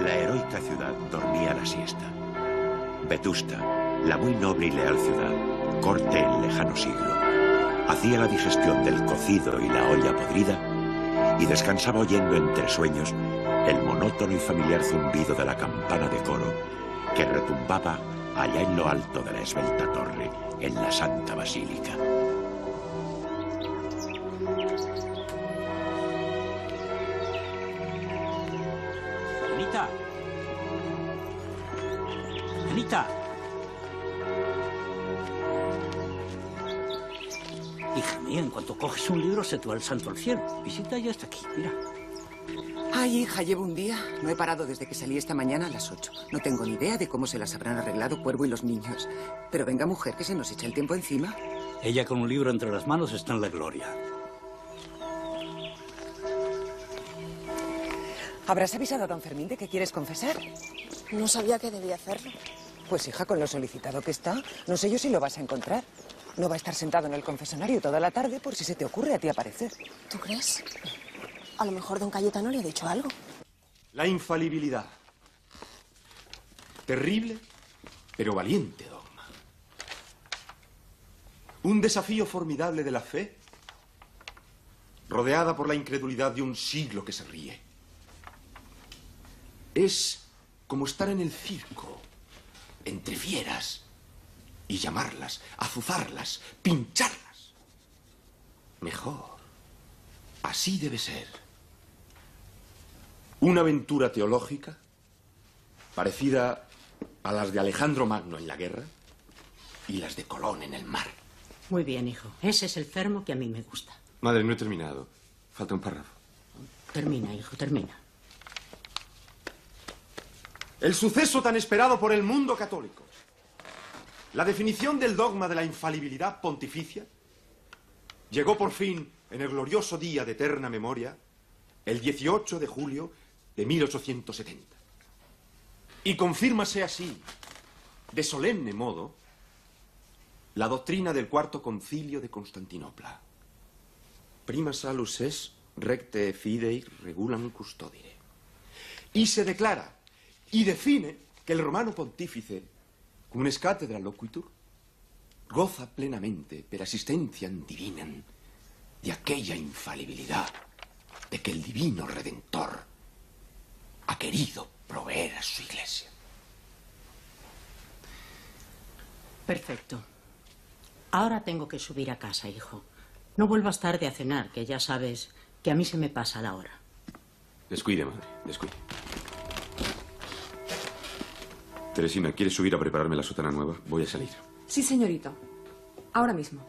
la heroica ciudad dormía la siesta. Vetusta, la muy noble y leal ciudad, corte en lejano siglo, hacía la digestión del cocido y la olla podrida y descansaba oyendo entre sueños el monótono y familiar zumbido de la campana de coro que retumbaba allá en lo alto de la esbelta torre, en la Santa Basílica. Libro se te va el santo al cielo. Visita ya está aquí, mira. Ay, hija, llevo un día. No he parado desde que salí esta mañana a las 8. No tengo ni idea de cómo se las habrán arreglado Cuervo y los niños. Pero venga, mujer, que se nos echa el tiempo encima. Ella con un libro entre las manos está en la gloria. ¿Habrás avisado a don Fermín de que quieres confesar? No sabía que debía hacerlo. Pues hija, con lo solicitado que está, no sé yo si lo vas a encontrar. No va a estar sentado en el confesonario toda la tarde por si se te ocurre a ti aparecer. ¿Tú crees? A lo mejor don Cayetano le ha dicho algo. La infalibilidad. Terrible, pero valiente dogma. Un desafío formidable de la fe, rodeada por la incredulidad de un siglo que se ríe. Es como estar en el circo, entre fieras, y llamarlas, azuzarlas, pincharlas. Mejor. Así debe ser. Una aventura teológica parecida a las de Alejandro Magno en la guerra y las de Colón en el mar. Muy bien, hijo. Ese es el fermo que a mí me gusta. Madre, no he terminado. Falta un párrafo. Termina, hijo, termina. El suceso tan esperado por el mundo católico. La definición del dogma de la infalibilidad pontificia llegó por fin en el glorioso día de eterna memoria, el 18 de julio de 1870. Y confírmase así, de solemne modo, la doctrina del cuarto concilio de Constantinopla. Prima salus es recte fidei regulam custodire. Y se declara y define que el romano pontífice, cum es cátedra loquitur, goza plenamente per asistenciam divinam de aquella infalibilidad de que el divino redentor ha querido proveer a su iglesia. Perfecto. Ahora tengo que subir a casa, hijo. No vuelvas tarde a cenar, que ya sabes que a mí se me pasa la hora. Descuide, madre, descuide. Teresina, ¿quieres subir a prepararme la sotana nueva? Voy a salir. Sí, señorito. Ahora mismo.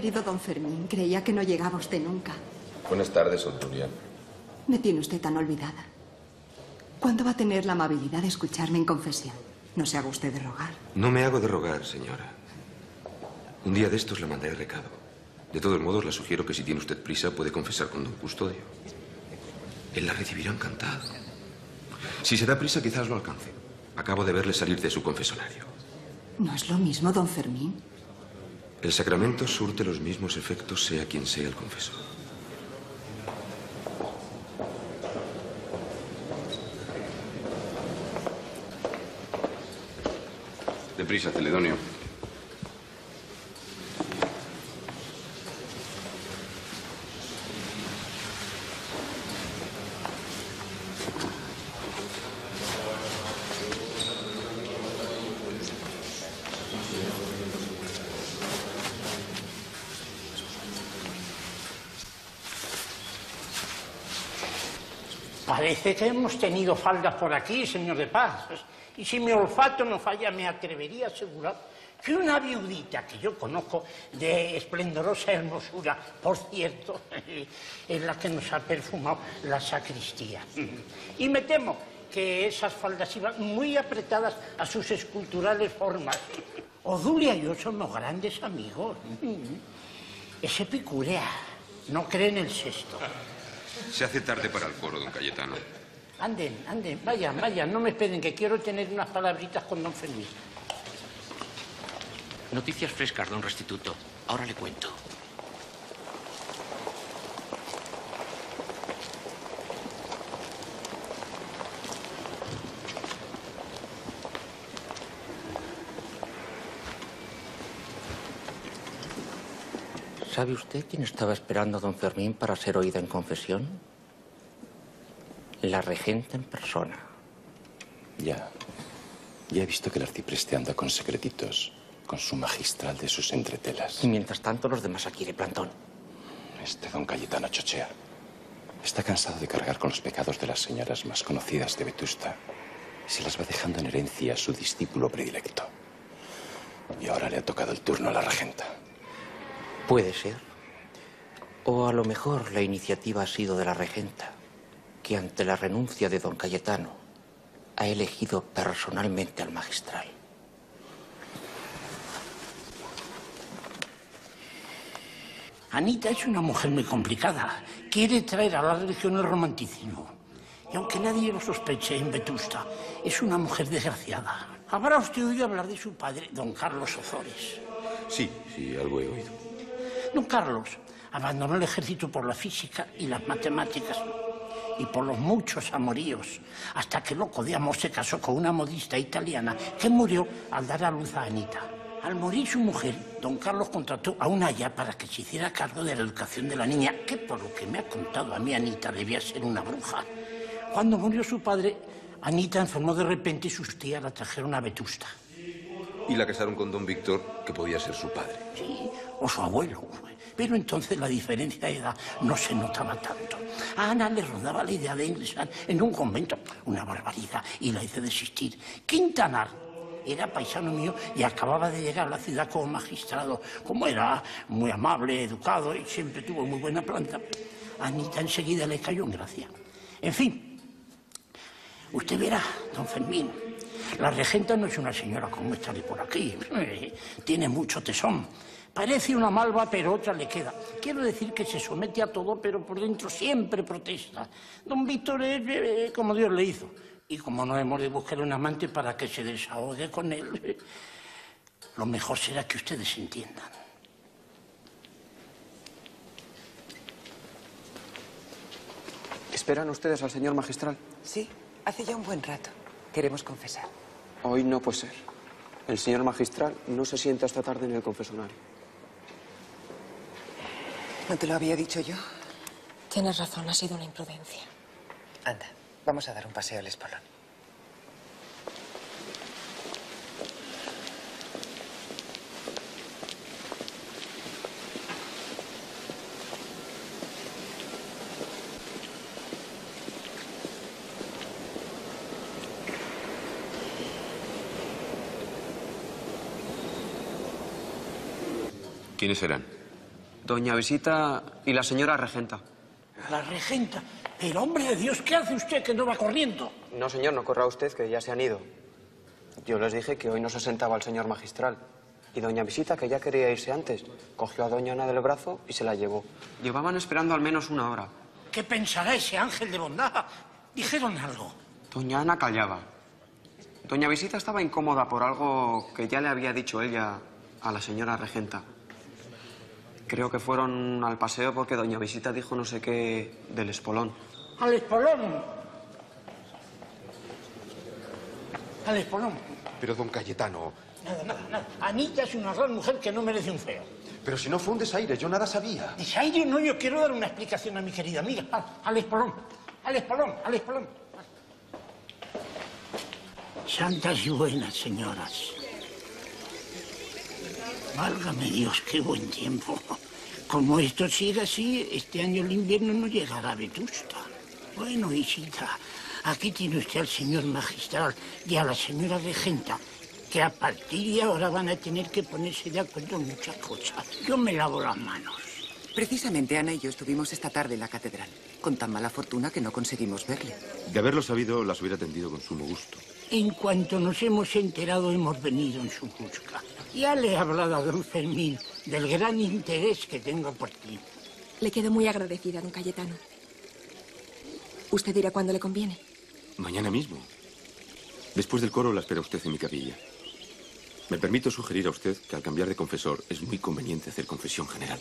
Querido don Fermín, creía que no llegaba usted nunca. Buenas tardes, Obdulia. Me tiene usted tan olvidada. ¿Cuándo va a tener la amabilidad de escucharme en confesión? No se haga usted de rogar. No me hago de rogar, señora. Un día de estos le mandaré recado. De todos modos, le sugiero que si tiene usted prisa puede confesar con don Custodio. Él la recibirá encantado. Si se da prisa, quizás lo alcance. Acabo de verle salir de su confesonario. ¿No es lo mismo, don Fermín? El sacramento surte los mismos efectos sea quien sea el confesor. Deprisa, Celedonio. Que hemos tenido faldas por aquí, señor de Paz. Y si mi olfato no falla, me atrevería a asegurar que una viudita que yo conozco de esplendorosa hermosura, por cierto, es la que nos ha perfumado la sacristía. Y me temo que esas faldas iban muy apretadas a sus esculturales formas. Odulia y yo somos grandes amigos. Ese picurea no cree en el sexto. Se hace tarde para el coro, don Cayetano. Anden, anden, vayan, vayan, no me esperen, que quiero tener unas palabritas con don Fermín. Noticias frescas, don Restituto. Ahora le cuento. ¿Sabe usted quién estaba esperando a don Fermín para ser oída en confesión? La regenta en persona. Ya. Ya he visto que el arcipreste anda con secretitos, con su magistral de sus entretelas. Y mientras tanto, los demás aquí de plantón. Este don Cayetano chochea. Está cansado de cargar con los pecados de las señoras más conocidas de Vetusta. Y se las va dejando en herencia a su discípulo predilecto. Y ahora le ha tocado el turno a la regenta. Puede ser. O a lo mejor la iniciativa ha sido de la regenta, que ante la renuncia de don Cayetano ha elegido personalmente al magistral. Anita es una mujer muy complicada. Quiere traer a la religión el romanticismo. Y aunque nadie lo sospeche en Vetusta, es una mujer desgraciada. Habrá usted oído hablar de su padre, don Carlos Ozores. Sí, sí, algo he oído. Don Carlos abandonó el ejército por la física y las matemáticas y por los muchos amoríos, hasta que loco de amor se casó con una modista italiana que murió al dar a luz a Anita. Al morir su mujer, don Carlos contrató a una haya para que se hiciera cargo de la educación de la niña, que por lo que me ha contado a mí Anita debía ser una bruja. Cuando murió su padre, Anita enfermó de repente y sus tías la trajeron a Vetusta. Y la casaron con don Víctor, que podía ser su padre. Sí, o su abuelo. Pero entonces la diferencia de edad no se notaba tanto. A Ana le rodaba la idea de ingresar en un convento, una barbaridad, y la hice desistir. Quintanar era paisano mío y acababa de llegar a la ciudad como magistrado. Como era muy amable, educado y siempre tuvo muy buena planta, Anita enseguida le cayó en gracia. En fin, usted verá, don Fermín, la regenta no es una señora como esta de por aquí. Tiene mucho tesón. Parece una malva, pero otra le queda. Quiero decir que se somete a todo, pero por dentro siempre protesta. Don Víctor es eh, como Dios le hizo. Y como no hemos de buscar un amante para que se desahogue con él, eh, lo mejor será que ustedes se entiendan. ¿Esperan ustedes al señor magistral? Sí, hace ya un buen rato. Queremos confesar. Hoy no puede ser. El señor magistral no se sienta esta tarde en el confesonario. ¿No te lo había dicho yo? Tienes razón, ha sido una imprudencia. Anda, vamos a dar un paseo al espolón. ¿Quiénes serán? Doña Visita y la señora regenta. La regenta. Pero, hombre de Dios, ¿qué hace usted que no va corriendo? No, señor, no corra usted, que ya se han ido. Yo les dije que hoy no se sentaba el señor magistral. Y doña Visita, que ya quería irse antes, cogió a doña Ana del brazo y se la llevó. Llevaban esperando al menos una hora. ¿Qué pensará ese ángel de bondad? Dijeron algo. Doña Ana callaba. Doña Visita estaba incómoda por algo que ya le había dicho ella a la señora regenta. Creo que fueron al paseo porque doña Visita dijo no sé qué del espolón. Al espolón. Al espolón. Pero, don Cayetano, Nada, nada, nada. Anita es una gran mujer que no merece un feo. pero si no fue un desaire, yo nada sabía. Desaire, no, yo quiero dar una explicación a mi querida amiga. Al, al espolón. Al espolón, al espolón. Santas y buenas señoras. Válgame Dios, qué buen tiempo. Como esto sigue así, este año el invierno no llegará a Vetusta. Bueno, Isita, aquí tiene usted al señor magistral y a la señora regenta, que a partir de ahora van a tener que ponerse de acuerdo en muchas cosas. Yo me lavo las manos. Precisamente Ana y yo estuvimos esta tarde en la catedral, con tan mala fortuna que no conseguimos verle. De haberlo sabido, las hubiera atendido con sumo gusto. En cuanto nos hemos enterado, hemos venido en su busca. Ya le he hablado a don Fermín del gran interés que tengo por ti. Le quedo muy agradecida, don Cayetano. Usted dirá cuándo le conviene. Mañana mismo. Después del coro la espera usted en mi capilla. Me permito sugerir a usted que al cambiar de confesor es muy conveniente hacer confesión general.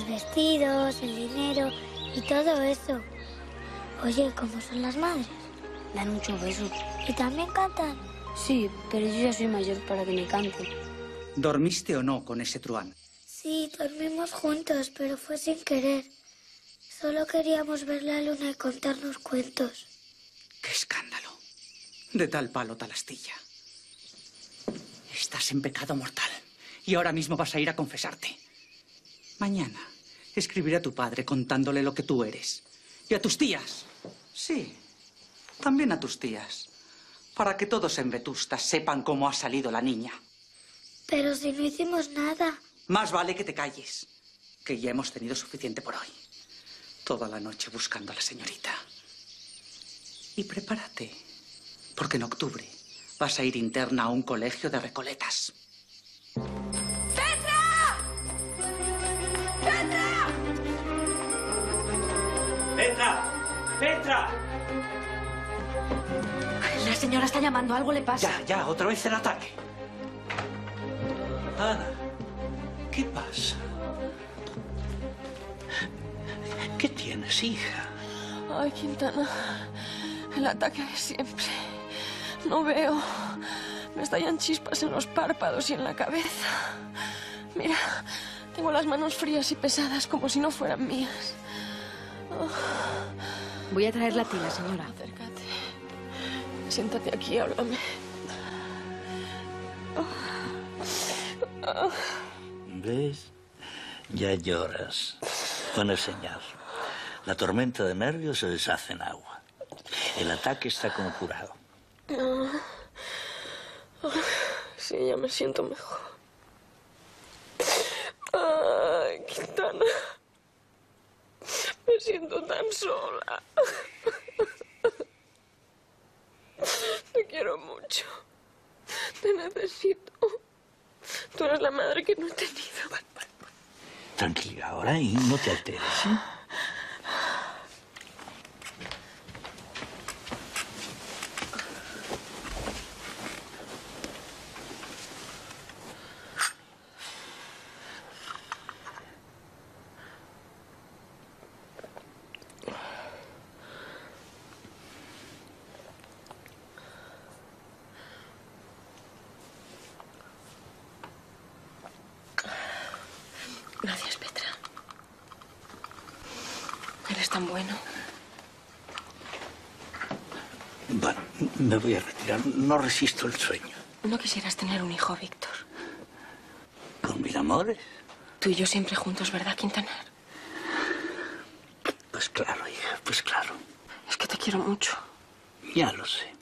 Los vestidos, el dinero y todo eso. Oye, ¿cómo son las madres? Dan mucho beso. ¿Y también cantan? Sí, pero yo ya soy mayor para que me canten. ¿Dormiste o no con ese truán? Sí, dormimos juntos, pero fue sin querer. Solo queríamos ver la luna y contarnos cuentos. ¡Qué escándalo! De tal palo, tal astilla. Estás en pecado mortal y ahora mismo vas a ir a confesarte. Mañana escribiré a tu padre contándole lo que tú eres. Y a tus tías. Sí, también a tus tías. Para que todos en Vetusta sepan cómo ha salido la niña. Pero si no hicimos nada. Más vale que te calles, que ya hemos tenido suficiente por hoy. Toda la noche buscando a la señorita. Y prepárate, porque en octubre vas a ir interna a un colegio de recoletas. La señora está llamando, algo le pasa. Ya, ya, otra vez el ataque. Ana, ¿qué pasa? ¿Qué tienes, hija? Ay, Quintana, el ataque de siempre. No veo. Me estallan chispas en los párpados y en la cabeza. Mira, tengo las manos frías y pesadas como si no fueran mías. Oh. Voy a traer la tila, señora. Acércate. Siéntate aquí, háblame. ¿Ves? Ya lloras. Buena señal. La tormenta de nervios se deshace en agua. El ataque está como curado. No. Sí, ya me siento mejor. Ay, Quintana. Me siento tan sola. Te quiero mucho. Te necesito. Tú eres la madre que no he tenido. Tranquila ahora y no te alteres. ¿sí? Gracias, Petra. Eres tan bueno. Bueno, me voy a retirar. No resisto el sueño. No quisieras tener un hijo, Víctor. ¿Con mil amores? Tú y yo siempre juntos, ¿verdad, Quintanar? Pues claro, hija, pues claro. Es que te quiero mucho. Ya lo sé.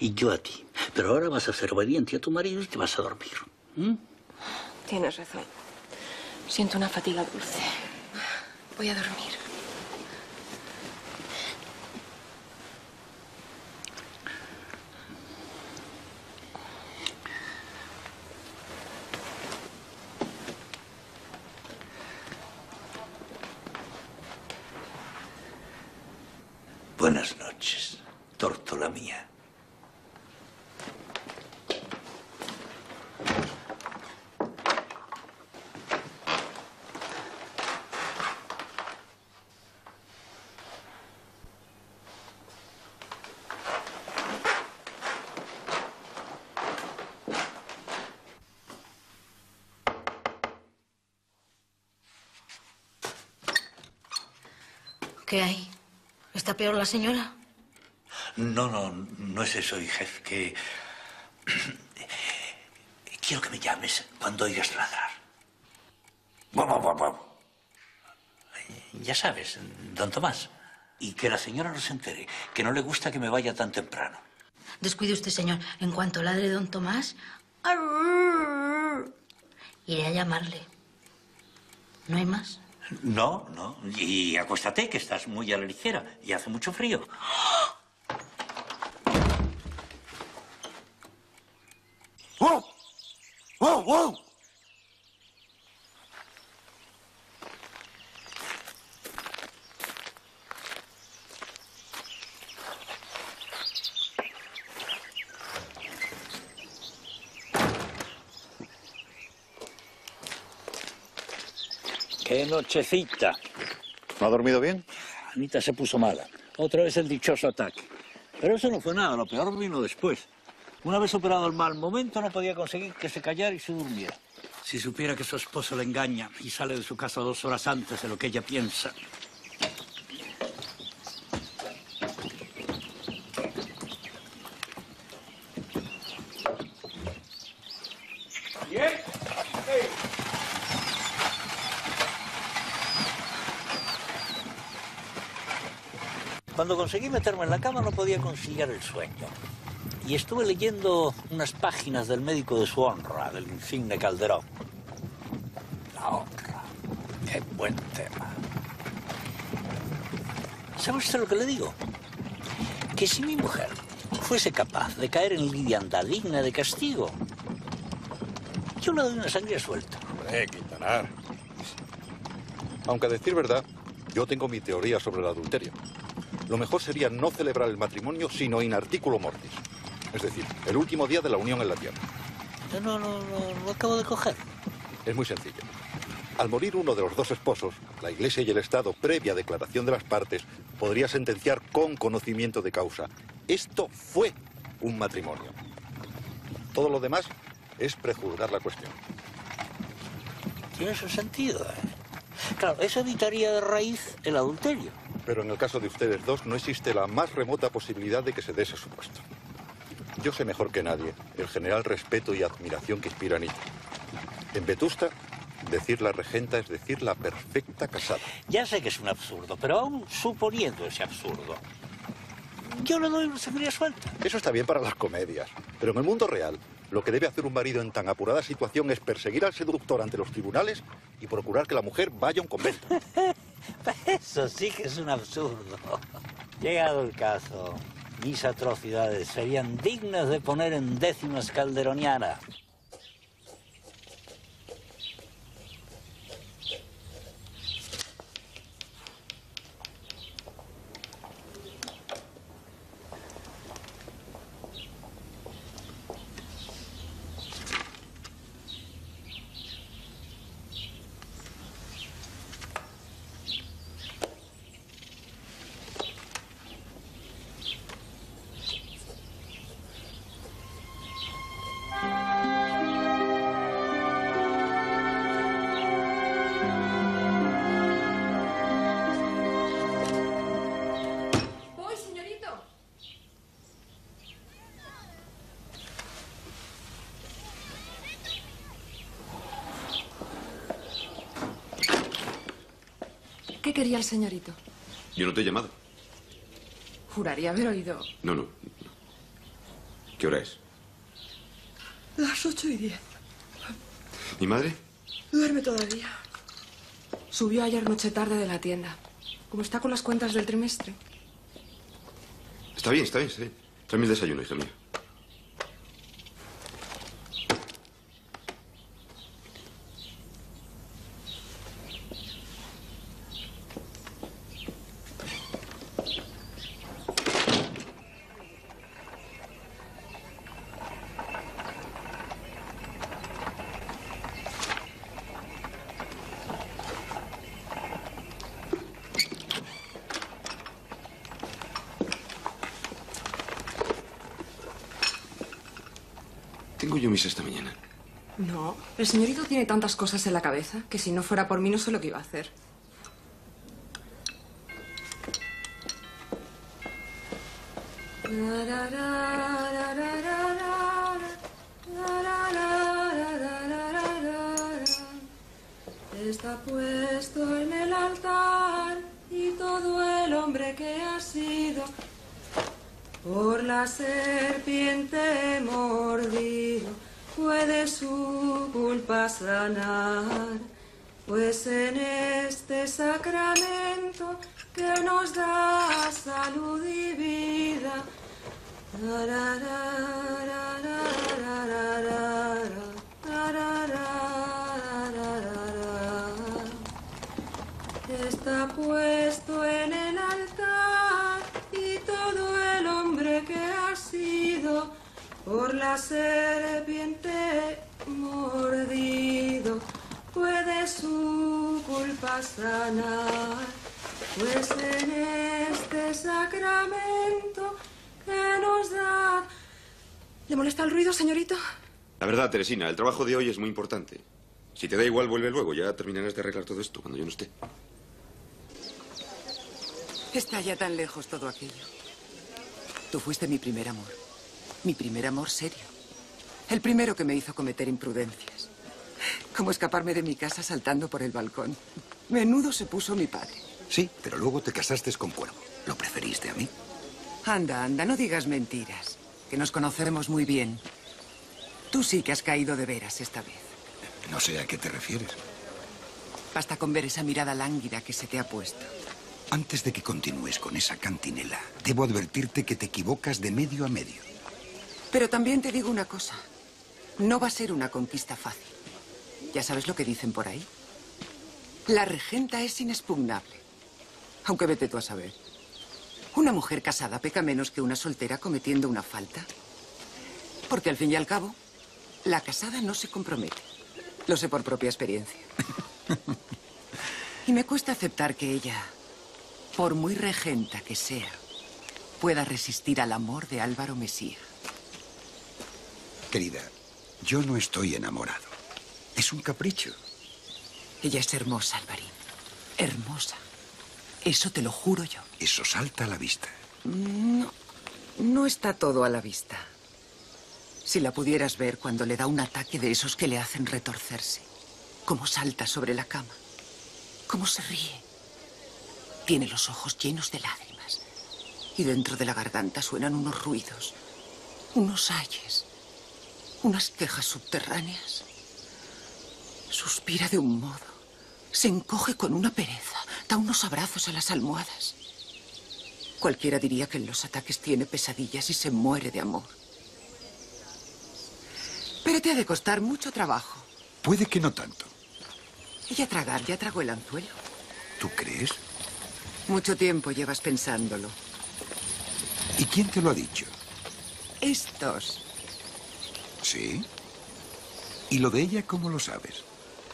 Y yo a ti. Pero ahora vas a ser obediente a tu marido y te vas a dormir. ¿Mm? Tienes razón. Siento una fatiga dulce. Voy a dormir. Buenas noches, tórtola mía. ¿Qué hay? ¿Está peor la señora? No, no, no es eso, hija. Es que... Quiero que me llames cuando oigas ladrar. Guau, guau. Ya sabes, don Tomás. Y que la señora no se entere, que no le gusta que me vaya tan temprano. Descuide usted, señor. En cuanto ladre don Tomás, iré a llamarle. ¿No hay más? No, no. Y acuéstate, que estás muy a la ligera y hace mucho frío. ¡Oh! ¡Oh, oh! ¡Qué nochecita! ¿No ha dormido bien? Anita se puso mala. Otra vez el dichoso ataque. Pero eso no fue nada, lo peor vino después. Una vez operado el mal momento, no podía conseguir que se callara y se durmiera. Si supiera que su esposo le engaña y sale de su casa dos horas antes de lo que ella piensa. Cuando conseguí meterme en la cama no podía conciliar el sueño. Y estuve leyendo unas páginas del médico de su honra, del insigne Calderón. La honra. Qué buen tema. ¿Sabe usted lo que le digo? Que si mi mujer fuese capaz de caer en lidiandad digna de castigo, yo le doy una sangre suelta. Hombre, Quintanar. Aunque a decir verdad, yo tengo mi teoría sobre el adulterio. Lo mejor sería no celebrar el matrimonio sino in articulo mortis. Es decir, el último día de la unión en la tierra. Yo no, no, no, no acabo de coger. Es muy sencillo. Al morir uno de los dos esposos, la Iglesia y el Estado, previa declaración de las partes, podría sentenciar con conocimiento de causa. Esto fue un matrimonio. Todo lo demás es prejuzgar la cuestión. Tiene su sentido. ¿eh? Claro, eso evitaría de raíz el adulterio. Pero en el caso de ustedes dos no existe la más remota posibilidad de que se dé ese supuesto. Yo sé mejor que nadie el general respeto y admiración que inspira Anita. En Vetusta Decir la regenta es decir la perfecta casada. Ya sé que es un absurdo, pero aún suponiendo ese absurdo, yo le doy una sangría suelta. Eso está bien para las comedias, pero en el mundo real, lo que debe hacer un marido en tan apurada situación es perseguir al seductor ante los tribunales y procurar que la mujer vaya a un convento. Eso sí que es un absurdo. Llegado el caso, mis atrocidades serían dignas de poner en décimas calderoniana. ¿Qué quería el señorito? Yo no te he llamado. Juraría haber oído No, no. ¿Qué hora es? las ocho y diez. ¿Mi madre? Duerme todavía. Subió ayer noche tarde de la tienda. Como está con las cuentas del trimestre. Está bien, está bien, está bien. Tráeme el desayuno, hija mía. Tengo yo misa esta mañana. El señorito tiene tantas cosas en la cabeza que si no fuera por mí no sé lo que iba a hacer. Molesta el ruido, señorito? La verdad, Teresina, el trabajo de hoy es muy importante. Si te da igual, vuelve luego. Ya terminarás de arreglar todo esto cuando yo no esté. Está ya tan lejos todo aquello. Tú fuiste mi primer amor. Mi primer amor serio. El primero que me hizo cometer imprudencias. Como escaparme de mi casa saltando por el balcón. Menudo se puso mi padre. Sí, pero luego te casaste con Cuervo. ¿Lo preferiste a mí? Anda, anda, no digas mentiras. Que nos conoceremos muy bien. Tú sí que has caído de veras esta vez. No sé a qué te refieres. Basta con ver esa mirada lánguida que se te ha puesto. Antes de que continúes con esa cantinela, debo advertirte que te equivocas de medio a medio. Pero también te digo una cosa. No va a ser una conquista fácil. ¿Ya sabes lo que dicen por ahí? La regenta es inexpugnable. Aunque vete tú a saber. Una mujer casada peca menos que una soltera cometiendo una falta. Porque al fin y al cabo, la casada no se compromete. Lo sé por propia experiencia. Y me cuesta aceptar que ella, por muy regenta que sea, pueda resistir al amor de Álvaro Mesía. Querida, yo no estoy enamorado. Es un capricho. Ella es hermosa, Alvarín. Hermosa. Eso te lo juro yo. Eso salta a la vista. No, no está todo a la vista. Si la pudieras ver cuando le da un ataque de esos que le hacen retorcerse. cómo salta sobre la cama, cómo se ríe. Tiene los ojos llenos de lágrimas y dentro de la garganta suenan unos ruidos, unos ayes, unas quejas subterráneas. Suspira de un modo, se encoge con una pereza, da unos abrazos a las almohadas. Cualquiera diría que en los ataques tiene pesadillas y se muere de amor. Pero te ha de costar mucho trabajo. Puede que no tanto. Ella tragar ya tragó el anzuelo. ¿Tú crees? Mucho tiempo llevas pensándolo. ¿Y quién te lo ha dicho? Estos. ¿Sí? ¿Y lo de ella cómo lo sabes?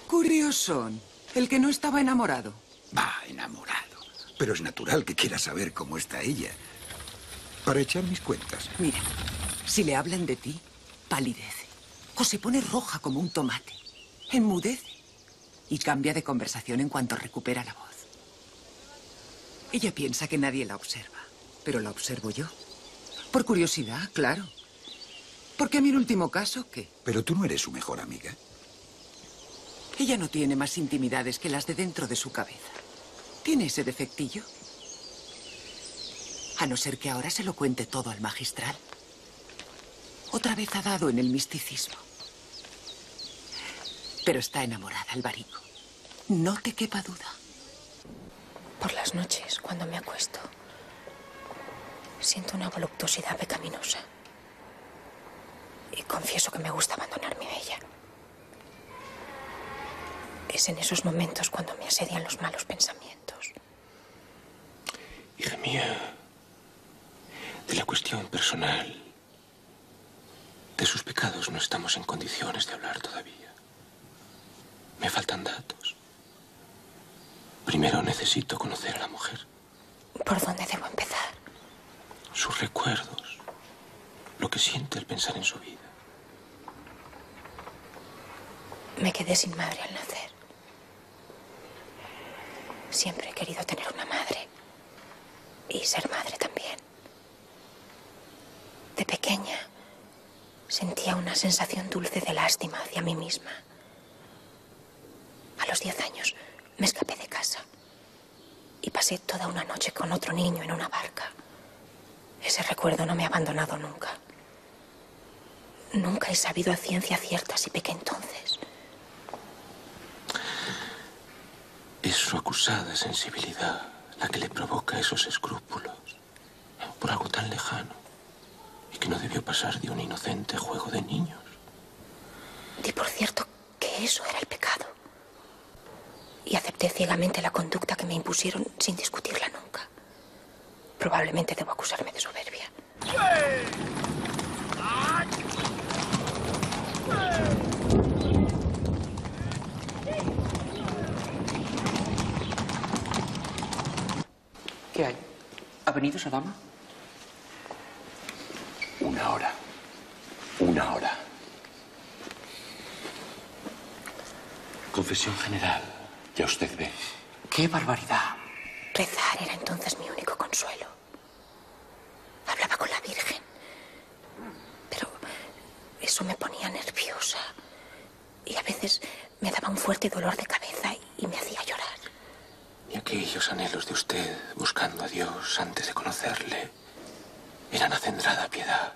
Curiosón. El que no estaba enamorado. Va, enamorado. Pero es natural que quiera saber cómo está ella. Para echar mis cuentas. Mira, si le hablan de ti, palidece. O se pone roja como un tomate. Enmudece. Y cambia de conversación en cuanto recupera la voz. Ella piensa que nadie la observa. Pero la observo yo. Por curiosidad, claro. Porque a mí el último caso, ¿qué? Pero tú no eres su mejor amiga. Ella no tiene más intimidades que las de dentro de su cabeza. ¿Tiene ese defectillo? A no ser que ahora se lo cuente todo al magistral. Otra vez ha dado en el misticismo. Pero está enamorada, Alvarico. No te quepa duda. Por las noches, cuando me acuesto, siento una voluptuosidad pecaminosa. Y confieso que me gusta abandonarme a ella. Es en esos momentos cuando me asedian los malos pensamientos. Hija mía, de la cuestión personal, de sus pecados no estamos en condiciones de hablar todavía. Me faltan datos. Primero necesito conocer a la mujer. ¿Por dónde debo empezar? Sus recuerdos, lo que siente al pensar en su vida. Me quedé sin madre al nacer. Siempre he querido tener una madre. Y ser madre también. De pequeña sentía una sensación dulce de lástima hacia mí misma. A los diez años me escapé de casa y pasé toda una noche con otro niño en una barca. Ese recuerdo no me ha abandonado nunca. Nunca he sabido a ciencia cierta si pequé entonces. Es su acusada sensibilidad la que le provoca esos escrúpulos por algo tan lejano y que no debió pasar de un inocente juego de niños. Di por cierto que eso era el pecado. Y acepté ciegamente la conducta que me impusieron sin discutirla nunca. Probablemente debo acusarme de soberbia. ¿Qué hay? ¿Ha venido esa dama? Una hora. Una hora. Confesión general. Ya usted ve. ¡Qué barbaridad! Rezar era entonces mi único consuelo. Hablaba con la Virgen. Pero eso me ponía nerviosa. Y a veces me daba un fuerte dolor de cabeza y me hacía llorar. Y aquellos anhelos de usted buscando a Dios antes de conocerle eran acendrada piedad.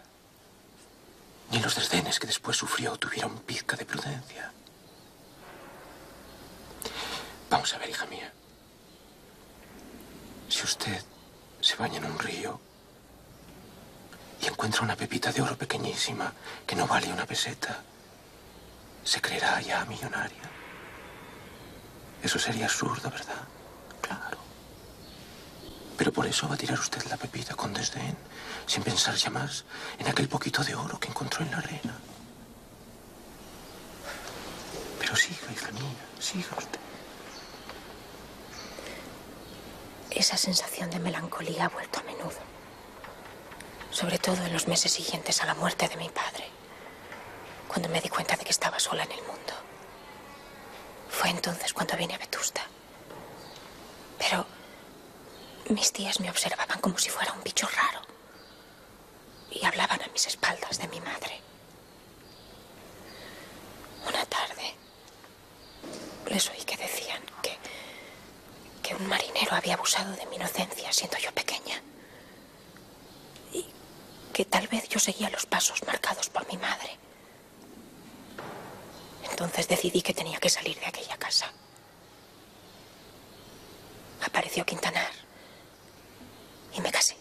Ni los desdenes que después sufrió tuvieron pizca de prudencia. Vamos a ver, hija mía. Si usted se baña en un río y encuentra una pepita de oro pequeñísima que no vale una peseta, se creerá ya millonaria. Eso sería absurdo, ¿verdad? Claro. Pero por eso va a tirar usted la pepita con desdén, sin pensar ya más en aquel poquito de oro que encontró en la arena. Pero siga, hija mía, siga usted. Esa sensación de melancolía ha vuelto a menudo. Sobre todo en los meses siguientes a la muerte de mi padre. Cuando me di cuenta de que estaba sola en el mundo. Fue entonces cuando vine a Vetusta. Pero mis tías me observaban como si fuera un bicho raro y hablaban a mis espaldas de mi madre. Una tarde les oí que decían que, que un marinero había abusado de mi inocencia siendo yo pequeña y que tal vez yo seguía los pasos marcados por mi madre. Entonces decidí que tenía que salir de aquella casa. Apareció Quintanar y me casé.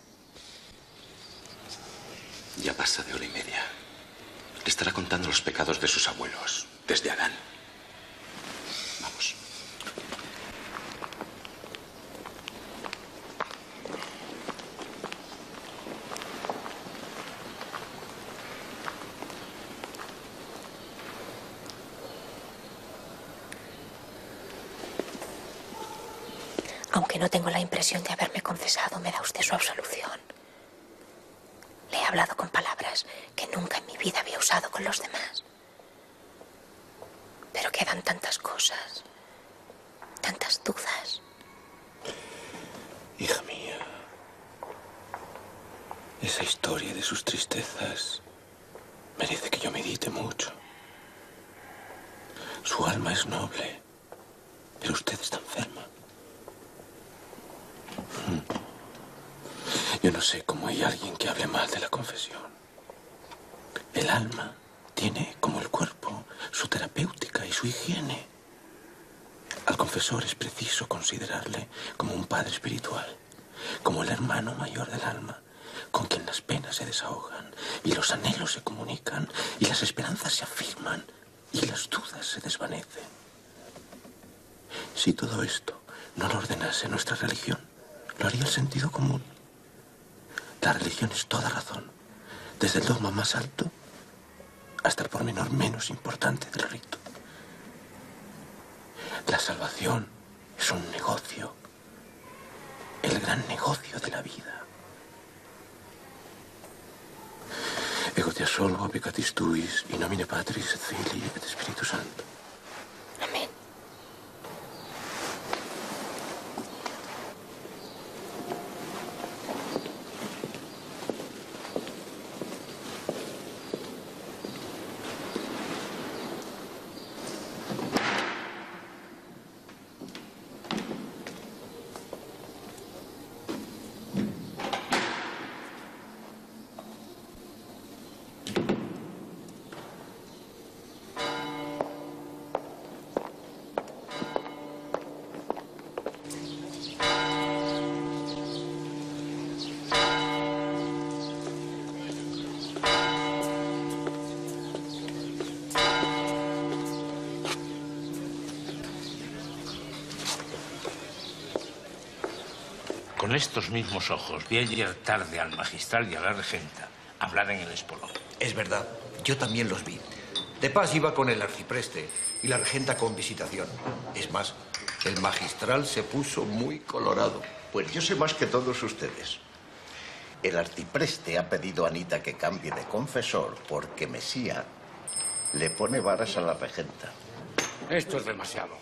Ya pasa de hora y media. Le estará contando los pecados de sus abuelos, desde Adán. Vamos. Aunque tengo la impresión de haberme confesado, me da usted su absolución. Le he hablado con palabras que nunca en mi vida había usado con los demás. Pero quedan tantas cosas, tantas dudas. Hija mía, esa historia de sus tristezas merece que yo medite mucho. Su alma es noble, pero usted está enferma. Mm. Yo no sé cómo hay alguien que hable mal de la confesión. El alma tiene, como el cuerpo, su terapéutica y su higiene. Al confesor es preciso considerarle como un padre espiritual, como el hermano mayor del alma, con quien las penas se desahogan y los anhelos se comunican y las esperanzas se afirman y las dudas se desvanecen. Si todo esto no lo ordenase nuestra religión, lo haría el sentido común. La religión es toda razón, desde el dogma más alto hasta el pormenor menos importante del rito. La salvación es un negocio, el gran negocio de la vida. Ego te assolvo peccatis tuis, in nomine Patris et Filii et Spiritus Sancto. Mismos ojos vi ayer tarde al magistral y a la regenta hablar en el espolón. Es verdad, yo también los vi. De paz iba con el arcipreste y la regenta con visitación. Es más, el magistral se puso muy colorado. Pues yo sé más que todos ustedes. El arcipreste ha pedido a Anita que cambie de confesor porque Mesía le pone varas a la regenta. Esto es demasiado.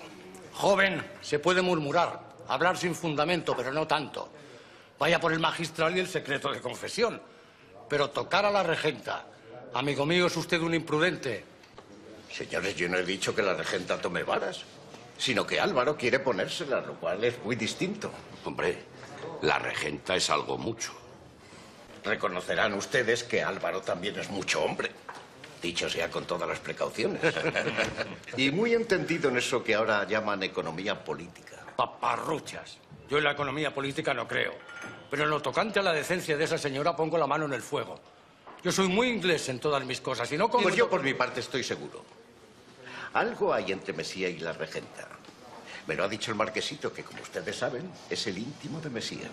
Joven, se puede murmurar, hablar sin fundamento, pero no tanto. Vaya por el magistral y el secreto de confesión. Pero tocar a la regenta. Amigo mío, es usted un imprudente. Señores, yo no he dicho que la regenta tome varas, sino que Álvaro quiere ponérselas, lo cual es muy distinto. Hombre, la regenta es algo mucho. Reconocerán ustedes que Álvaro también es mucho hombre. Dicho sea con todas las precauciones. y muy entendido en eso que ahora llaman economía política. Paparruchas. Yo en la economía política no creo. Pero en lo tocante a la decencia de esa señora pongo la mano en el fuego. Yo soy muy inglés en todas mis cosas y no como... Pues yo por mi parte estoy seguro. Algo hay entre Mesía y la regenta. Me lo ha dicho el marquesito, que como ustedes saben, es el íntimo de Mesía.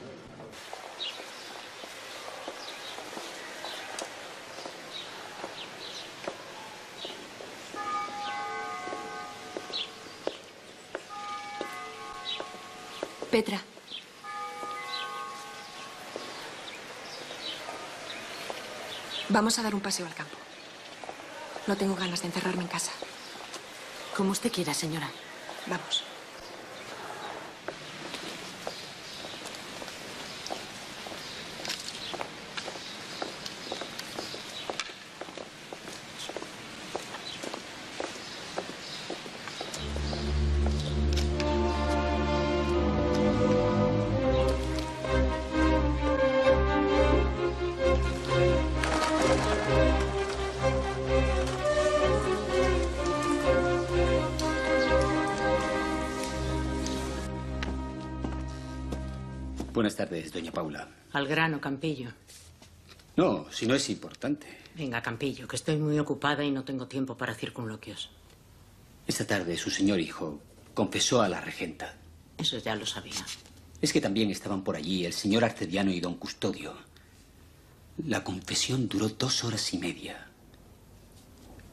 Petra. Vamos a dar un paseo al campo. No tengo ganas de encerrarme en casa. Como usted quiera, señora. Vamos. Paula. Al grano, Campillo. No, si no es importante. Venga, Campillo, que estoy muy ocupada y no tengo tiempo para circunloquios. Esta tarde su señor hijo confesó a la regenta. Eso ya lo sabía. Es que también estaban por allí el señor Arcediano y don Custodio. La confesión duró dos horas y media.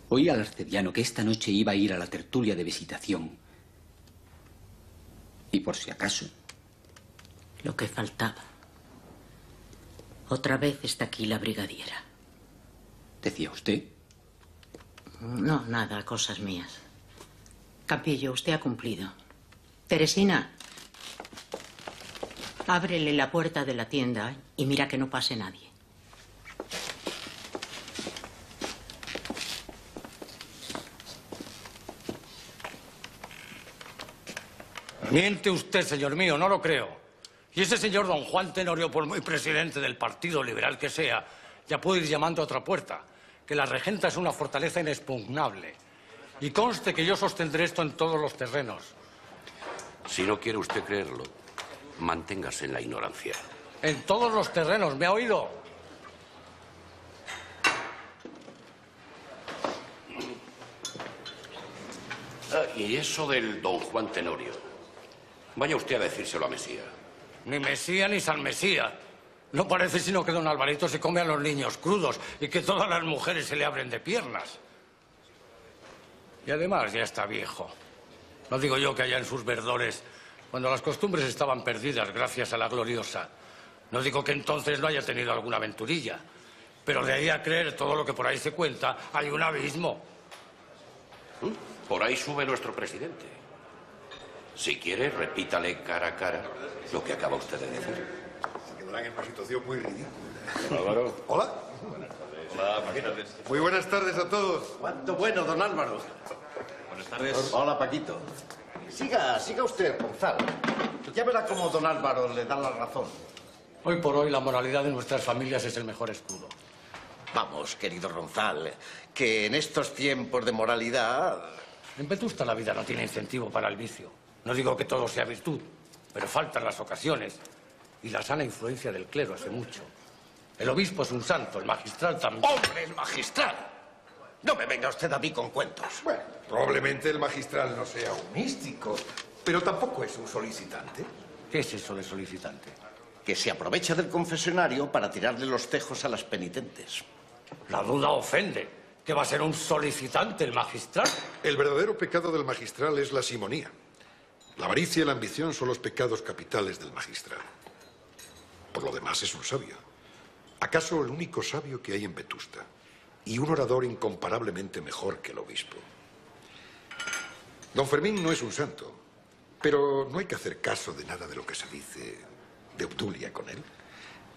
Oí al Arcediano que esta noche iba a ir a la tertulia de visitación. Y por si acaso. Lo que faltaba. Otra vez está aquí la brigadiera. ¿Decía usted? No, nada, cosas mías. Campillo, usted ha cumplido. Teresina, ábrele la puerta de la tienda y mira que no pase nadie. Miente usted, señor mío, no lo creo. Y ese señor don Juan Tenorio, por muy presidente del Partido Liberal que sea, ya puede ir llamando a otra puerta, que la regenta es una fortaleza inexpugnable. Y conste que yo sostendré esto en todos los terrenos. Si no quiere usted creerlo, manténgase en la ignorancia. En todos los terrenos, ¿me ha oído? Ah, y eso del don Juan Tenorio. Vaya usted a decírselo a Mesía. Ni Mesía ni San Mesía. No parece sino que don Alvarito se come a los niños crudos y que todas las mujeres se le abren de piernas. Y además ya está viejo. No digo yo que allá en sus verdores, cuando las costumbres estaban perdidas gracias a la gloriosa, no digo que entonces no haya tenido alguna aventurilla, pero de ahí a creer todo lo que por ahí se cuenta, hay un abismo. ¿Mm? Por ahí sube nuestro presidente. Si quiere, repítale cara a cara lo que acaba usted de decir. Se quedarán en una situación muy ridícula. Álvaro. Hola. Hola, Paquito. Muy buenas tardes a todos. ¿Cuánto bueno, don Álvaro? Buenas tardes. Hola, Paquito. Siga, siga usted, Gonzalo. Ya verá cómo don Álvaro le da la razón. Hoy por hoy la moralidad de nuestras familias es el mejor escudo. Vamos, querido Ronzal, que en estos tiempos de moralidad... En Vetusta la vida no tiene incentivo para el vicio. No digo que todo sea virtud, pero faltan las ocasiones y la sana influencia del clero hace mucho. El obispo es un santo, el magistral también. ¡Hombre, el magistral! No me venga usted a mí con cuentos. Bueno, probablemente el magistral no sea un místico, pero tampoco es un solicitante. ¿Qué es eso de solicitante? Que se aprovecha del confesionario para tirarle los tejos a las penitentes. La duda ofende. ¿Que va a ser un solicitante el magistral? El verdadero pecado del magistral es la simonía. La avaricia y la ambición son los pecados capitales del magistral. Por lo demás es un sabio. ¿Acaso el único sabio que hay en Vetusta? Y un orador incomparablemente mejor que el obispo. Don Fermín no es un santo, pero no hay que hacer caso de nada de lo que se dice de Obdulia con él,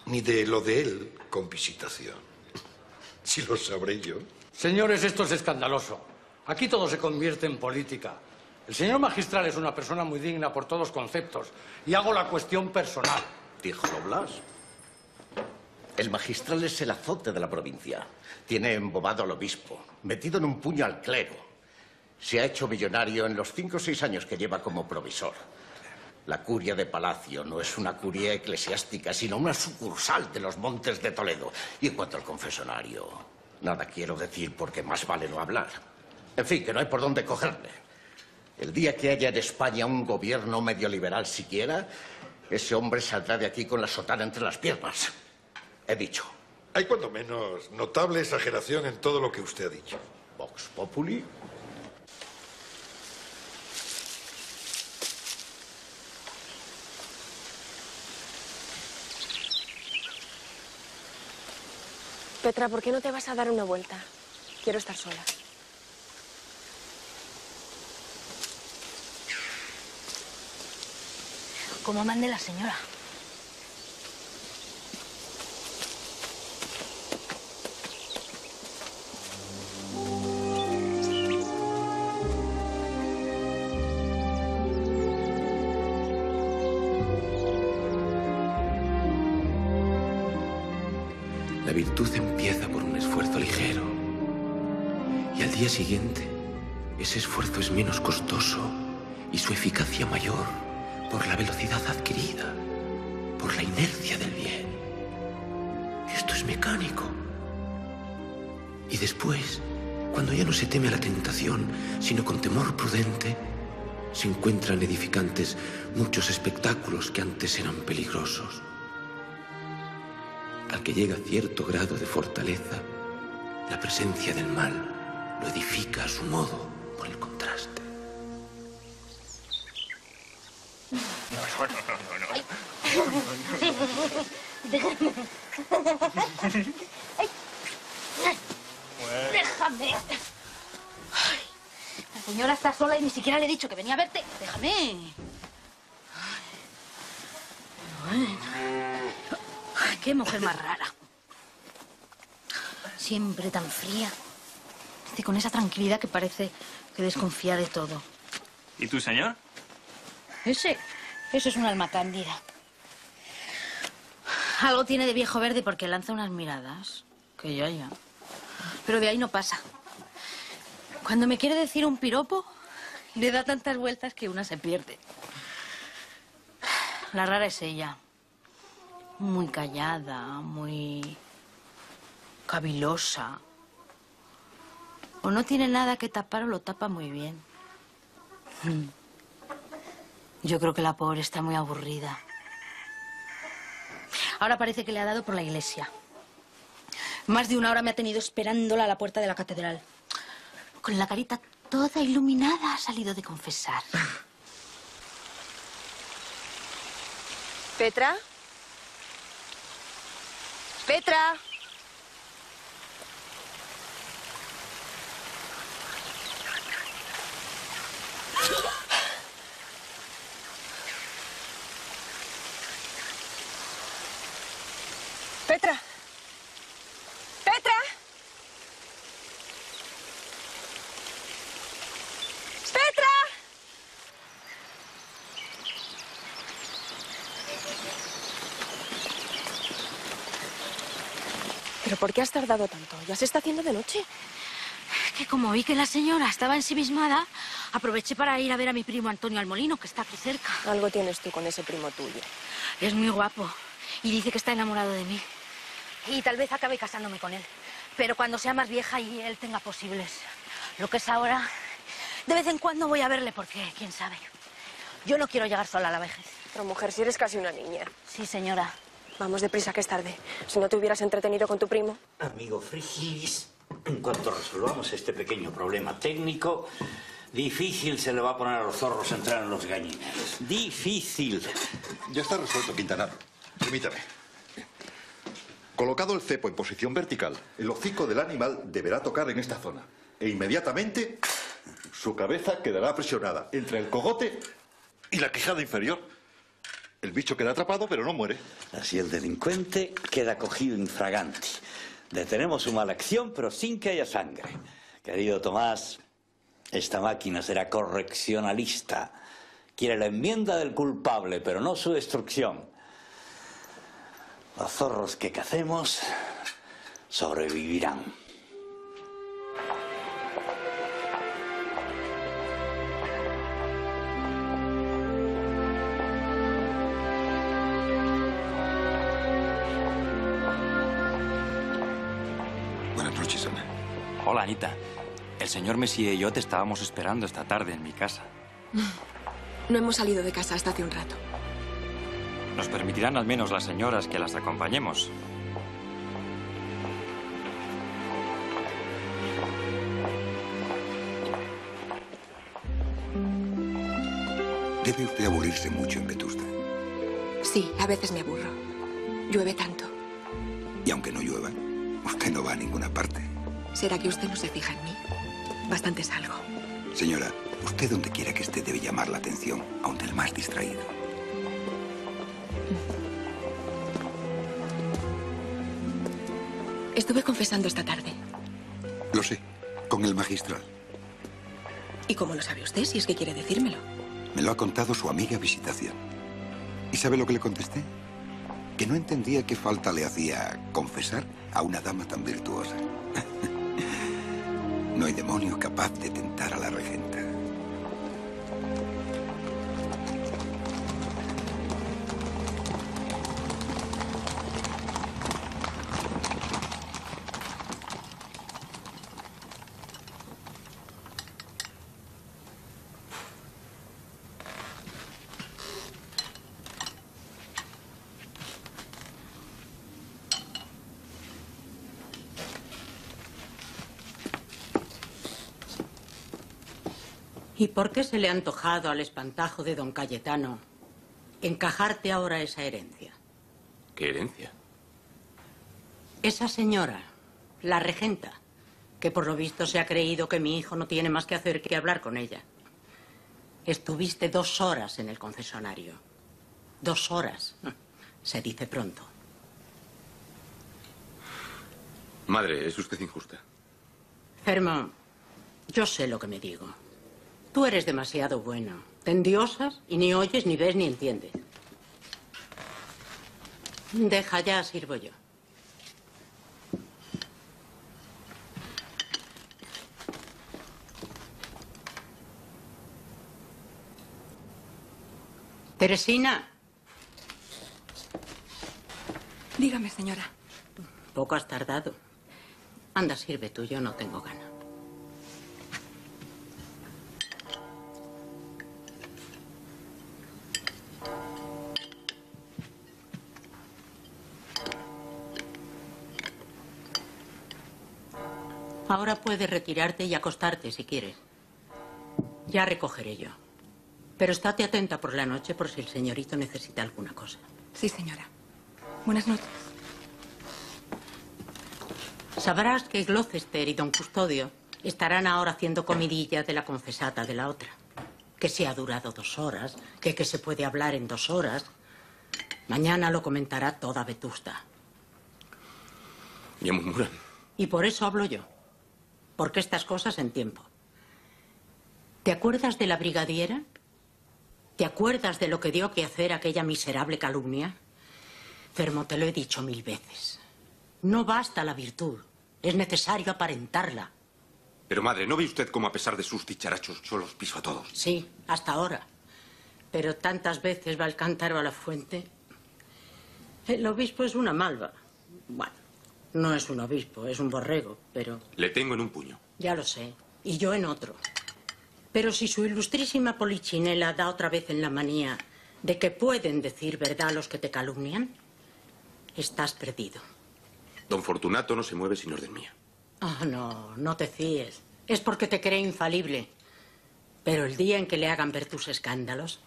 ni de lo de él con visitación. Si lo sabré yo. Señores, esto es escandaloso. Aquí todo se convierte en política. El señor magistral es una persona muy digna por todos conceptos. Y hago la cuestión personal. Díjolo Blas. El magistral es el azote de la provincia. Tiene embobado al obispo, metido en un puño al clero. Se ha hecho millonario en los cinco o seis años que lleva como provisor. La curia de Palacio no es una curia eclesiástica, sino una sucursal de los Montes de Toledo. Y en cuanto al confesonario, nada quiero decir porque más vale no hablar. En fin, que no hay por dónde cogerle. El día que haya en España un gobierno medio liberal siquiera, ese hombre saldrá de aquí con la sotana entre las piernas. He dicho. Hay cuando menos notable exageración en todo lo que usted ha dicho. Vox Populi. Petra, ¿por qué no te vas a dar una vuelta? Quiero estar sola. Como mande la señora. La virtud empieza por un esfuerzo ligero. Y al día siguiente, ese esfuerzo es menos costoso y su eficacia mayor por la velocidad adquirida, por la inercia del bien. Esto es mecánico. Y después, cuando ya no se teme a la tentación, sino con temor prudente, se encuentran edificantes muchos espectáculos que antes eran peligrosos. Al que llega cierto grado de fortaleza, la presencia del mal lo edifica a su modo por el Déjame. Ay, la señora está sola y ni siquiera le he dicho que venía a verte. Déjame. Ay, bueno. Ay, qué mujer más rara. Siempre tan fría. Y con esa tranquilidad que parece que desconfía de todo. ¿Y tu señor? Ese, eso es un alma cándida. Algo tiene de viejo verde porque lanza unas miradas. Que ya, ya. Pero de ahí no pasa. Cuando me quiere decir un piropo, le da tantas vueltas que una se pierde. La rara es ella. Muy callada, muy cavilosa. O no tiene nada que tapar o lo tapa muy bien. Mm. Yo creo que la pobre está muy aburrida. Ahora parece que le ha dado por la iglesia. Más de una hora me ha tenido esperándola a la puerta de la catedral. Con la carita toda iluminada ha salido de confesar. ¿Petra? ¿Petra? Petra. Petra. ¿Pero por qué has tardado tanto? Ya se está haciendo de noche. Que como vi que la señora estaba ensimismada, aproveché para ir a ver a mi primo Antonio Almolino, que está aquí cerca. Algo tienes tú con ese primo tuyo. Es muy guapo y dice que está enamorado de mí. Y tal vez acabe casándome con él. Pero cuando sea más vieja y él tenga posibles. Lo que es ahora, de vez en cuando voy a verle porque, quién sabe. Yo no quiero llegar sola a la vejez. Pero mujer, si eres casi una niña. Sí, señora. Vamos deprisa, que es tarde. Si no te hubieras entretenido con tu primo. Amigo Frigis, en cuanto resolvamos este pequeño problema técnico, difícil se le va a poner a los zorros entrar en los gallineros. Difícil. Ya está resuelto, Quintanar. Permítame. Colocado el cepo en posición vertical, el hocico del animal deberá tocar en esta zona. E inmediatamente su cabeza quedará presionada entre el cogote y la quijada inferior. El bicho queda atrapado, pero no muere. Así el delincuente queda cogido infraganti. Detenemos su mala acción, pero sin que haya sangre. Querido Tomás, esta máquina será correccionalista. Quiere la enmienda del culpable, pero no su destrucción. Los zorros que cacemos sobrevivirán. Anita. El señor Messi y yo te estábamos esperando esta tarde en mi casa. No hemos salido de casa hasta hace un rato. Nos permitirán al menos las señoras que las acompañemos. Debe usted aburrirse mucho en Vetusta. Sí, a veces me aburro. Llueve tanto. Y aunque no llueva, usted no va a ninguna parte. ¿Será que usted no se fija en mí? Bastante salgo. Señora, usted donde quiera que esté debe llamar la atención, aun del más distraído. Estuve confesando esta tarde. Lo sé, con el magistral. ¿Y cómo lo sabe usted si es que quiere decírmelo? Me lo ha contado su amiga Visitación. ¿Y sabe lo que le contesté? Que no entendía qué falta le hacía confesar a una dama tan virtuosa. no hay demonio capaz de tentar a la regenta. Por qué se le ha antojado al espantajo de don Cayetano encajarte ahora esa herencia? ¿Qué herencia? Esa señora, la regenta, que por lo visto se ha creído que mi hijo no tiene más que hacer que hablar con ella. Estuviste dos horas en el concesionario. Dos horas. Se dice pronto. Madre, es usted injusta. Fermo, yo sé lo que me digo. Tú eres demasiado bueno. Te endiosas y ni oyes, ni ves, ni entiendes. Deja ya, sirvo yo. Teresina, Dígame, señora. poco has tardado. Anda, sirve tú, yo no tengo gana. Ahora puedes retirarte y acostarte si quieres. Ya recogeré yo. Pero estate atenta por la noche por si el señorito necesita alguna cosa. Sí, señora. Buenas noches. Sabrás que Gloucester y don Custodio estarán ahora haciendo comidilla de la confesata de la otra. Que se ha durado dos horas, que, que se puede hablar en dos horas. Mañana lo comentará toda Vetusta. Ya murmuran. Y por eso hablo yo. Porque estas cosas en tiempo. ¿Te acuerdas de la brigadiera? ¿Te acuerdas de lo que dio que hacer aquella miserable calumnia? Fermo, te lo he dicho mil veces. No basta la virtud. Es necesario aparentarla. Pero madre, ¿no ve usted cómo a pesar de sus dicharachos yo los piso a todos? Sí, hasta ahora. Pero tantas veces va el cántaro a la fuente. El obispo es una malva. Bueno, no es un obispo, es un borrego, pero Le tengo en un puño. ya lo sé. Y yo en otro. Pero si su ilustrísima polichinela da otra vez en la manía de que pueden decir verdad los que te calumnian, estás perdido. Don Fortunato no se mueve sin orden mía. Ah, no, no te fíes. Es porque te cree infalible. Pero el día en que le hagan ver tus escándalos,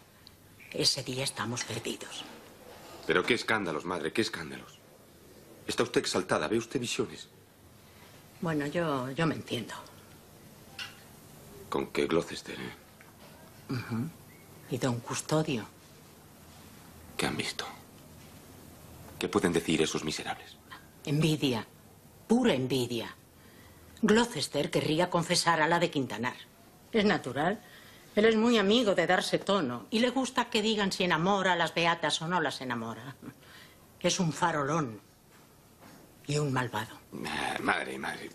ese día estamos perdidos. Pero qué escándalos, madre, qué escándalos. Está usted exaltada, ve usted visiones. Bueno, yo, yo me entiendo. Con que Gloucester, ¿eh? Y don Custodio. ¿Qué han visto? ¿Qué pueden decir esos miserables? Envidia. Pura envidia. Gloucester querría confesar a la de Quintanar. Es natural. Él es muy amigo de darse tono y le gusta que digan si enamora a las beatas o no las enamora. Es un farolón y un malvado. Ah, madre, madre.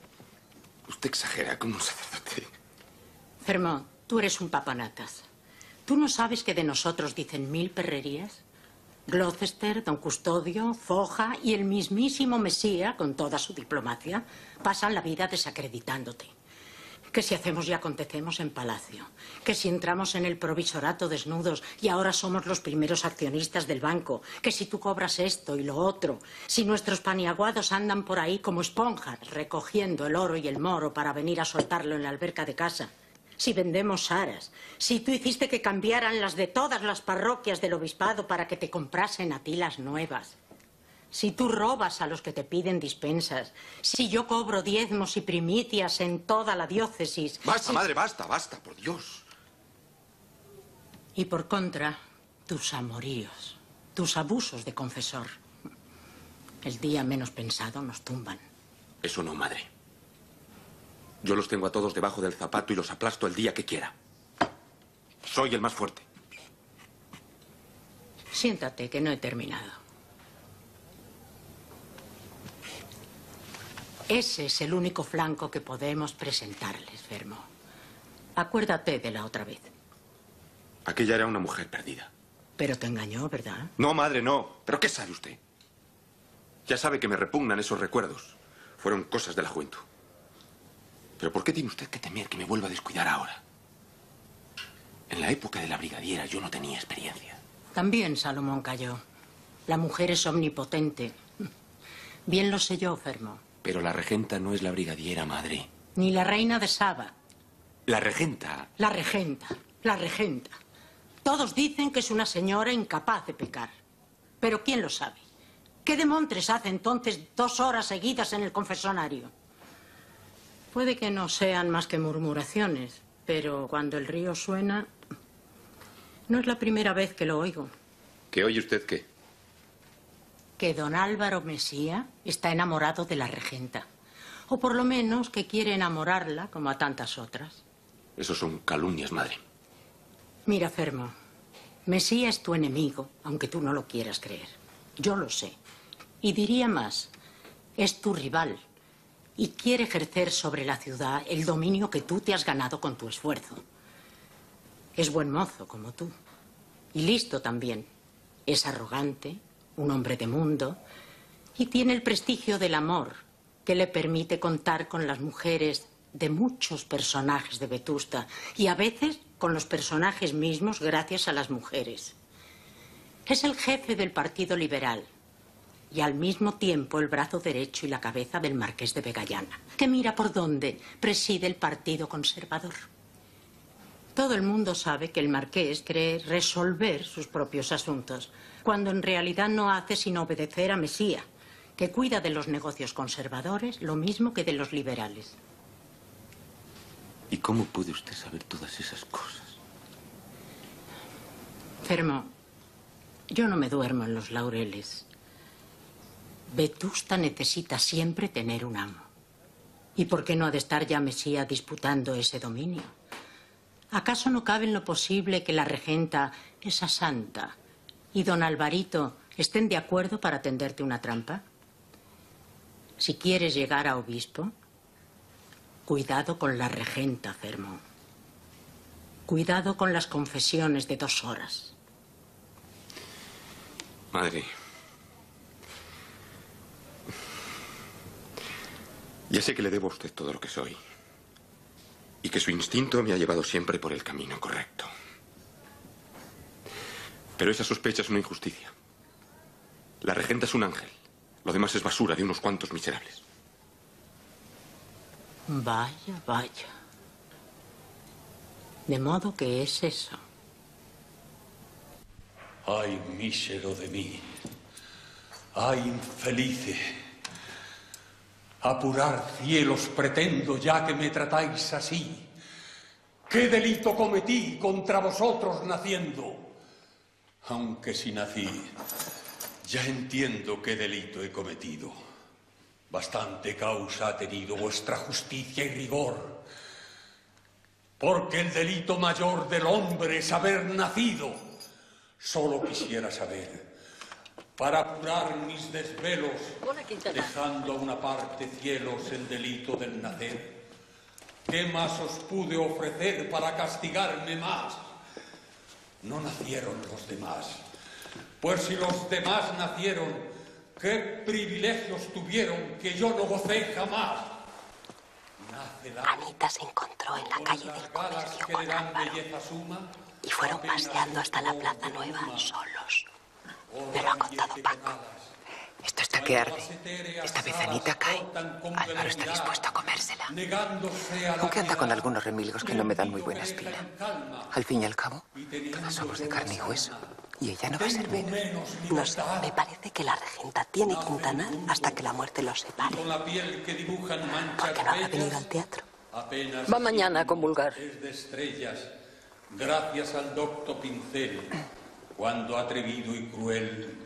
Usted exagera como un sacerdote. Fermo, tú eres un papanatas. ¿Tú no sabes que de nosotros dicen mil perrerías? Gloucester, don Custodio, Foja y el mismísimo Mesía, con toda su diplomacia, pasan la vida desacreditándote. Que si hacemos y acontecemos en palacio, que si entramos en el provisorato desnudos y ahora somos los primeros accionistas del banco, que si tú cobras esto y lo otro, si nuestros paniaguados andan por ahí como esponjas recogiendo el oro y el moro para venir a soltarlo en la alberca de casa, si vendemos aras, si tú hiciste que cambiaran las de todas las parroquias del obispado para que te comprasen a ti las nuevas, si tú robas a los que te piden dispensas, si yo cobro diezmos y primicias en toda la diócesis. Basta, si- madre, basta, basta, por Dios. Y por contra, tus amoríos, tus abusos de confesor. El día menos pensado nos tumban. Eso no, madre. Yo los tengo a todos debajo del zapato y los aplasto el día que quiera. Soy el más fuerte. Siéntate, que no he terminado. Ese es el único flanco que podemos presentarles, Fermo. Acuérdate de la otra vez. Aquella era una mujer perdida. Pero te engañó, ¿verdad? No, madre, no. ¿Pero qué sabe usted? Ya sabe que me repugnan esos recuerdos. Fueron cosas de la juventud. Pero ¿por qué tiene usted que temer que me vuelva a descuidar ahora? En la época de la brigadiera yo no tenía experiencia. También Salomón cayó. La mujer es omnipotente. Bien lo sé yo, Fermo. Pero la regenta no es la brigadiera, madre. Ni la reina de Saba. La regenta. La regenta, la regenta. Todos dicen que es una señora incapaz de pecar. Pero ¿quién lo sabe? ¿Qué demontres hace entonces dos horas seguidas en el confesonario? Puede que no sean más que murmuraciones, pero cuando el río suena, no es la primera vez que lo oigo. ¿Qué oye usted qué? Que don Álvaro Mesía está enamorado de la regenta. O por lo menos que quiere enamorarla como a tantas otras. Eso son calumnias, madre. Mira, Fermo, Mesía es tu enemigo, aunque tú no lo quieras creer. Yo lo sé. Y diría más, es tu rival. Y quiere ejercer sobre la ciudad el dominio que tú te has ganado con tu esfuerzo. Es buen mozo, como tú. Y listo también. Es arrogante, un hombre de mundo, y tiene el prestigio del amor, que le permite contar con las mujeres de muchos personajes de Vetusta y a veces con los personajes mismos gracias a las mujeres. Es el jefe del Partido Liberal y al mismo tiempo el brazo derecho y la cabeza del Marqués de Vegallana, que mira por dónde preside el Partido Conservador. Todo el mundo sabe que el Marqués cree resolver sus propios asuntos, cuando en realidad no hace sino obedecer a Mesía, que cuida de los negocios conservadores lo mismo que de los liberales. ¿Y cómo puede usted saber todas esas cosas? Fermo, yo no me duermo en los laureles. Vetusta necesita siempre tener un amo. ¿Y por qué no ha de estar ya Mesía disputando ese dominio? ¿Acaso no cabe en lo posible que la regenta, esa santa, y don Alvarito estén de acuerdo para tenderte una trampa? Si quieres llegar a obispo, cuidado con la regenta, Fermo. Cuidado con las confesiones de dos horas. Madre. Ya sé que le debo a usted todo lo que soy. Y que su instinto me ha llevado siempre por el camino correcto. Pero esa sospecha es una injusticia. La regenta es un ángel. Lo demás es basura de unos cuantos miserables. Vaya, vaya. De modo que es eso. Ay, mísero de mí. Ay, infelice. Apurar cielos pretendo ya que me tratáis así. ¿Qué delito cometí contra vosotros naciendo? Aunque si nací, ya entiendo qué delito he cometido. Bastante causa ha tenido vuestra justicia y rigor. Porque el delito mayor del hombre es haber nacido. Solo quisiera saber, para apurar mis desvelos, dejando a una parte cielos el delito del nacer, ¿qué más os pude ofrecer para castigarme más? No nacieron los demás. Pues si los demás nacieron, ¿qué privilegios tuvieron que yo no gocé jamás? Anita se encontró en la calle del comercio con Álvaro y fueron paseando hasta la Plaza Nueva solos. Me lo ha contado Paco. Esto está que arde. Esta vez Anita cae. Álvaro está dispuesto a comérsela. Aunque anda con algunos remilgos que no me dan muy buena espina. Al fin y al cabo, todas somos de carne y hueso. Y ella no va a ser menos. No sé, me parece que la regenta tiene Quintanar hasta que la muerte los separe. con la piel que dibujan manchas ¿Por qué no habrá venido al teatro? apenas Va mañana a comulgar. es de estrellas, gracias al docto Pincel, cuando atrevido y cruel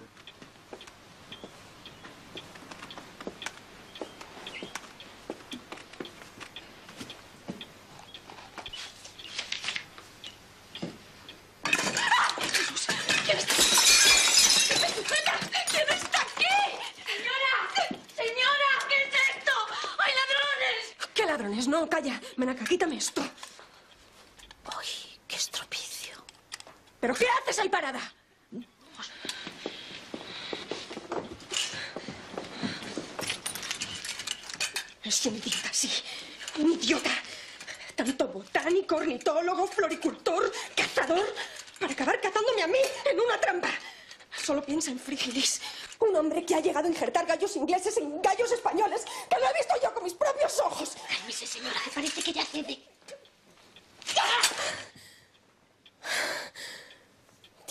¿Quién está? ¿Quién está aquí? ¡Señora! ¡Señora! ¿Qué es esto? ¡Hay ladrones! ¿Qué ladrones? No, calla. Menaca, quítame esto. ¡Ay, qué estropicio! ¿Pero qué haces ahí parada? Es un idiota, sí. Un idiota. Tanto botánico, ornitólogo, floricultor, cazador, para acabar cazándome a mí en una trampa. Solo piensa en Frigilis. Un hombre que ha llegado a injertar gallos ingleses en gallos españoles, que lo he visto yo con mis propios ojos. Cálmese, señora, que parece que ya cede.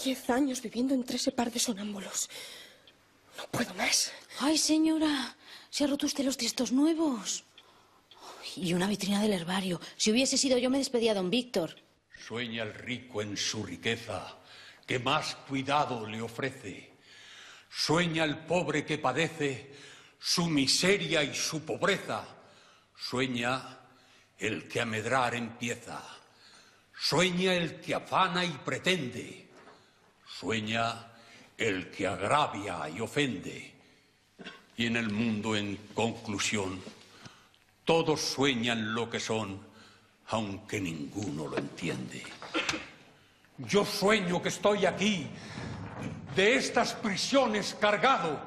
Diez años viviendo entre ese par de sonámbulos. No puedo más. Ay, señora, se ha roto usted los textos nuevos. Y una vitrina del herbario. Si hubiese sido yo, me despedía a don Víctor. Sueña el rico en su riqueza que más cuidado le ofrece. Sueña el pobre que padece su miseria y su pobreza. Sueña el que a medrar empieza. Sueña el que afana y pretende. Sueña el que agravia y ofende. Y en el mundo, en conclusión, todos sueñan lo que son, aunque ninguno lo entiende. Yo sueño que estoy aquí, de estas prisiones cargado,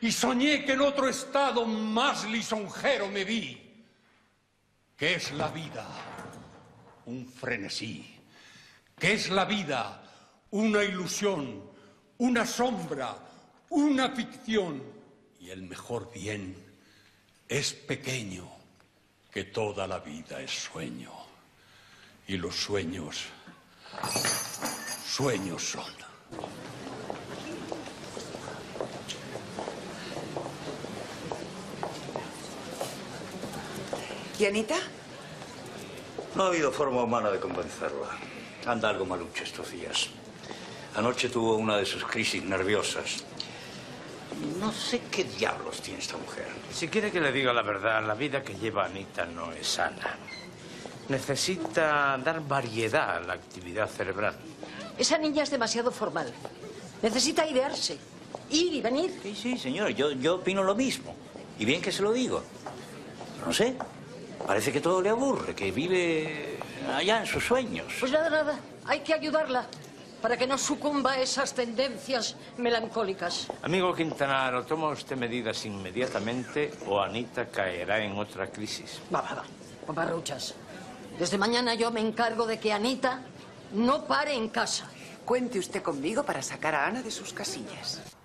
y soñé que en otro estado más lisonjero me vi. ¿Qué es la vida? Un frenesí. ¿Qué es la vida? Una ilusión, una sombra, una ficción. Y el mejor bien es pequeño, que toda la vida es sueño. Y los sueños, sueños son. ¿Y Anita? No ha habido forma humana de convencerla. Anda algo malucha estos días. Anoche tuvo una de sus crisis nerviosas. No sé qué diablos tiene esta mujer. Si quiere que le diga la verdad, la vida que lleva Anita no es sana. Necesita dar variedad a la actividad cerebral. Esa niña es demasiado formal. Necesita idearse. Ir y venir. Sí, sí, señor. Yo, yo opino lo mismo. Y bien que se lo digo. No sé. Parece que todo le aburre, que vive allá en sus sueños. Pues nada, nada. Hay que ayudarla para que no sucumba a esas tendencias melancólicas. Amigo Quintanar, o toma usted medidas inmediatamente o Anita caerá en otra crisis. Va, va, va. Paparruchas. Desde mañana yo me encargo de que Anita no pare en casa. Cuente usted conmigo para sacar a Ana de sus casillas.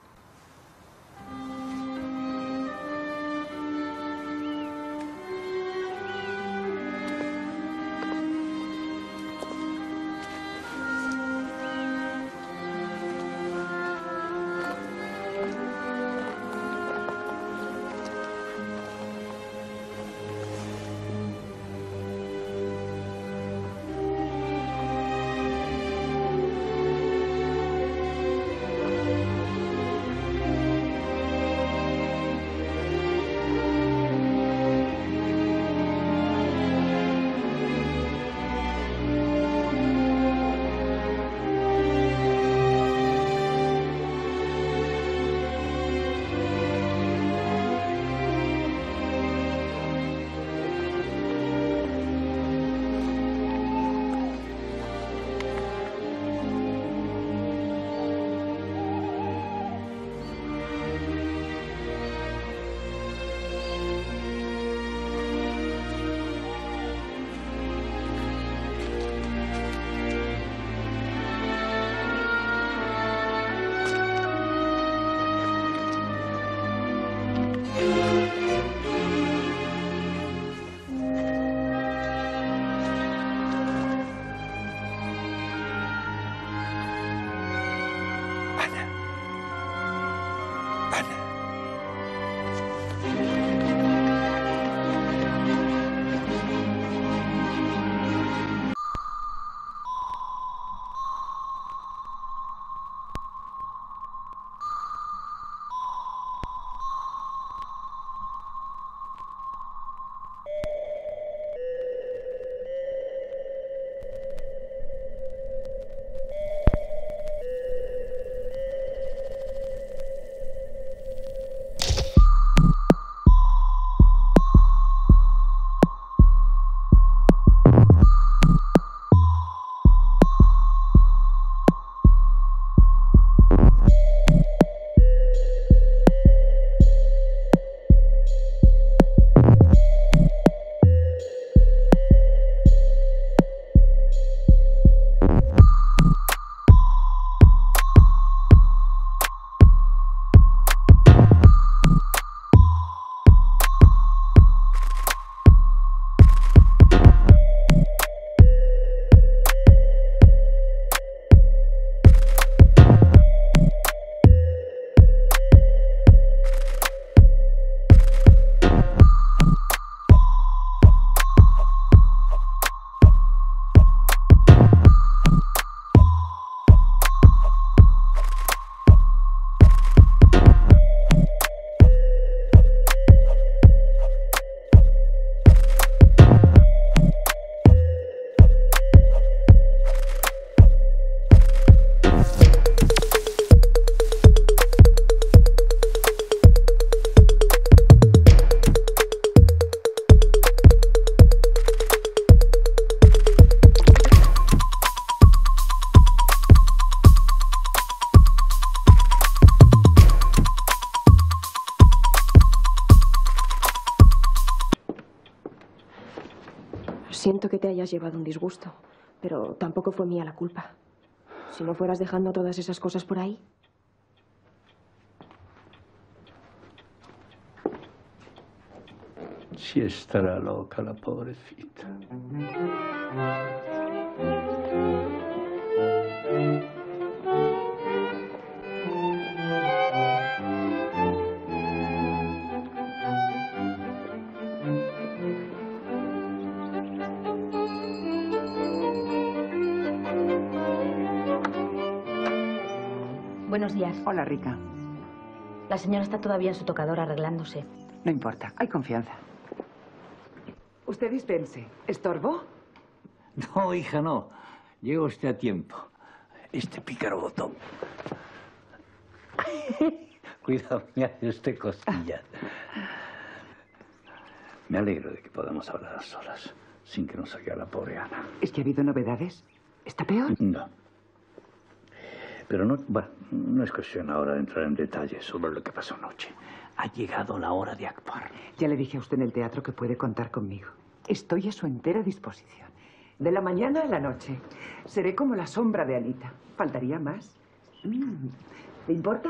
Hayas llevado un disgusto, pero tampoco fue mía la culpa. Si no fueras dejando todas esas cosas por ahí. Si estará loca la pobrecita. Buenos días. Hola, Rica. La señora está todavía en su tocador arreglándose. No importa, hay confianza. Usted dispense. ¿Estorbo? No, hija, no. Llega usted a tiempo. Este pícaro botón. Cuidado, me hace usted costillas. Me alegro de que podamos hablar a solas, sin que nos saque a la pobre Ana. ¿Es que ha habido novedades? ¿Está peor? No. Pero no, no es cuestión ahora de entrar en detalles sobre lo que pasó anoche. Ha llegado la hora de actuar. Ya le dije a usted en el teatro que puede contar conmigo. Estoy a su entera disposición. De la mañana a la noche. Seré como la sombra de Anita. Faltaría más. Mm. ¿Te importa?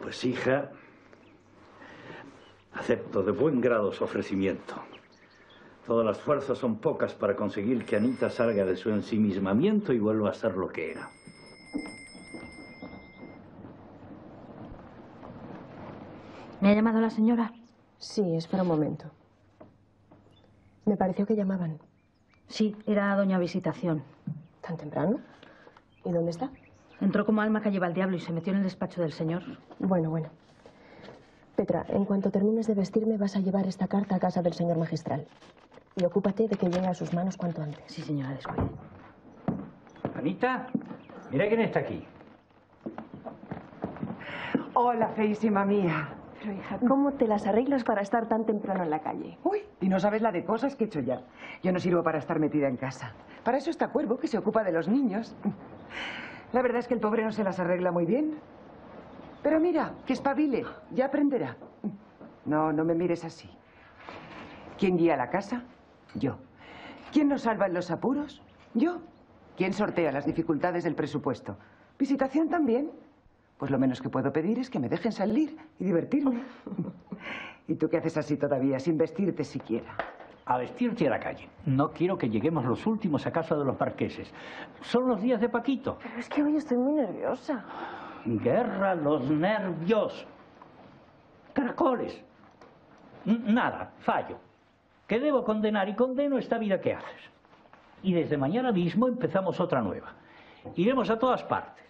Pues hija, acepto de buen grado su ofrecimiento. Todas las fuerzas son pocas para conseguir que Anita salga de su ensimismamiento y vuelva a ser lo que era. ¿Me ha llamado la señora? Sí, espera un momento. Me pareció que llamaban. Sí, era doña Visitación. ¿Tan temprano? ¿Y dónde está? Entró como alma que lleva al diablo y se metió en el despacho del señor. Bueno, bueno. Petra, en cuanto termines de vestirme, vas a llevar esta carta a casa del señor magistral. Y ocúpate de que llegue a sus manos cuanto antes. Sí, señora, descuide. Anita, mira quién está aquí. Hola, feísima mía. Pero, hija, ¿cómo te las arreglas para estar tan temprano en la calle? Uy, y no sabes la de cosas que he hecho ya. Yo no sirvo para estar metida en casa. Para eso está Cuervo, que se ocupa de los niños. La verdad es que el pobre no se las arregla muy bien. Pero mira, que espabile, ya aprenderá. No, no me mires así. ¿Quién guía la casa? Yo. ¿Quién nos salva en los apuros? Yo. ¿Quién sortea las dificultades del presupuesto? ¿Visitación también? Pues lo menos que puedo pedir es que me dejen salir y divertirme. ¿Y tú qué haces así todavía, sin vestirte siquiera? A vestirte a la calle. No quiero que lleguemos los últimos a casa de los marqueses. Son los días de Paquito. Pero es que hoy estoy muy nerviosa. Guerra los nervios. Caracoles. N- Nada, fallo. Que debo condenar y condeno esta vida que haces. Y desde mañana mismo empezamos otra nueva. Iremos a todas partes.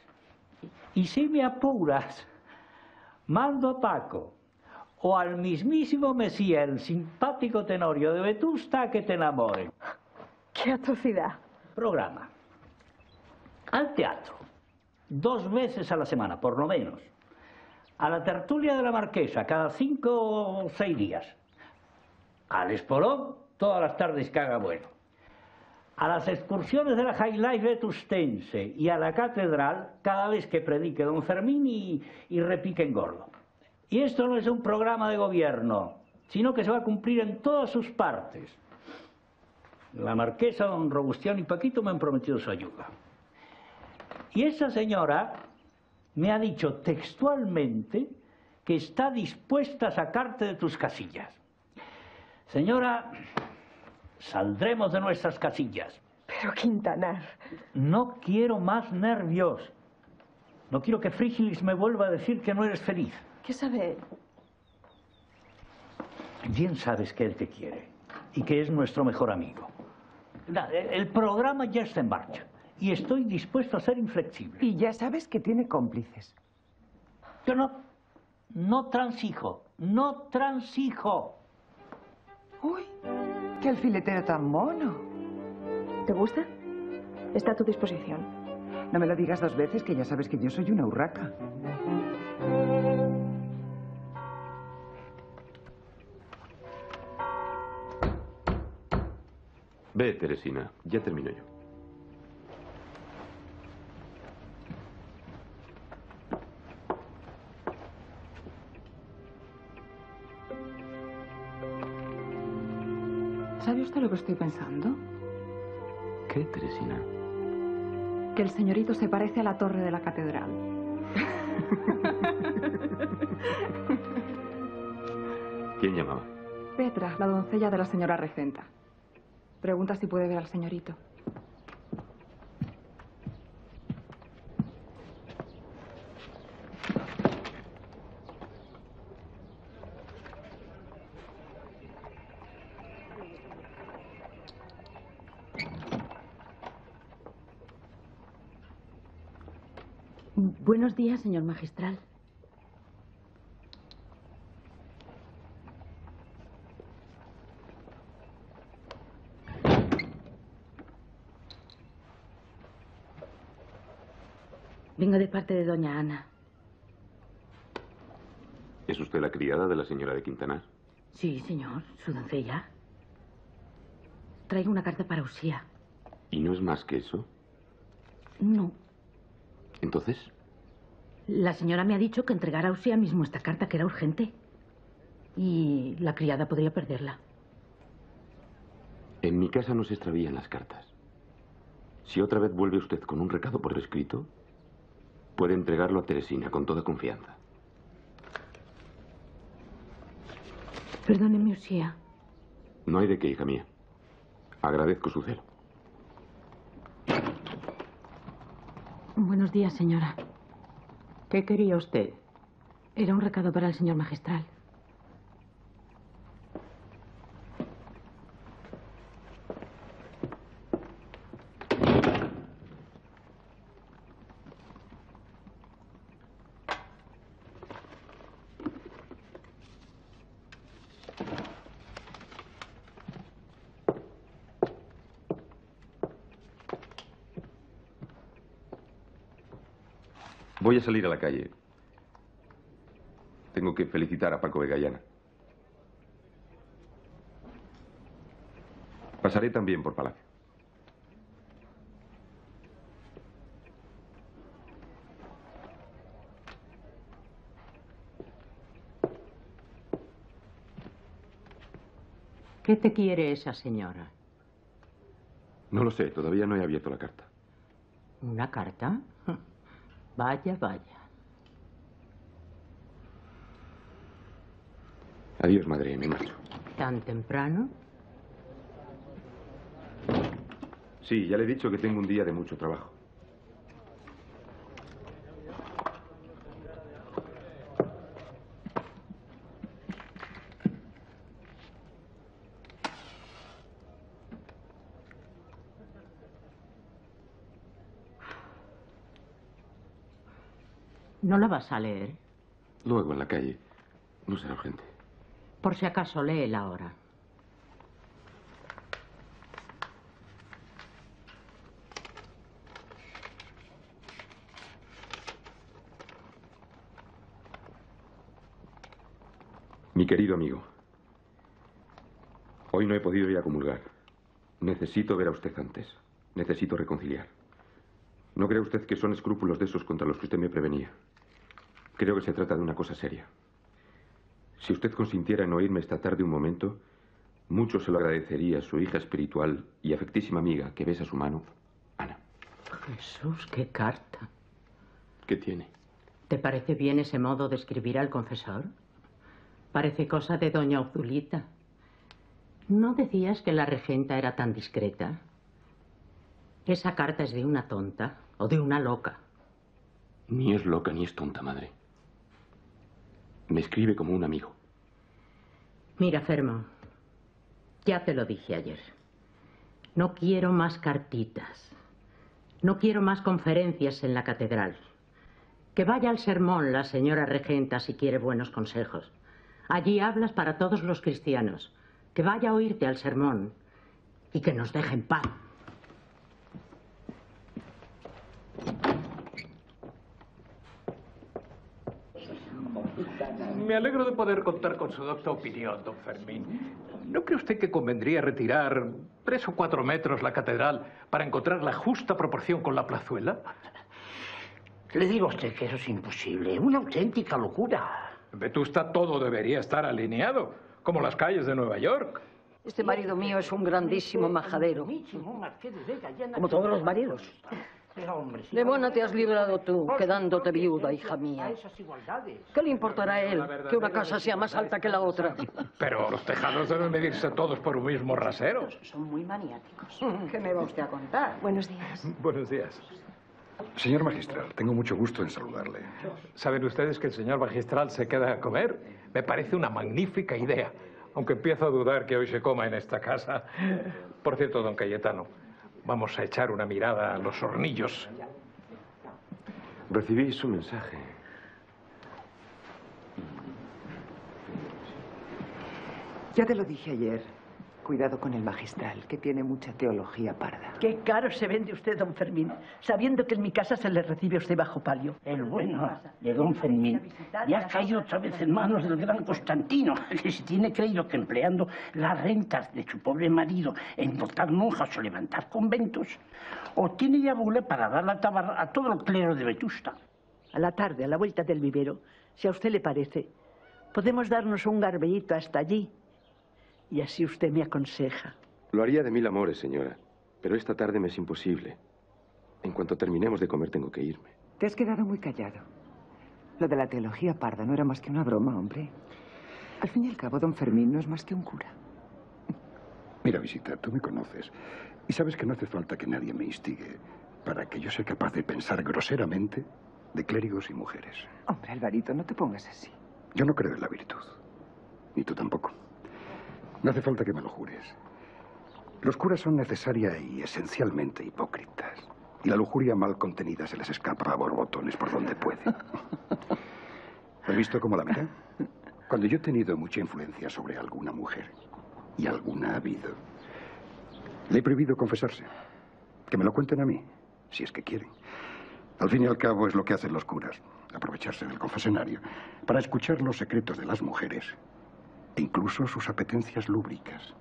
Y si me apuras, mando a Paco o al mismísimo Mesías, el simpático Tenorio de Vetusta, que te enamoren. ¡Qué atrocidad! Programa. Al teatro. Dos veces a la semana, por lo menos. A la tertulia de la Marquesa, cada cinco o seis días. Al Espolón, todas las tardes que haga bueno. A las excursiones de la High Life vetustense y a la catedral cada vez que predique don Fermín y, y repique en gordo. Y esto no es un programa de gobierno, sino que se va a cumplir en todas sus partes. La marquesa, don Robustiano y Paquito me han prometido su ayuda. Y esa señora me ha dicho textualmente que está dispuesta a sacarte de tus casillas. Señora, saldremos de nuestras casillas. Pero Quintanar. No quiero más nervios. No quiero que Frígilis me vuelva a decir que no eres feliz. ¿Qué sabe él? Bien sabes que él te quiere y que es nuestro mejor amigo. El programa ya está en marcha y estoy dispuesto a ser inflexible. Y ya sabes que tiene cómplices. Yo no, no transijo, no transijo. Uy, qué alfiletero tan mono. ¿Te gusta? Está a tu disposición. No me lo digas dos veces, que ya sabes que yo soy una urraca. Ve, Teresina, ya termino yo. Lo que estoy pensando? ¿Qué, Teresina? Que el señorito se parece a la torre de la catedral. ¿Quién llamaba? Petra, la doncella de la señora regenta. Pregunta si puede ver al señorito. Buenos días, señor magistral. Vengo de parte de doña Ana. ¿Es usted la criada de la señora de Quintanar? Sí, señor, su doncella. Traigo una carta para Usía. ¿Y no es más que eso? No, Entonces, la señora me ha dicho que entregara a Usía mismo esta carta, que era urgente. Y la criada podría perderla. en mi casa no se extravían las cartas. Si otra vez vuelve usted con un recado por escrito, puede entregarlo a Teresina con toda confianza. Perdóneme, Usía. No hay de qué, hija mía. Agradezco su celo. Buenos días, señora. ¿Qué quería usted? Era un recado para el señor magistral. Voy a salir a la calle. Tengo que felicitar a Paco de Gallana. Pasaré también por Palacio. ¿Qué te quiere esa señora? No lo sé, todavía no he abierto la carta. ¿Una carta? Vaya, vaya. Adiós, madre, me marcho. ¿Tan temprano? Sí, ya le he dicho que tengo un día de mucho trabajo. ¿No la vas a leer? Luego en la calle. No será urgente. Por si acaso, léela ahora. Mi querido amigo, hoy no he podido ir a comulgar. Necesito ver a usted antes. Necesito reconciliar. ¿No cree usted que son escrúpulos de esos contra los que usted me prevenía? Creo que se trata de una cosa seria. Si usted consintiera en oírme esta tarde un momento, mucho se lo agradecería a su hija espiritual y afectísima amiga que besa su mano, Jesús, qué carta. ¿Qué tiene? ¿Te parece bien ese modo de escribir al confesor? Parece cosa de doña Obdulita. ¿No decías que la regenta era tan discreta? Esa carta es de una tonta o de una loca. Ni es loca ni es tonta, madre. Me escribe como un amigo. Mira, Fermo, ya te lo dije ayer. No quiero más cartitas. No quiero más conferencias en la catedral. Que vaya al sermón la señora regenta si quiere buenos consejos. Allí hablas para todos los cristianos. Que vaya a oírte al sermón y que nos deje en paz. Me alegro de poder contar con su docta opinión, don Fermín. ¿No cree usted que convendría retirar tres o cuatro metros la catedral para encontrar la justa proporción con la plazuela? Le digo a usted que eso es imposible, una auténtica locura. En Vetusta todo debería estar alineado, como las calles de Nueva York. Este marido mío es un grandísimo majadero. Como todos los maridos. De buena te has librado tú, quedándote viuda, hija mía. ¿Qué le importará a él que una casa sea más alta que la otra? Pero los tejanos deben medirse todos por un mismo rasero. Son muy maniáticos. ¿Qué me va usted a contar? Buenos días. Buenos días. Señor magistral, tengo mucho gusto en saludarle. ¿Saben ustedes que el señor magistral se queda a comer? Me parece una magnífica idea, aunque empiezo a dudar que hoy se coma en esta casa. Por cierto, don Cayetano, vamos a echar una mirada a los hornillos. Recibí su mensaje. Ya te lo dije ayer. Cuidado con el magistral, que tiene mucha teología parda. Qué caro se vende usted, don Fermín, sabiendo que en mi casa se le recibe a usted bajo palio. El bueno de don Fermín ya ha caído otra vez en manos del gran Constantino, que se tiene creído que empleando las rentas de su pobre marido en dotar monjas o levantar conventos, obtiene ya bule para dar la tabarra a todo el clero de Vetusta. A la tarde, a la vuelta del vivero, si a usted le parece, podemos darnos un garbellito hasta allí. Y así usted me aconseja. Lo haría de mil amores, señora. Pero esta tarde me es imposible. En cuanto terminemos de comer, tengo que irme. Te has quedado muy callado. Lo de la teología parda no era más que una broma, hombre. Al fin y al cabo, don Fermín no es más que un cura. Mira, visita, tú me conoces. Y sabes que no hace falta que nadie me instigue para que yo sea capaz de pensar groseramente de clérigos y mujeres. Hombre, Alvarito, no te pongas así. Yo no creo en la virtud. Ni tú tampoco. No hace falta que me lo jures. Los curas son necesaria y esencialmente hipócritas. Y la lujuria mal contenida se les escapa a borbotones por donde puede. ¿Has visto cómo la mira? Cuando yo he tenido mucha influencia sobre alguna mujer, y alguna ha habido, le he prohibido confesarse. Que me lo cuenten a mí, si es que quieren. Al fin y al cabo es lo que hacen los curas, aprovecharse del confesionario para escuchar los secretos de las mujeres incluso sus apetencias lúbricas.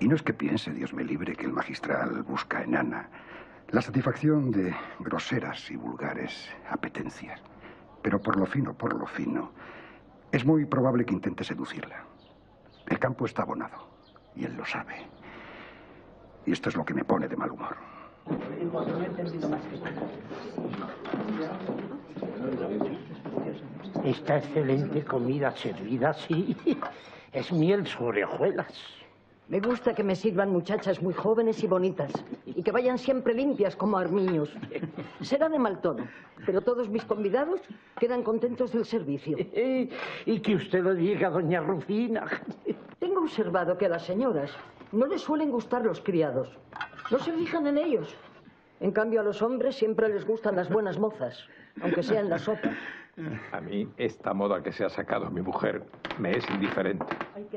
Y no es que piense, Dios me libre, que el magistral busca en Ana la satisfacción de groseras y vulgares apetencias. Pero por lo fino, por lo fino, es muy probable que intente seducirla. El campo está abonado, y él lo sabe. Y esto es lo que me pone de mal humor. Esta excelente comida servida así es miel sobre hojuelas. Me gusta que me sirvan muchachas muy jóvenes y bonitas y que vayan siempre limpias como armiños. Será de mal tono, pero todos mis convidados quedan contentos del servicio. Y que usted lo diga, doña Rufina. Tengo observado que a las señoras no les suelen gustar los criados. No se fijan en ellos. En cambio, a los hombres siempre les gustan las buenas mozas, aunque sea en la sopa. A mí, esta moda que se ha sacado mi mujer me es indiferente.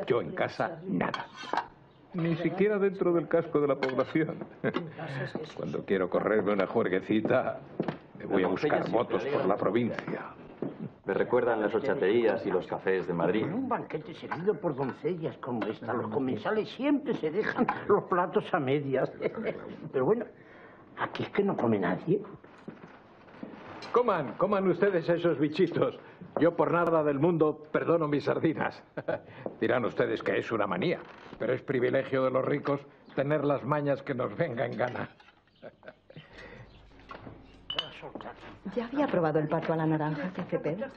Yo en casa, nada. Ni siquiera dentro del casco de la población. Cuando quiero correrme una juerguecita, me voy a buscar motos por la provincia. Me recuerdan las horchaterías y los cafés de Madrid. En un banquete servido por doncellas como esta, los comensales siempre se dejan los platos a medias. Pero bueno, aquí es que no come nadie. Coman, coman ustedes esos bichitos. Yo por nada del mundo perdono mis sardinas. Dirán ustedes que es una manía, pero es privilegio de los ricos tener las mañas que nos venga en gana. ¿Ya había probado el parto a la naranja hace Pedro?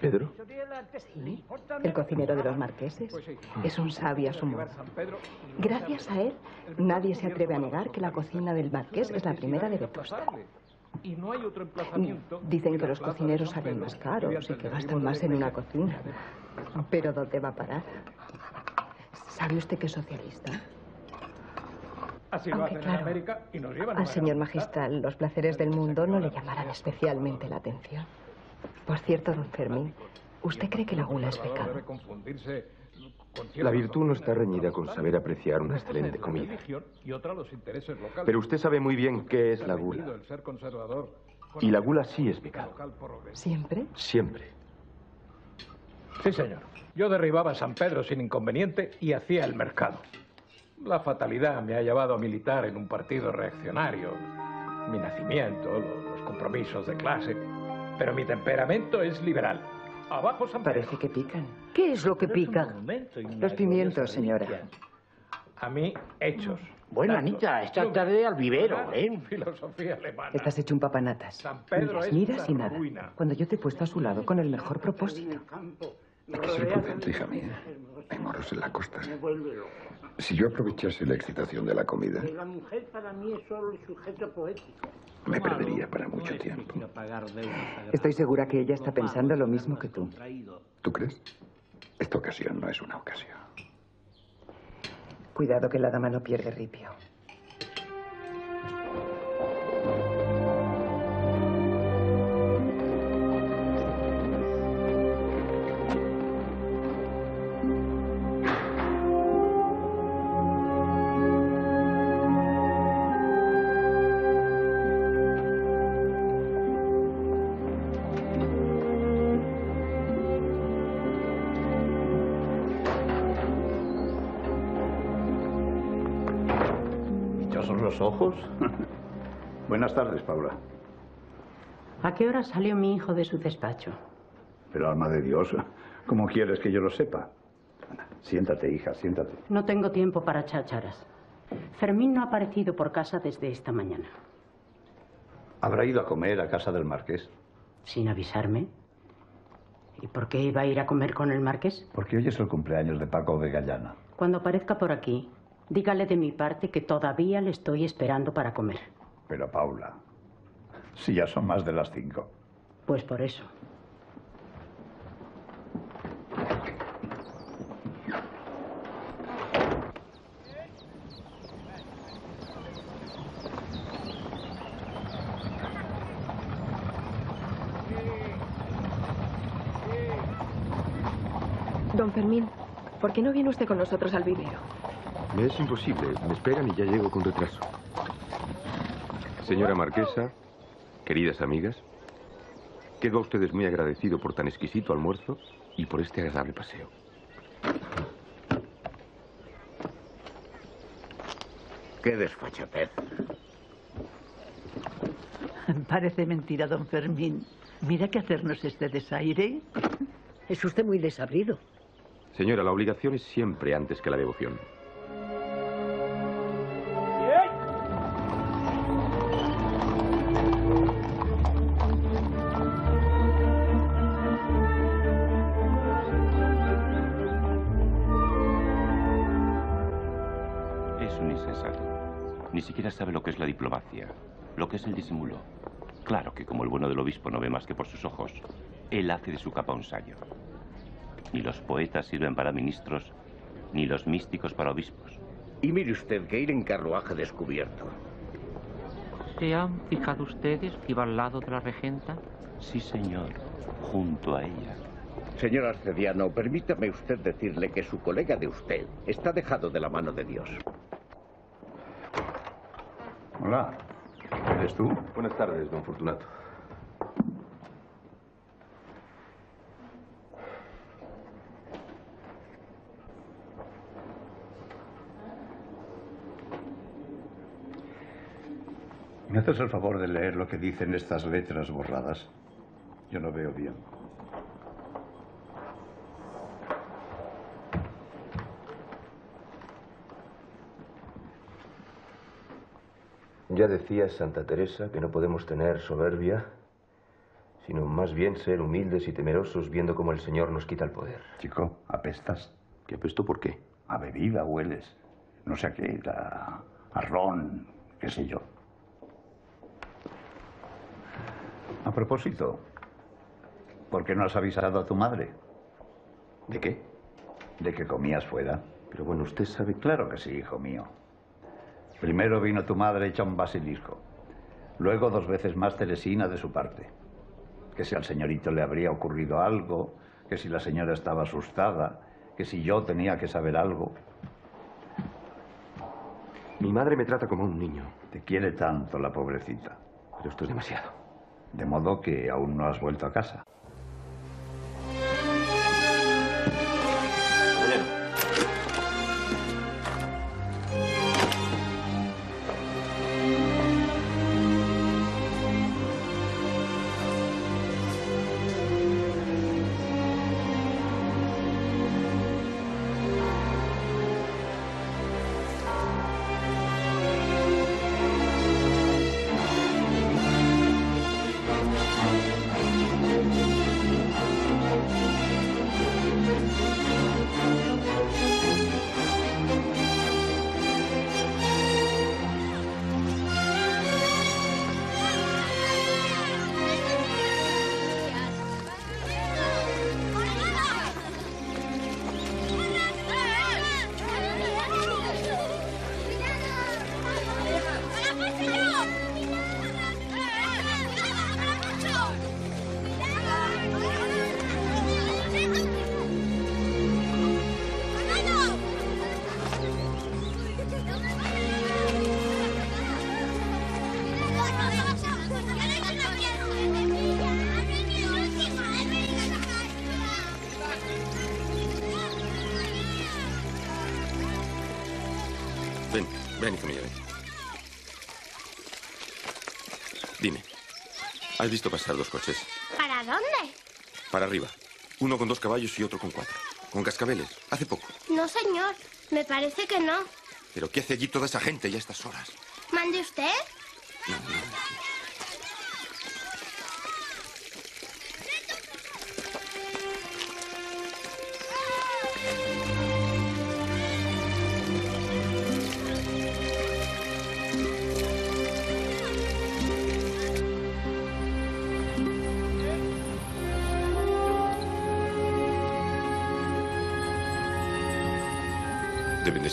¿Pedro? Sí, el cocinero de los marqueses. Es un sabio a su modo. Gracias a él, nadie se atreve a negar que la cocina del marqués es la primera de Vetusta. Y no hay otro emplazamiento. Dicen que los cocineros salen más caros y que gastan más en una cocina. Pero ¿dónde va a parar? ¿Sabe usted que es socialista? Así lo Aunque, hacen claro, en América y nos llevan a Al señor magistral, los placeres del mundo no le llamarán especialmente la atención. Por cierto, don Fermín, ¿usted cree que la gula es pecado? La virtud no está reñida con saber apreciar una excelente comida. Pero usted sabe muy bien qué es la gula. El ser conservador Y la gula sí es pecado. ¿Siempre? Siempre. Sí, señor. Yo derribaba San Pedro sin inconveniente y hacía el mercado. La fatalidad me ha llevado a militar en un partido reaccionario. Mi nacimiento, lo- los compromisos de clase. Pero mi temperamento es liberal. Abajo, San Parece que pican. ¿Qué es lo que pica? Los pimientos, señora. A mí, hechos. Bueno, Anita, esta tarde al vivero, ¿eh? Filosofía alemana. Estás hecho un papanatas. San Pedro miras, miras y nada. ruina. Cuando yo te he puesto a su lado con el mejor propósito. Hay que ser prudente, hija mía. Hay moros en la costa. Si yo aprovechase la excitación de la comida, La mujer para mí es solo el sujeto poético. me perdería para mucho tiempo. Estoy segura que ella está pensando lo mismo que tú. ¿Tú crees? Esta ocasión no es una ocasión. Cuidado que la dama no pierde ripio. Ojos. Buenas tardes, Paula. ¿A qué hora salió mi hijo de su despacho? Pero alma de Dios, ¿cómo quieres que yo lo sepa? Anda, Siéntate, hija, siéntate. No tengo tiempo para chácharas. Fermín no ha aparecido por casa desde esta mañana. ¿Habrá ido a comer a casa del marqués? Sin avisarme. ¿Y por qué iba a ir a comer con el marqués? Porque hoy es el cumpleaños de Paco de Gallana. Cuando aparezca por aquí, dígale de mi parte que todavía le estoy esperando para comer. Pero Paula, si ya son más de las cinco. Pues por eso. Don Fermín, ¿por qué no viene usted con nosotros al vivero? Me es imposible. Me esperan y ya llego con retraso. Señora Marquesa, queridas amigas, quedo a ustedes muy agradecido por tan exquisito almuerzo y por este agradable paseo. Qué desfachatez. Parece mentira, don Fermín. Mira que hacernos este desaire. Es usted muy desabrido. Señora, la obligación es siempre antes que la devoción. Siquiera sabe lo que es la diplomacia, lo que es el disimulo. Claro que como el bueno del obispo no ve más que por sus ojos, él hace de su capa un sayo. Ni los poetas sirven para ministros, ni los místicos para obispos. Y mire usted que ir en carruaje descubierto. ¿Se han fijado ustedes que iba al lado de la regenta? Sí, señor, junto a ella. Señor Arcediano, permítame usted decirle que su colega de usted está dejado de la mano de Dios. Hola. ¿Eres tú? Buenas tardes, don Fortunato. ¿Me haces el favor de leer lo que dicen estas letras borradas? Yo no veo bien. Ya decía Santa Teresa que no podemos tener soberbia, sino más bien ser humildes y temerosos viendo cómo el Señor nos quita el poder. Chico, apestas. ¿Que apesto por qué? A bebida hueles. No sé a qué, a, a ron, qué sé yo. A propósito, ¿por qué no has avisado a tu madre? ¿De qué? De que comías fuera. Pero bueno, usted sabe... Claro que sí, hijo mío. Primero vino tu madre hecha un basilisco. Luego dos veces más Teresina de su parte. Que si al señorito le habría ocurrido algo, que si la señora estaba asustada, que si yo tenía que saber algo. Mi madre me trata como un niño. Te quiere tanto la pobrecita. Pero esto es demasiado. De modo que aún no has vuelto a casa. ¿Has visto pasar dos coches? ¿Para dónde? Para arriba. Uno con dos caballos y otro con cuatro. Con cascabeles. Hace poco. No, señor. Me parece que no. ¿Pero qué hace allí toda esa gente ya a estas horas? ¿Mande usted? No, no.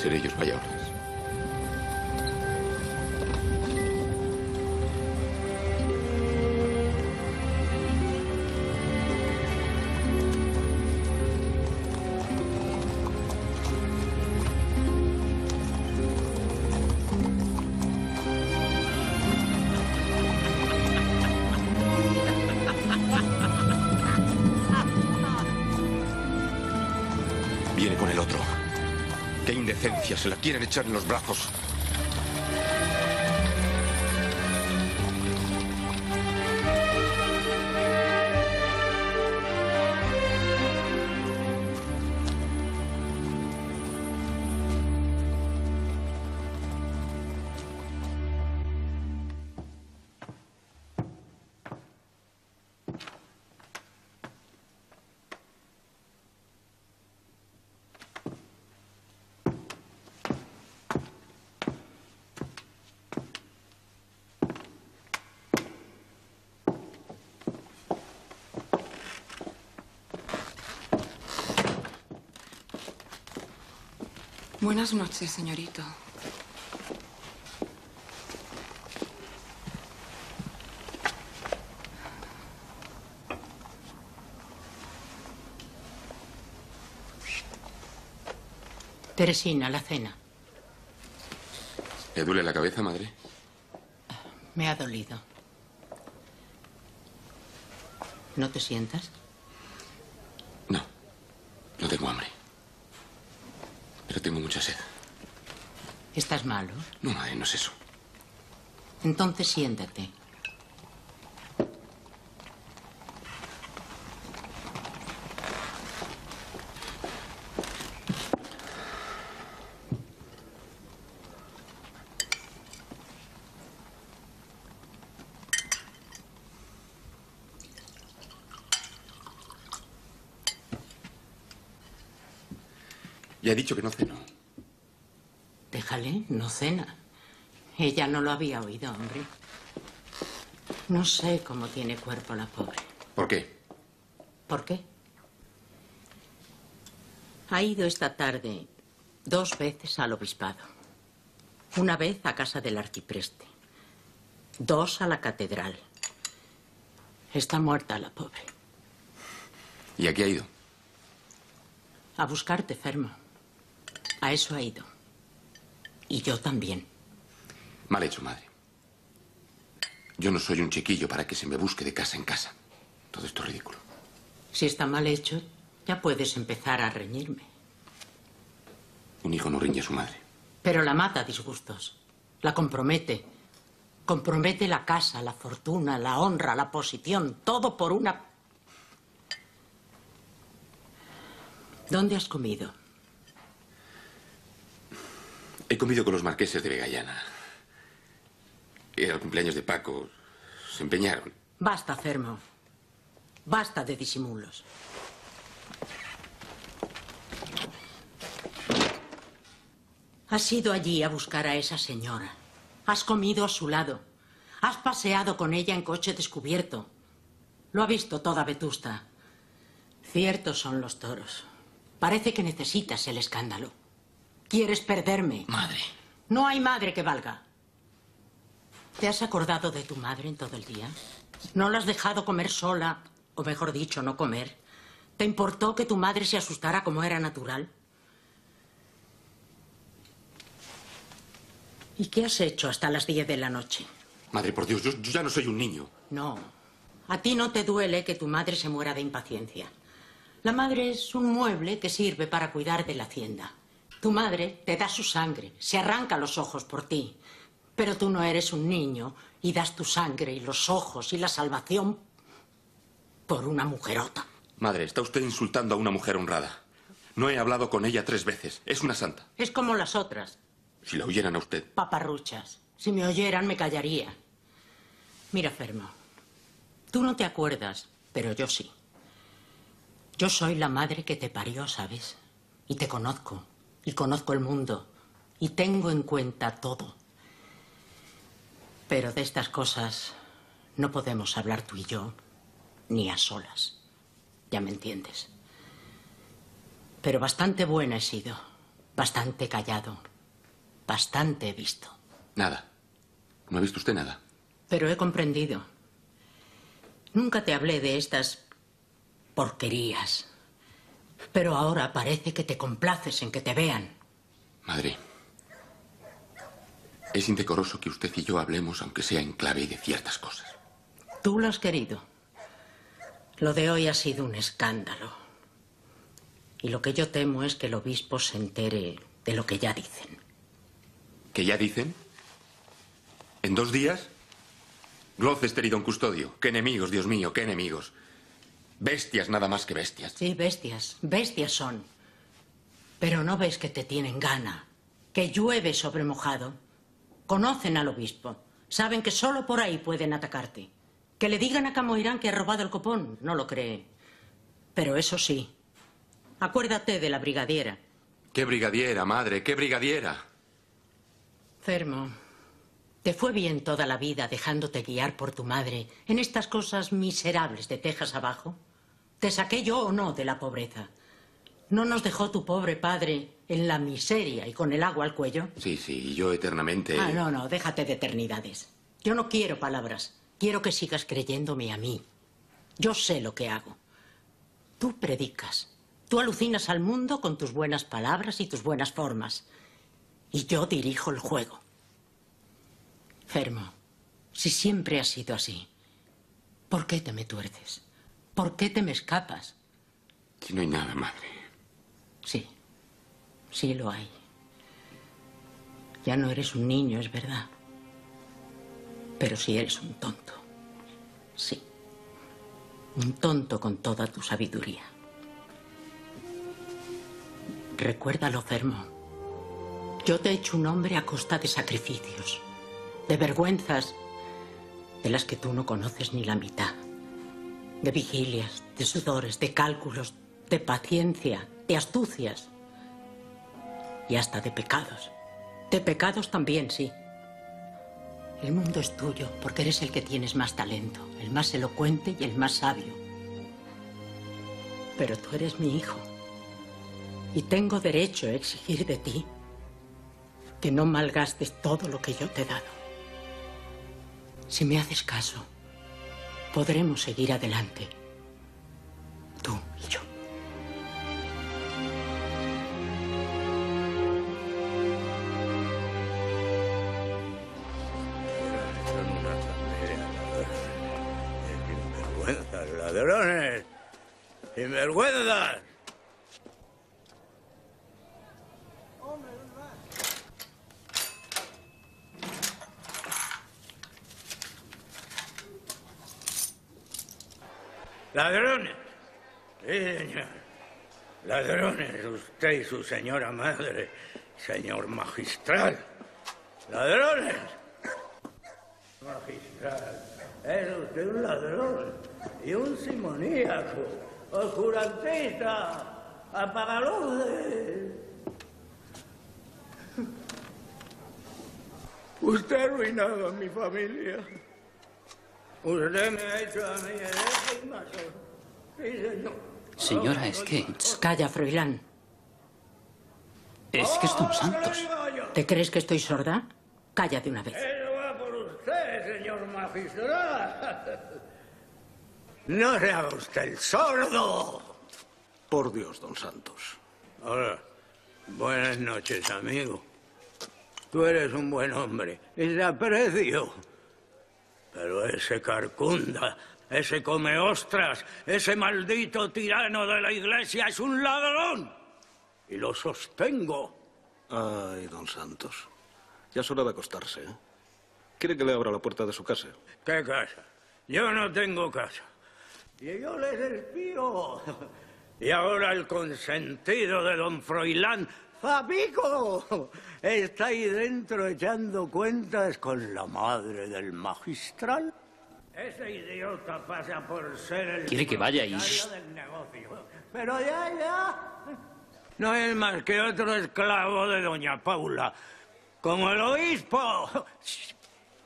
Deben de ser ellos, vaya horas. Quieren echar en los brazos. Buenas noches, señorito. Teresina, la cena. ¿Le duele la cabeza, madre? Me ha dolido. ¿No te sientas? No tengo hambre. Pero tengo mucha sed. ¿Estás malo? No, madre, no es eso. Entonces siéntate. Ya he dicho que no ceno. Cena. Ella no lo había oído, hombre. No sé cómo tiene cuerpo la pobre. ¿Por qué? ¿Por qué? Ha ido esta tarde dos veces al obispado. Una vez a casa del arcipreste. Dos a la catedral. Está muerta la pobre. ¿Y a qué ha ido? A buscarte, Fermo. A eso ha ido. Y yo también. Mal hecho, madre. Yo no soy un chiquillo para que se me busque de casa en casa. Todo esto es ridículo. Si está mal hecho, ya puedes empezar a reñirme. Un hijo no riñe a su madre. Pero la mata a disgustos. La compromete. Compromete la casa, la fortuna, la honra, la posición. Todo por una... ¿Dónde has comido? He comido con los marqueses de Vegallana. Era el cumpleaños de Paco. Se empeñaron. Basta, Fermo. Basta de disimulos. Has ido allí a buscar a esa señora. Has comido a su lado. Has paseado con ella en coche descubierto. Lo ha visto toda Vetusta. Ciertos son los toros. Parece que necesitas el escándalo. Quieres perderme. Madre. No hay madre que valga. ¿Te has acordado de tu madre en todo el día? ¿No la has dejado comer sola? O mejor dicho, no comer. ¿Te importó que tu madre se asustara como era natural? ¿Y qué has hecho hasta las 10 de la noche? Madre, por Dios, yo, yo ya no soy un niño. No. A ti no te duele que tu madre se muera de impaciencia. La madre es un mueble que sirve para cuidar de la hacienda. Tu madre te da su sangre, se arranca los ojos por ti. Pero tú no eres un niño y das tu sangre y los ojos y la salvación por una mujerota. Madre, está usted insultando a una mujer honrada. No he hablado con ella tres veces. Es una santa. Es como las otras, Si la oyeran a usted. paparruchas. Si me oyeran, me callaría. Mira, Fermo, tú no te acuerdas, pero yo sí. Yo soy la madre que te parió, ¿sabes? Y te conozco, y conozco el mundo, y tengo en cuenta todo. Pero de estas cosas no podemos hablar tú y yo, ni a solas. Ya me entiendes. Pero bastante buena he sido, bastante callado, bastante he visto. Nada. ¿No ha visto usted nada? Pero he comprendido. Nunca te hablé de estas porquerías. Pero ahora parece que te complaces en que te vean. Madre. Es indecoroso que usted y yo hablemos, aunque sea en clave de ciertas cosas. Tú lo has querido. Lo de hoy ha sido un escándalo. Y lo que yo temo es que el obispo se entere de lo que ya dicen. ¿Que ya dicen? ¿En dos días? Gloucester y don Custodio. ¡Qué enemigos, Dios mío, qué enemigos! Bestias, nada más que bestias. Sí, bestias, bestias son. Pero no ves que te tienen gana, que llueve sobre mojado. Conocen al obispo, saben que solo por ahí pueden atacarte. Que le digan a Camoirán que ha robado el copón, no lo cree. Pero eso sí, acuérdate de la brigadiera. ¡Qué brigadiera, madre! ¡Qué brigadiera! Fermo, te fue bien toda la vida dejándote guiar por tu madre en estas cosas miserables de Texas abajo. ¿Te saqué yo o no de la pobreza? ¿No nos dejó tu pobre padre en la miseria y con el agua al cuello? Sí, sí, y yo eternamente... Ah, no, no, déjate de eternidades. Yo no quiero palabras. Quiero que sigas creyéndome a mí. Yo sé lo que hago. Tú predicas. Tú alucinas al mundo con tus buenas palabras y tus buenas formas. Y yo dirijo el juego. Fermo, si siempre has sido así, ¿por qué te me tuerces? ¿Por qué te me escapas? Si no hay nada, madre. Sí, sí lo hay. Ya no eres un niño, es verdad. Pero sí eres un tonto. Sí. Un tonto con toda tu sabiduría. Recuérdalo, Fermo. Yo te he hecho un hombre a costa de sacrificios, de vergüenzas de las que tú no conoces ni la mitad, de vigilias, de sudores, de cálculos, de paciencia, de astucias y hasta de pecados. De pecados también, sí. El mundo es tuyo porque eres el que tienes más talento, el más elocuente y el más sabio. Pero tú eres mi hijo y tengo derecho a exigir de ti que no malgastes todo lo que yo te he dado. Si me haces caso, podremos seguir adelante. Tú y yo. Ladrones. Sinvergüenzas. Ladrones. Sí, señor. Ladrones, usted y su señora madre, señor magistral. Ladrones. Magistral, es usted un ladrón y un simoníaco, oscurantista, apagaluces. Usted ha arruinado a mi familia. Señora, es que... Calla, Froilán. Es que son santos. ¿Te crees que estoy sorda? Calla de una vez. Eso va por usted, señor magistral. No se haga usted el sordo. Por Dios, don Santos. Hola. Buenas noches, amigo. Tú eres un buen hombre y te aprecio. Pero ese carcunda, ese come ostras, ese maldito tirano de la iglesia es un ladrón. Y lo sostengo. Ay, don Santos. Ya es hora de acostarse, ¿eh? ¿Quiere que le abra la puerta de su casa? ¿Qué casa? Yo no tengo casa. Y yo les espío. Y ahora el consentido de don Froilán, Fabico, está ahí dentro echando cuentas con la madre del magistral. Ese idiota pasa por ser el ¿Quiere que vaya y- del negocio. Pero ya, ya. No es más que otro esclavo de doña Paula. Como el obispo.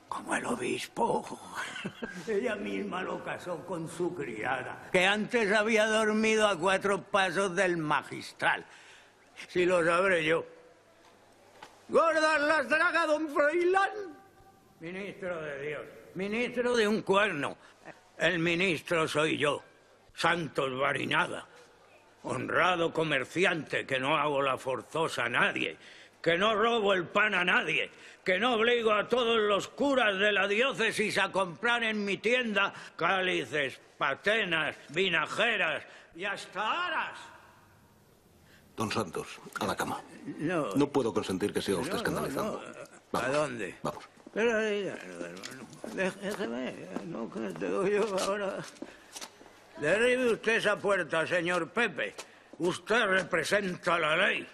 Como el obispo. Ella misma lo casó con su criada, que antes había dormido a cuatro pasos del magistral. Si lo sabré yo. ¡Gordas las draga, don Froilán! Ministro de Dios, ministro de un cuerno. El ministro soy yo, Santos Barinada. Honrado comerciante, que no hago la forzosa a nadie, que no robo el pan a nadie, que no obligo a todos los curas de la diócesis a comprar en mi tienda cálices, patenas, vinajeras y hasta aras. Don Santos, a la cama. No. No puedo consentir que siga usted No, escandalizando. no. ¿A dónde? Vamos. Pero, eh, hermano, déjeme, no que tengo yo ahora. Derribe usted esa puerta, señor Pepe. Usted representa la ley.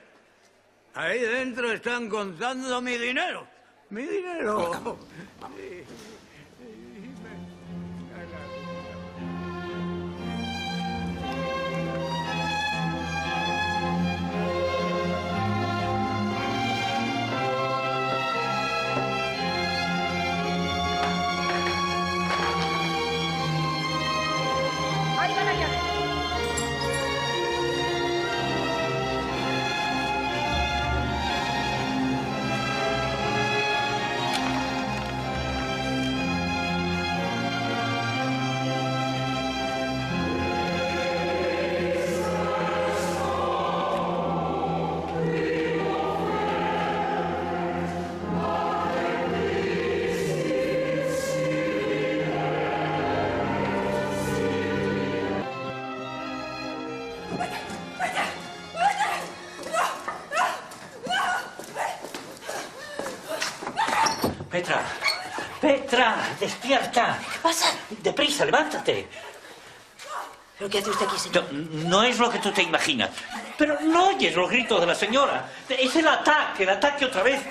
Ahí dentro están contando mi dinero. Mi dinero. Ahí Levántate. ¿Pero qué hace usted aquí, señor? No, no es lo que tú te imaginas. Pero no oyes los gritos de la señora. Es el ataque, el ataque otra vez.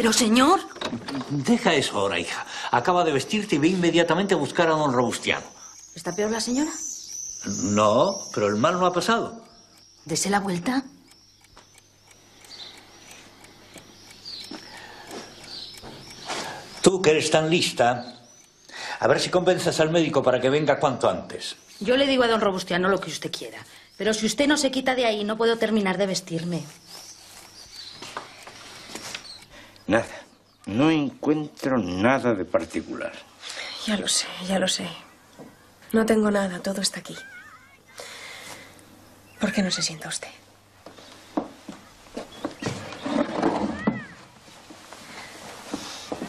Pero, señor. Deja eso ahora, hija. Acaba de vestirte y ve inmediatamente a buscar a don Robustiano. ¿Está peor la señora? No, pero el mal no ha pasado. Dese la vuelta. Tú que eres tan lista, A ver si convences al médico para que venga cuanto antes. Yo le digo a don Robustiano lo que usted quiera. Pero si usted no se quita de ahí, no puedo terminar de vestirme. Nada. No encuentro nada de particular. Ya lo sé, ya lo sé. No tengo nada, todo está aquí. ¿Por qué no se sienta usted?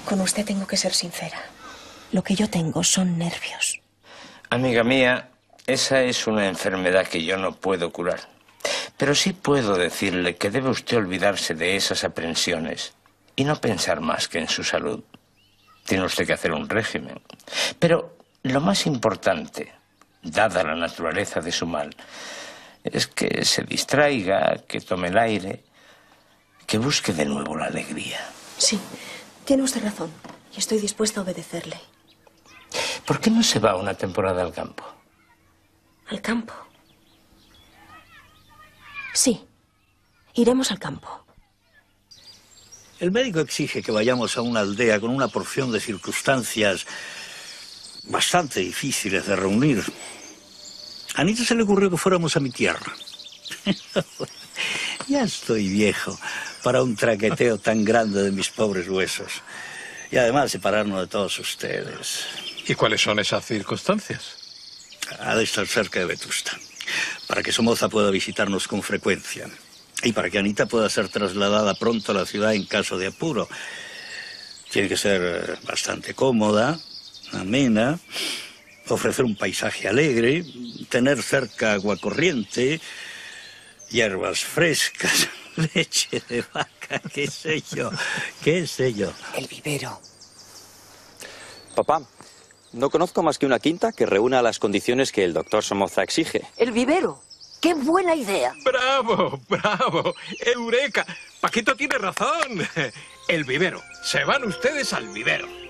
Con usted tengo que ser sincera. Lo que yo tengo son nervios. Amiga mía, esa es una enfermedad que yo no puedo curar. Pero sí puedo decirle que debe usted olvidarse de esas aprensiones y no pensar más que en su salud. Tiene usted que hacer un régimen. Pero lo más importante, dada la naturaleza de su mal, es que se distraiga, que tome el aire, que busque de nuevo la alegría. Sí, tiene usted razón. Y estoy dispuesta a obedecerle. ¿Por qué no se va una temporada al campo? ¿Al campo? Sí, iremos al campo. El médico exige que vayamos a una aldea con una porción de circunstancias bastante difíciles de reunir. A Anita se le ocurrió que fuéramos a mi tierra. ya estoy viejo para un traqueteo tan grande de mis pobres huesos. Y además separarnos de todos ustedes. ¿Y cuáles son esas circunstancias? Ha de estar cerca de Vetusta, para que Somoza pueda visitarnos con frecuencia. Y para que Anita pueda ser trasladada pronto a la ciudad en caso de apuro. Tiene que ser eh, bastante cómoda, amena, ofrecer un paisaje alegre, tener cerca agua corriente, hierbas frescas, leche de vaca, qué sé yo, qué sé yo. El vivero. Papá, no conozco más que una quinta que reúna las condiciones que el doctor Somoza exige. El vivero. ¡Qué buena idea! ¡Bravo, bravo! ¡Eureka! Paquito tiene razón. El vivero. Se van ustedes al vivero.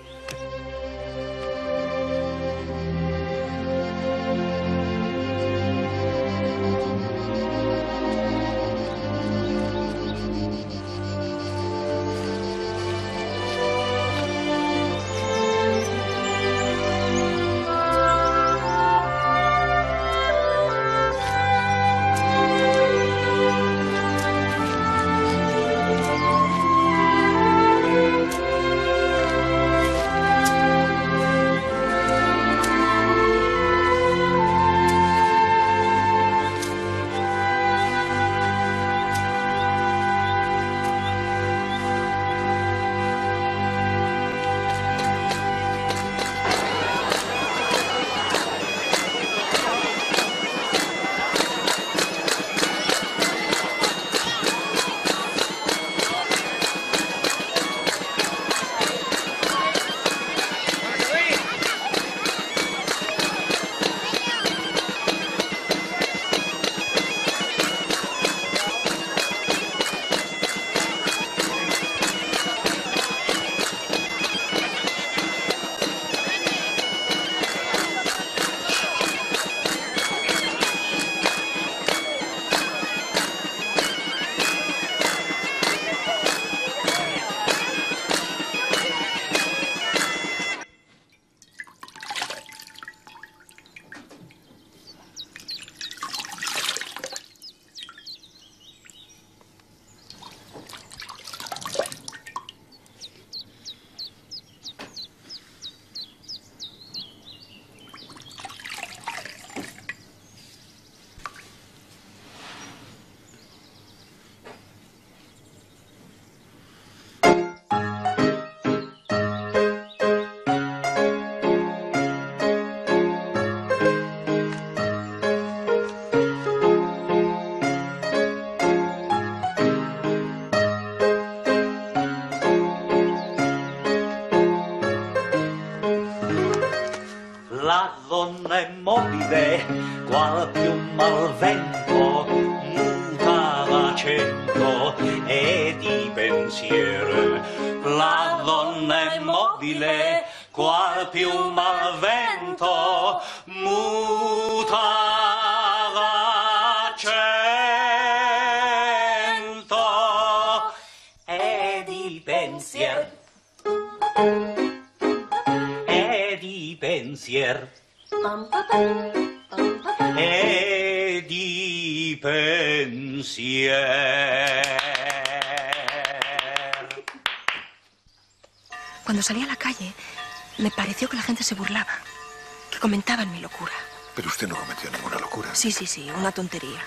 Sí, sí, sí, una tontería.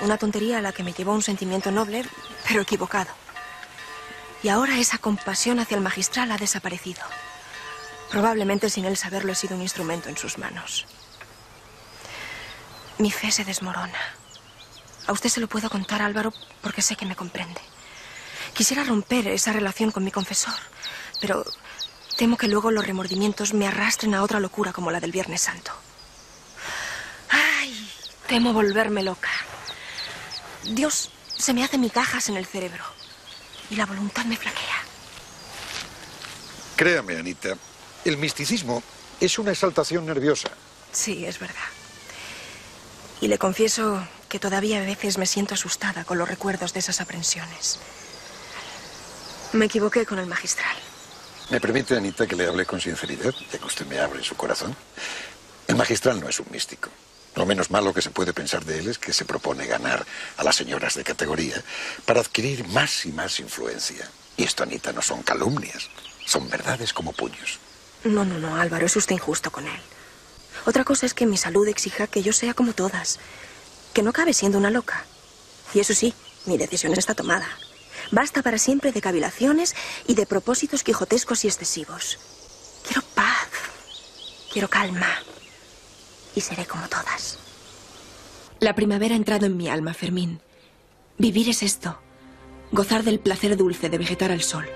Una tontería a la que me llevó un sentimiento noble, pero equivocado. Y ahora esa compasión hacia el magistral ha desaparecido. Probablemente sin él saberlo he sido un instrumento en sus manos. Mi fe se desmorona. A usted se lo puedo contar, Álvaro, porque sé que me comprende. Quisiera romper esa relación con mi confesor, pero temo que luego los remordimientos me arrastren a otra locura como la del Viernes Santo. Temo volverme loca. Dios se me hace migajas en el cerebro y la voluntad me flaquea. Créame, Anita, el misticismo es una exaltación nerviosa. Sí, es verdad. Y le confieso que todavía a veces me siento asustada con los recuerdos de esas aprensiones. Me equivoqué con el magistral. ¿Me permite, Anita, que le hable con sinceridad, ya que usted me abre su corazón? El magistral no es un místico. Lo menos malo que se puede pensar de él es que se propone ganar a las señoras de categoría para adquirir más y más influencia. Y esto, Anita, no son calumnias, son verdades como puños. No, no, no, Álvaro, es usted injusto con él. Otra cosa es que mi salud exija que yo sea como todas, que no cabe siendo una loca. Y eso sí, mi decisión está tomada. Basta para siempre de cavilaciones y de propósitos quijotescos y excesivos. Quiero paz, quiero calma, y seré como todas. La primavera ha entrado en mi alma, Fermín. Vivir es esto, gozar del placer dulce de vegetar al sol.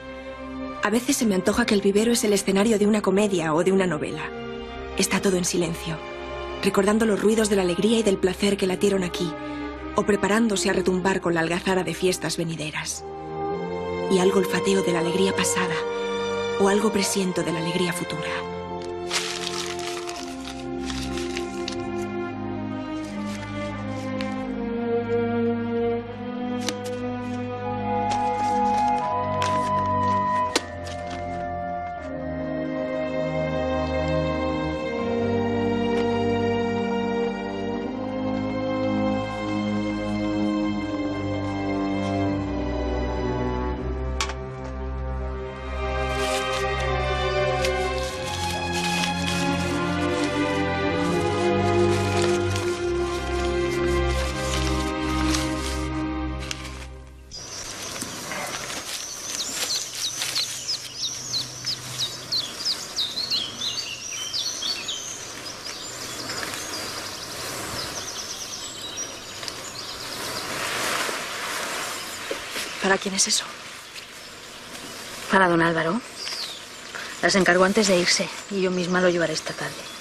A veces se me antoja que el vivero es el escenario de una comedia o de una novela. Está todo en silencio, recordando los ruidos de la alegría y del placer que latieron aquí, o preparándose a retumbar con la algazara de fiestas venideras. Y algo olfateo de la alegría pasada, o algo presiento de la alegría futura. Quién es eso? Para don Álvaro. Las encargó antes de irse y yo misma lo llevaré esta tarde.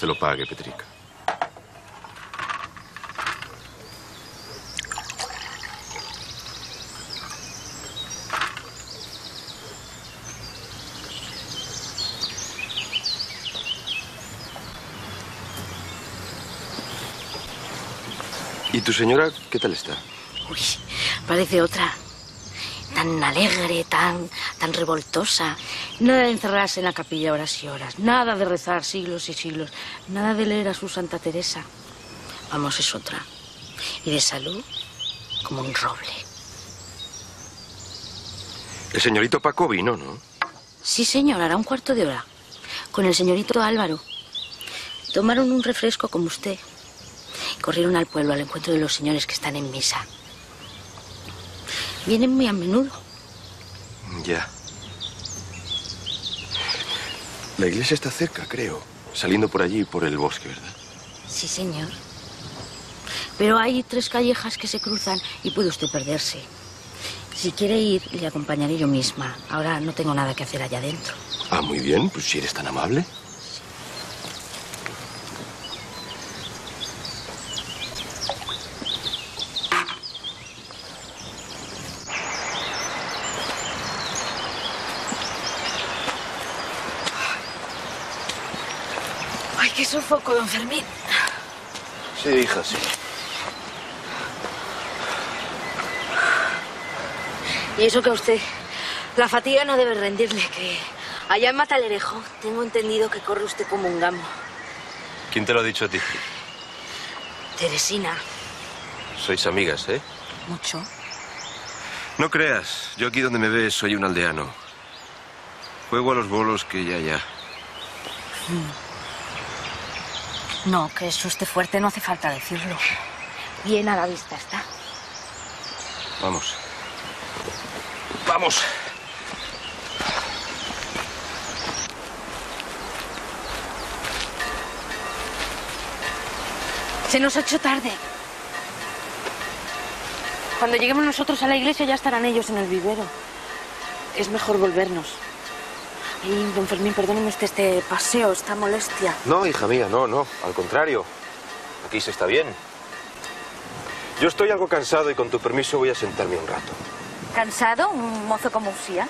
Te lo pague, Petrica. ¿Y tu señora qué tal está? Uy, parece otra. Tan alegre, tan, tan revoltosa. Nada de encerrarse en la capilla horas y horas. Nada de rezar siglos y siglos. Nada de leer a su Santa Teresa. Vamos, es otra. Y de salud, como un roble. El señorito Paco vino, ¿no? Sí, señor, hará un cuarto de hora. Con el señorito Álvaro. Tomaron un refresco como usted. Corrieron al pueblo al encuentro de los señores que están en misa. Vienen muy a menudo. Ya. La iglesia está cerca, creo. Saliendo por allí, por el bosque, ¿verdad? Sí, señor. Pero hay tres callejas que se cruzan y puede usted perderse. Si quiere ir, le acompañaré yo misma. Ahora no tengo nada que hacer allá adentro. Ah, muy bien. Pues si eres tan amable. Sofoco, don Fermín. Sí, hija, sí. Y eso que a usted, la fatiga no debe rendirle, que allá en Matalerejo tengo entendido que corre usted como un gamo. ¿Quién te lo ha dicho a ti? Teresina, Sois amigas, ¿eh? mucho. No creas. Yo aquí donde me ves soy un aldeano. Juego a los bolos que ya, ya. Mm. No, que es usted fuerte, no hace falta decirlo. Bien a la vista está. Vamos. Vamos. Se nos ha hecho tarde. Cuando lleguemos nosotros a la iglesia ya estarán ellos en el vivero. Es mejor volvernos. Don Fermín, perdóneme usted este paseo, esta molestia. No, hija mía, no, no. Al contrario. Aquí se está bien. Yo estoy algo cansado y con tu permiso voy a sentarme un rato. ¿Cansado? Un mozo como Usía.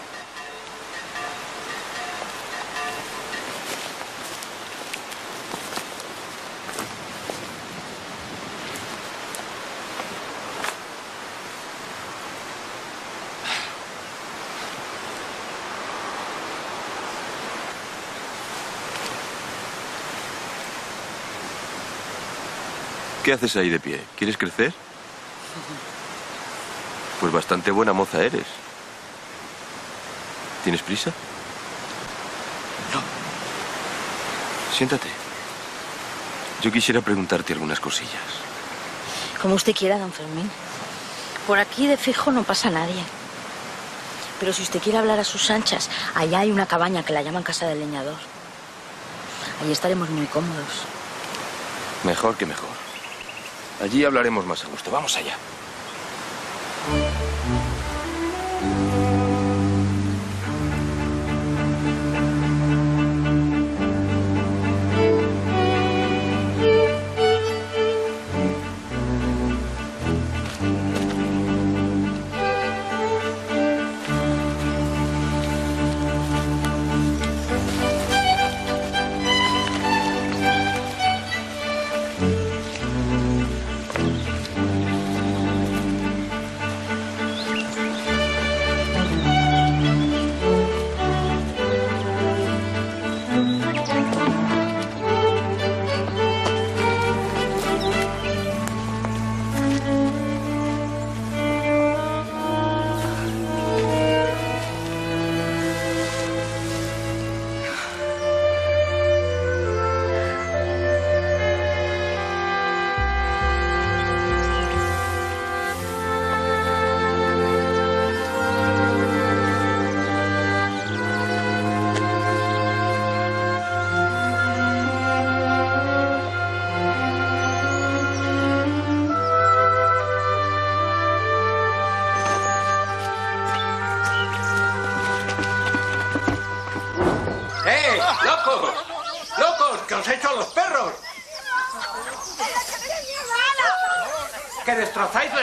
¿Qué haces ahí de pie? ¿Quieres crecer? Pues bastante buena moza eres. ¿Tienes prisa? No. Siéntate. Yo quisiera preguntarte algunas cosillas. Como usted quiera, don Fermín. Por aquí de fijo no pasa nadie. Pero si usted quiere hablar a sus anchas, allá hay una cabaña que la llaman Casa del Leñador. Allí estaremos muy cómodos. Mejor que mejor. Allí hablaremos más a gusto. Vamos allá.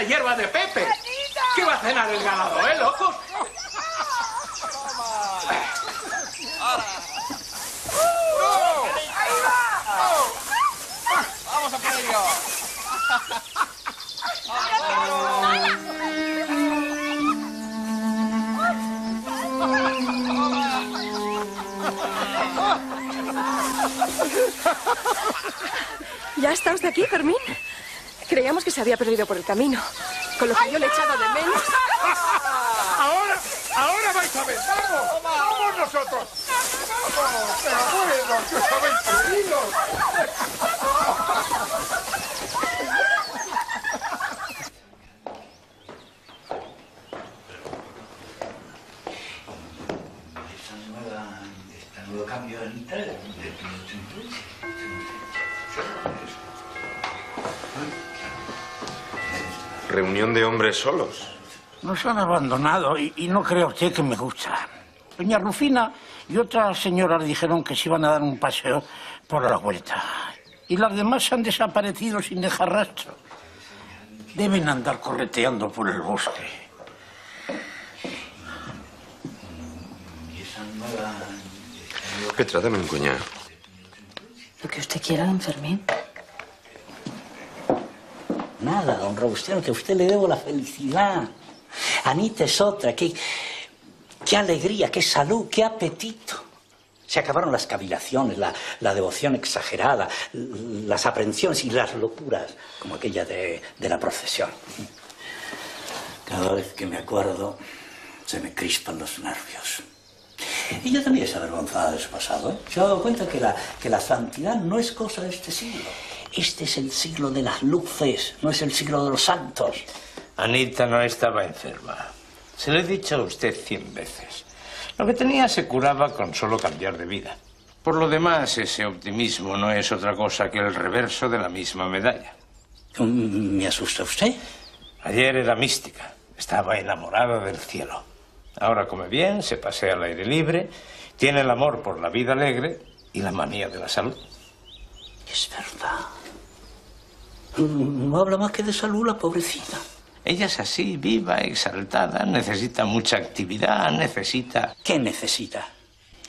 La hierba de Pepe! ¿Qué va a cenar el ganado, eh, locos? ¡Vamos a por ello! ¿Ya está usted aquí, Fermín? Creíamos que se había perdido por el camino. Con lo que yo le he echado de menos. ¡Ahora! ¡Ahora vais a ver! ¡Vamos! ¡Vamos nosotros! ¡Vamos! ¡Pero bueno! ¡Que os habéis perdido! Reunión de hombres solos. Nos han abandonado y, y no crea usted que me gusta. Doña Rufina y otras señoras dijeron que se iban a dar un paseo por la vuelta. Y las demás han desaparecido sin dejar rastro. Deben andar correteando por el bosque. Petra, dame un coñac. Lo que usted quiera, don Fermín. Nada, don Robustiano, que a usted le debo la felicidad. Anita es otra, qué, qué alegría, qué salud, qué apetito. Se acabaron las cavilaciones, la, devoción exagerada, las aprensiones y las locuras, como aquella de, la procesión. Cada vez que me acuerdo, se me crispan los nervios. Ella también es avergonzada de su pasado. ¿eh? Se ha dado cuenta que la santidad no es cosa de este siglo. Este es el siglo de las luces, no es el siglo de los santos. Anita no estaba enferma. Se lo he dicho a usted cien veces. Lo que tenía se curaba con solo cambiar de vida. Por lo demás, ese optimismo no es otra cosa que el reverso de la misma medalla. ¿Me asusta usted? Ayer era mística. Estaba enamorada del cielo. Ahora come bien, se pasea al aire libre, tiene el amor por la vida alegre y la manía de la salud. Es verdad. No habla más que de salud la pobrecita. Ella es así, viva, exaltada, necesita mucha actividad, necesita... ¿Qué necesita?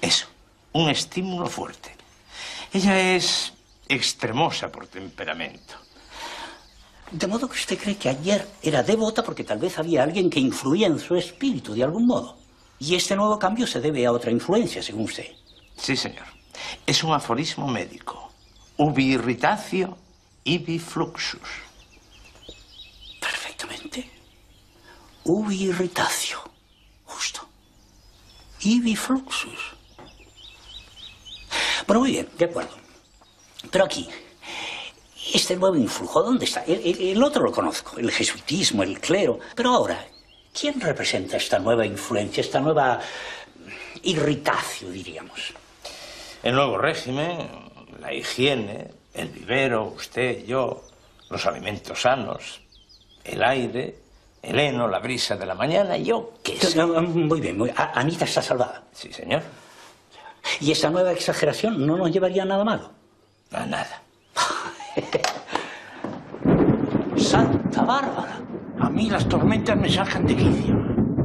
Eso, un estímulo fuerte. Ella es extremosa por temperamento. De modo que usted cree que ayer era devota porque tal vez había alguien que influía en su espíritu de algún modo. Y este nuevo cambio se debe a otra influencia, según usted. Sí, señor. Es un aforismo médico. Ubi irritatio, ibi fluxus. Perfectamente. Ubi irritatio. Justo. Ibi fluxus. Bueno, muy bien, de acuerdo. Pero aquí, este nuevo influjo, ¿dónde está? El, el- el otro lo conozco, el jesuitismo, el clero. Pero ahora, ¿quién representa esta nueva influencia, esta nueva irritatio, diríamos? El nuevo régimen, la higiene, el vivero, usted, yo, los alimentos sanos, el aire, el heno, la brisa de la mañana, yo qué sé. Muy bien, muy A- Anita está salvada. Sí, señor. ¿Y esta nueva exageración no nos llevaría a nada malo? A nada. Santa Bárbara. A mí las tormentas me sacan de quicio.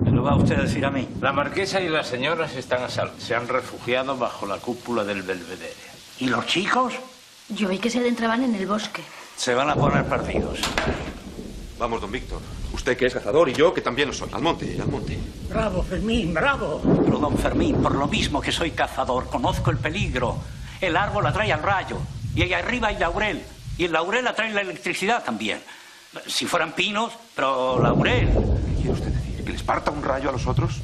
¿Me lo va usted a decir a mí? La marquesa y las señoras están a salvo. Se han refugiado bajo la cúpula del Belvedere. ¿Y los chicos? Yo vi que se adentraban en el bosque. Se van a poner perdidos. Vamos, don Víctor. Usted que es cazador y yo que también lo soy. Al monte, al monte. Bravo, Fermín, bravo. Pero, don Fermín, por lo mismo que soy cazador, conozco el peligro. El árbol atrae al rayo. Y ahí arriba hay laurel. Y el laurel atrae la electricidad también. Si fueran pinos, pero laurel. ¿Quiere usted decir que les parta un rayo a los otros?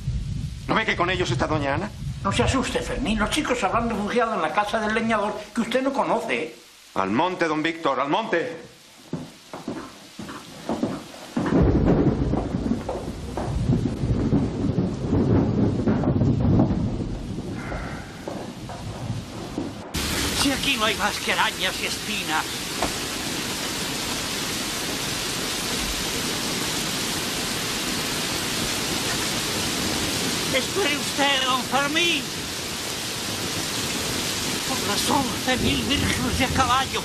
¿No ve que con ellos está doña Ana? No se asuste, Fermín. Los chicos se habrán refugiado en la casa del leñador que usted no conoce. Al monte, don Víctor, al monte. Si aquí no hay más que arañas y espinas. Espere usted, don Fermín. Por las once mil vírgenes de a caballo.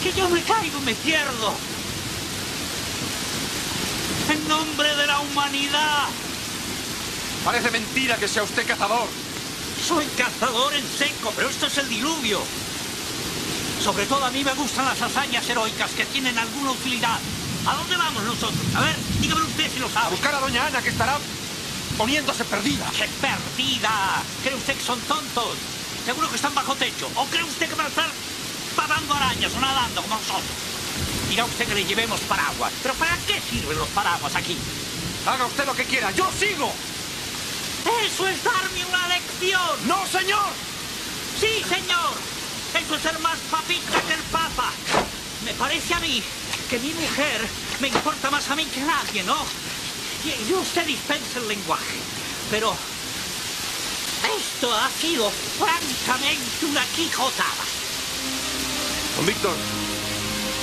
Que yo me caigo y me pierdo. En nombre de la humanidad. Parece mentira que sea usted cazador. Soy cazador en seco, pero esto es el diluvio. Sobre todo a mí me gustan las hazañas heroicas que tienen alguna utilidad. ¿A dónde vamos nosotros? A ver, dígame usted si lo sabe. Buscar a doña Ana, que estará poniéndose perdida. ¡Qué perdida! ¿Cree usted que son tontos? Seguro que están bajo techo. ¿O cree usted que van a estar pasando arañas o nadando como nosotros? Dirá usted que le llevemos paraguas. ¿Pero para qué sirven los paraguas aquí? Haga usted lo que quiera, yo sigo. ¡Eso es darme una lección! ¡No, señor! ¡Sí, señor! Eso es ser más papista que el papa. Me parece a mí que mi mujer me importa más a mí que a nadie, ¿no? Y, usted dispensa el lenguaje. Pero esto ha sido francamente una quijotada. Don Víctor,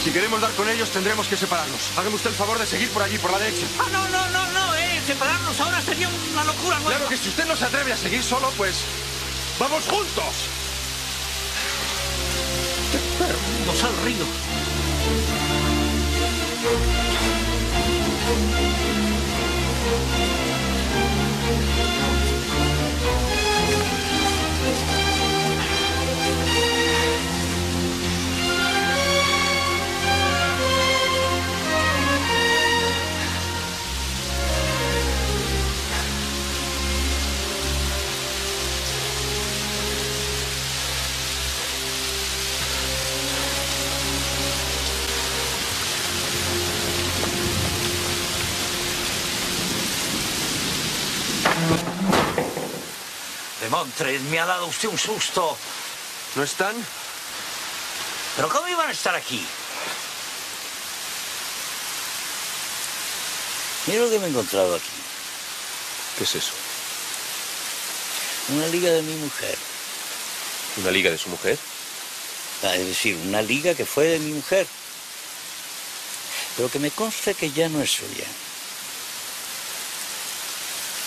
si queremos dar con ellos tendremos que separarnos. Hágame usted el favor de seguir por allí, por la derecha. Ah, no, no, no, no, eh. Separarnos ahora sería una locura nueva. Claro que si usted no se atreve a seguir solo, pues... ¡Vamos juntos! Vamos al río. Me ha dado usted un susto. ¿No están? ¿Pero cómo iban a estar aquí? Mira lo que me he encontrado aquí. ¿Qué es eso? Una liga de mi mujer. ¿Una liga de su mujer? Ah, Es decir, una liga que fue de mi mujer. Pero que me consta que ya no es suya.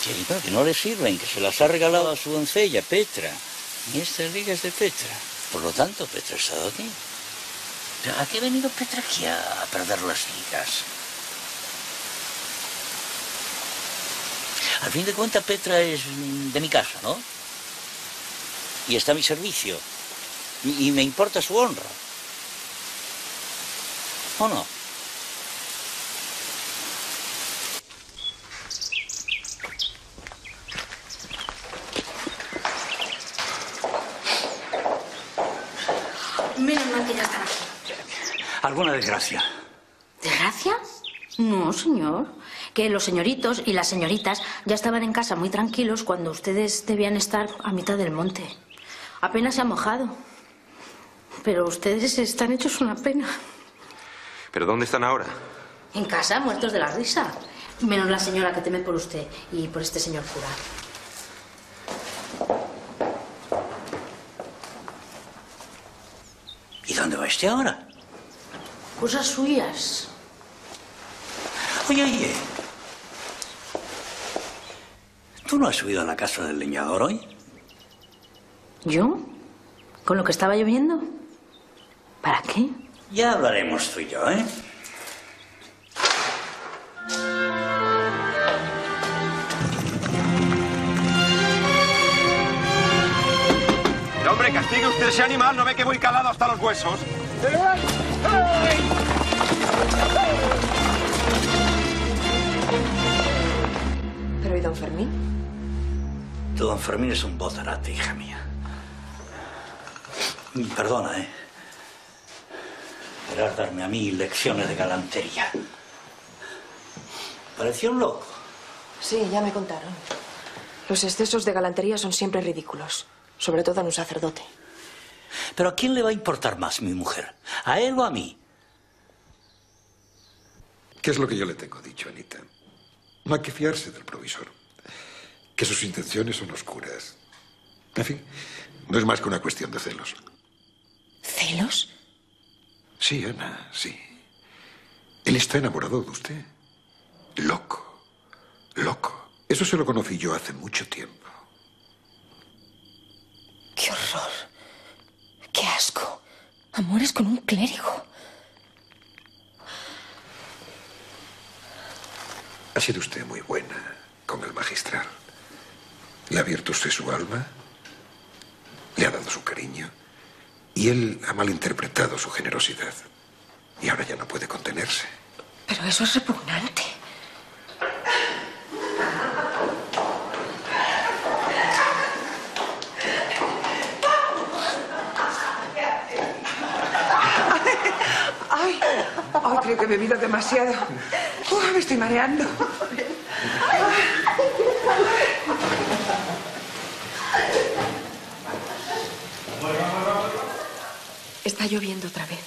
Que, que no le sirven, que se las ha regalado a su doncella, Petra. Y esta liga es de Petra. Por lo tanto, Petra ha estado aquí. ¿Pero ¿A qué ha venido Petra aquí a perder las ligas? Al fin de cuentas, Petra es de mi casa, ¿no? Y está a mi servicio. Y me importa su honra. ¿O no? Menos mal que ya están aquí. ¿Alguna desgracia? ¿Desgracia? No, señor. Que los señoritos y las señoritas ya estaban en casa muy tranquilos cuando ustedes debían estar a mitad del monte. Apenas se ha mojado. Pero ustedes están hechos una pena. ¿Pero dónde están ahora? En casa, muertos de la risa. Menos la señora que teme por usted y por este señor cura. ¿Y dónde va este ahora? Cosas suyas. Oye, oye. ¿Tú no has subido a la casa del leñador hoy? ¿Yo? ¿Con lo que estaba lloviendo? ¿Para qué? Ya hablaremos tú y yo, ¿eh? No, hombre, castigue usted ese animal, no ve que voy calado hasta los huesos. ¿Pero y don Fermín? Tu don Fermín es un botarate, hija mía. Perdona, ¿eh? Querrás darme a mí lecciones de galantería. Pareció un loco. Sí, ya me contaron. Los excesos de galantería son siempre ridículos, sobre todo en un sacerdote. Pero ¿a quién le va a importar más mi mujer? ¿A él o a mí? ¿Qué es lo que yo le tengo dicho, Anita? No hay que fiarse del provisor. Que sus intenciones son oscuras. En fin, no es más que una cuestión de celos. ¿Celos? Sí, Ana, sí. Él está enamorado de usted. Loco. Loco. Eso se lo conocí yo hace mucho tiempo. ¡Qué horror! ¡Qué asco! Amores con un clérigo. Ha sido usted muy buena con el magistral. Le ha abierto usted su alma, le ha dado su cariño, y él ha malinterpretado su generosidad. Y ahora ya no puede contenerse. Pero eso es repugnante. Oh, creo que he bebido demasiado. Me estoy mareando. Está lloviendo otra vez.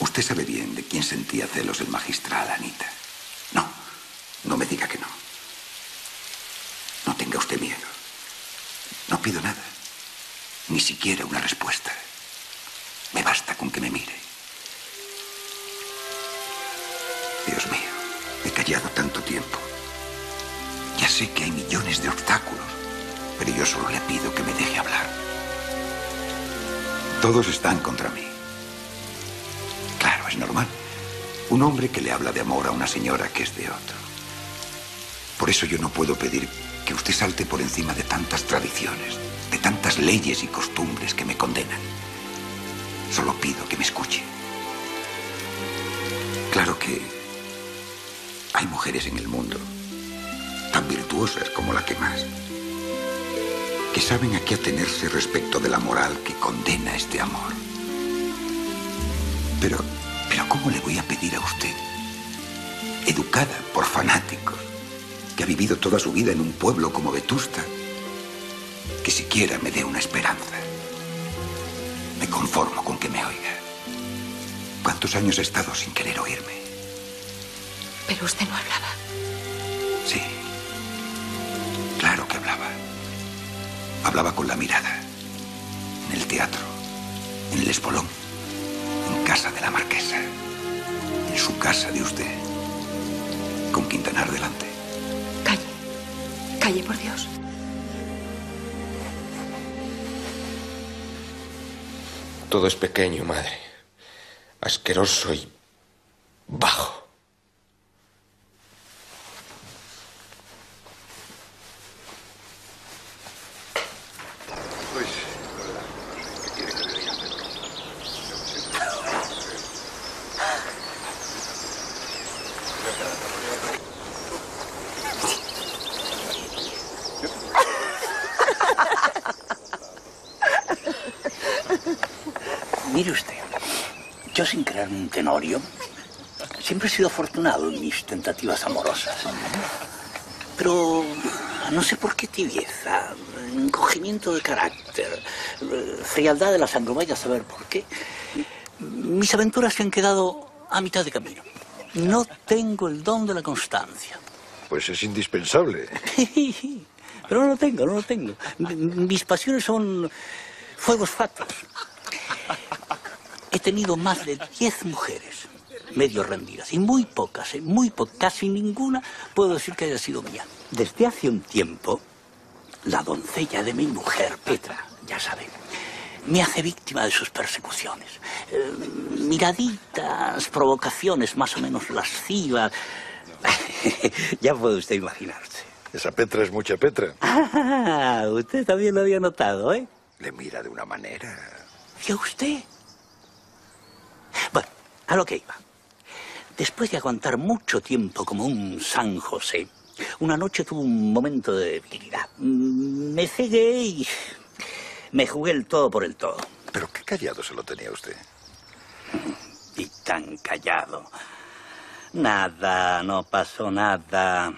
Usted sabe bien de quién sentía celos el magistral, Anita. No, no me diga que no. No tenga usted miedo. No pido nada. Ni siquiera una respuesta. Me basta con que me mire. Dios mío, he callado tanto tiempo. Ya sé que hay millones de obstáculos, pero yo solo le pido que me deje hablar. Todos están contra mí. Claro, es normal. Un hombre que le habla de amor a una señora que es de otro. Por eso yo no puedo pedir que usted salte por encima de tantas tradiciones, tantas leyes y costumbres que me condenan. Solo pido que me escuche. Claro que hay mujeres en el mundo tan virtuosas como la que más, que saben a qué atenerse respecto de la moral que condena este amor. Pero, pero ¿cómo le voy a pedir a usted, educada por fanáticos, que ha vivido toda su vida en un pueblo como Vetusta, que siquiera me dé una esperanza? Me conformo con que me oiga. ¿Cuántos años he estado sin querer oírme? Pero usted no hablaba. Sí. Claro que hablaba. Hablaba con la mirada. En el teatro. En el espolón. En casa de la marquesa. En su casa de usted. Con Quintanar delante. Calle, por Dios. Todo es pequeño, madre. Asqueroso y bajo. Mire usted, yo sin crearme un tenorio, siempre he sido afortunado en mis tentativas amorosas. Pero no sé por qué tibieza, encogimiento de carácter, frialdad de la sangre, vaya a saber por qué. Mis aventuras se han quedado a mitad de camino. No tengo el don de la constancia. Pues es indispensable. Pero no lo tengo, no lo tengo. Mis pasiones son fuegos fatuos. He tenido más de 10 mujeres medio rendidas y muy pocas, ¿eh? muy pocas, casi ninguna puedo decir que haya sido mía. Desde hace un tiempo, la doncella de mi mujer, Petra, ya saben, me hace víctima de sus persecuciones. Eh, miraditas, provocaciones más o menos lascivas. ya puede usted imaginarse. Esa Petra es mucha Petra. Ah, usted también lo había notado, ¿eh? Le mira de una manera. ¿Y a usted? Bueno, a lo que iba. Después de aguantar mucho tiempo como un San José, una noche tuve un momento de debilidad. Mm, Me cegué y me jugué el todo por el todo. Pero qué callado se lo tenía usted. Y tan callado. Nada, no pasó nada.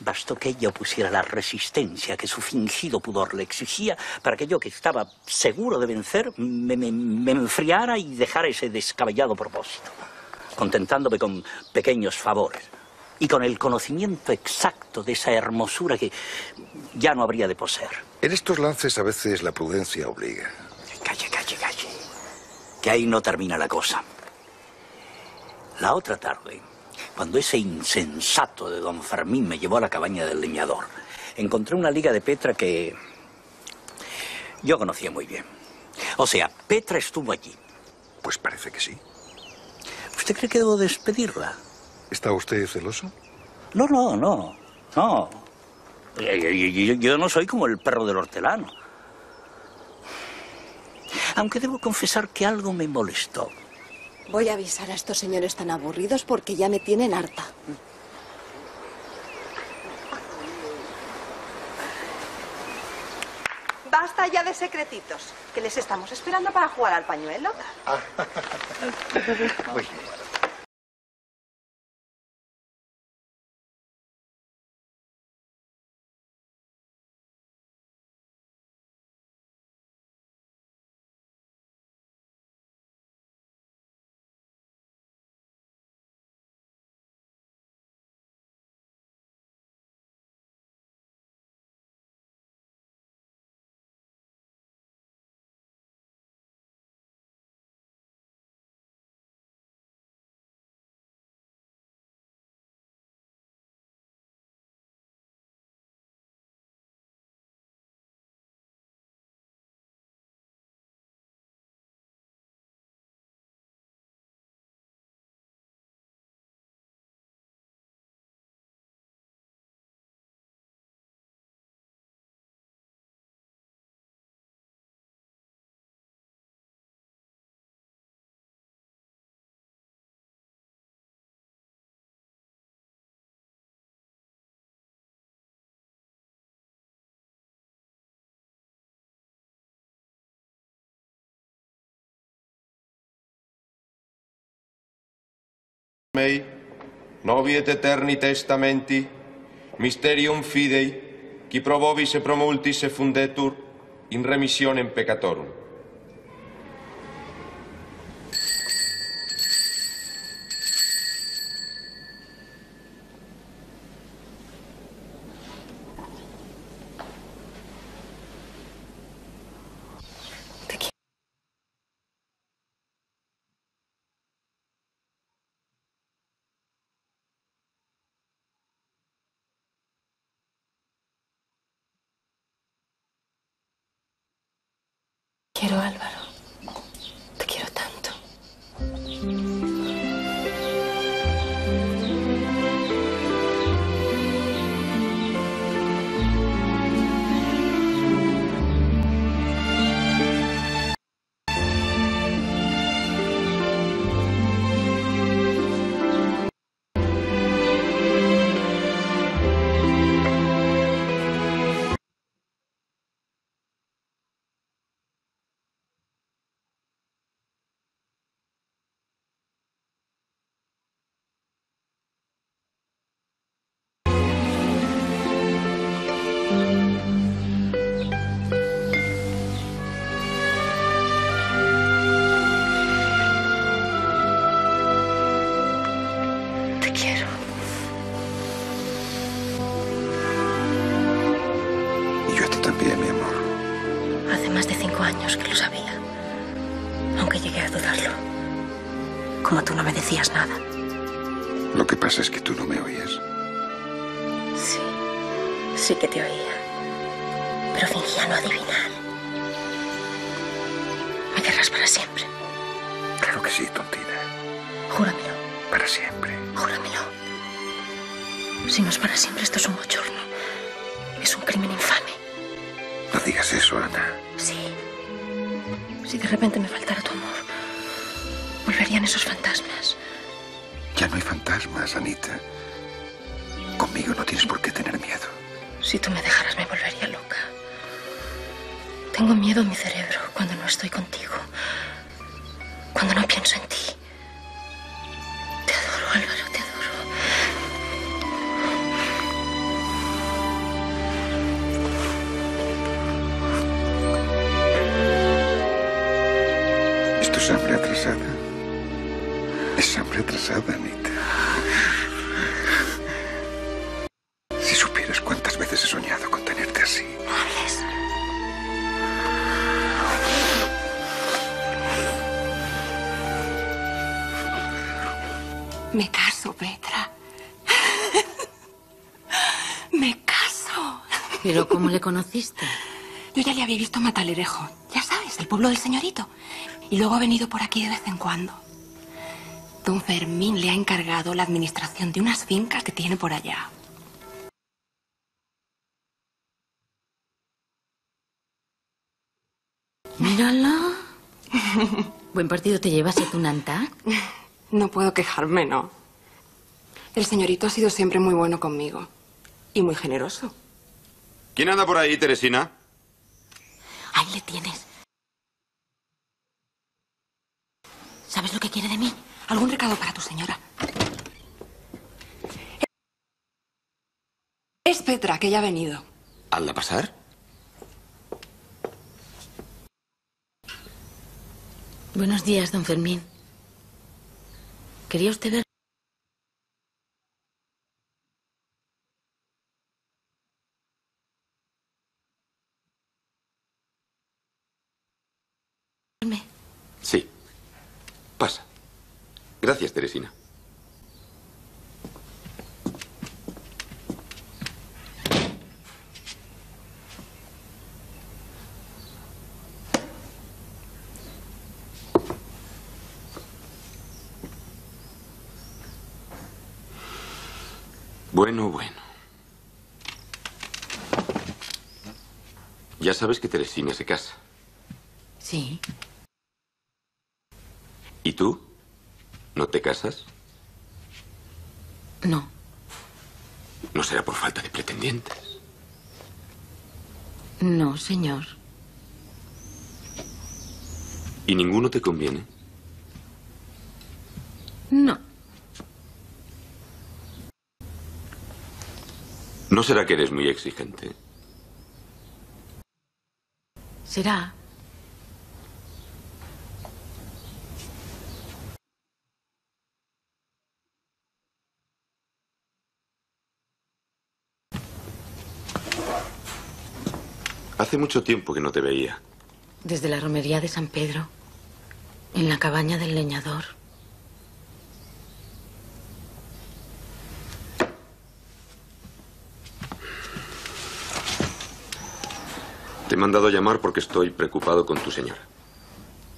Bastó que ella pusiera la resistencia que su fingido pudor le exigía para que yo, que estaba seguro de vencer, me, me- me enfriara y dejara ese descabellado propósito, contentándome con pequeños favores y con el conocimiento exacto de esa hermosura que ya no habría de poseer. En estos lances a veces la prudencia obliga. Calle, calle, calle. Que ahí no termina la cosa. La otra tarde, cuando ese insensato de don Fermín me llevó a la cabaña del leñador, encontré una liga de Petra que yo conocía muy bien. O sea, Petra estuvo allí. Pues parece que sí. ¿Usted cree que debo despedirla? ¿Está usted celoso? No, no, no. No. Yo, yo- yo- yo no soy como el perro del hortelano. Aunque debo confesar que algo me molestó. Voy a avisar a estos señores tan aburridos porque ya me tienen harta. basta ya de secretitos, que les estamos esperando para jugar al pañuelo. Muy bien. Mei, novi et eterni testamenti, mysterium fidei, qui pro vobis e pro multis e fundetur in remissionem peccatorum. Si tú me dejaras, me volvería loca. Tengo miedo en mi cerebro cuando no estoy contigo. Cuando no pienso en ti. Ya había visto a Matalerejo. Ya sabes, el pueblo del señorito. Y luego ha venido por aquí de vez en cuando. Don Fermín le ha encargado la administración de unas fincas que tiene por allá. Mírala. Buen partido te llevas a tu nanta. No puedo quejarme, no. El señorito ha sido siempre muy bueno conmigo. Y muy generoso. ¿Quién anda por ahí, Teresina? Ahí le tienes. ¿Sabes lo que quiere de mí? ¿Algún recado para tu señora? Es Petra, que ya ha venido. ¿Hazla pasar? Buenos días, don Fermín. ¿Quería usted ver? Sí. Pasa. Gracias, Teresina. Bueno, bueno. Ya sabes que Teresina se casa. Sí. ¿Y tú? ¿No te casas? No. No será por falta de pretendientes. No, señor. ¿Y ninguno te conviene? No. ¿No será que eres muy exigente? Será. Hace mucho tiempo que no te veía. Desde la romería de San Pedro, en la cabaña del leñador. Te he mandado a llamar porque estoy preocupado con tu señora.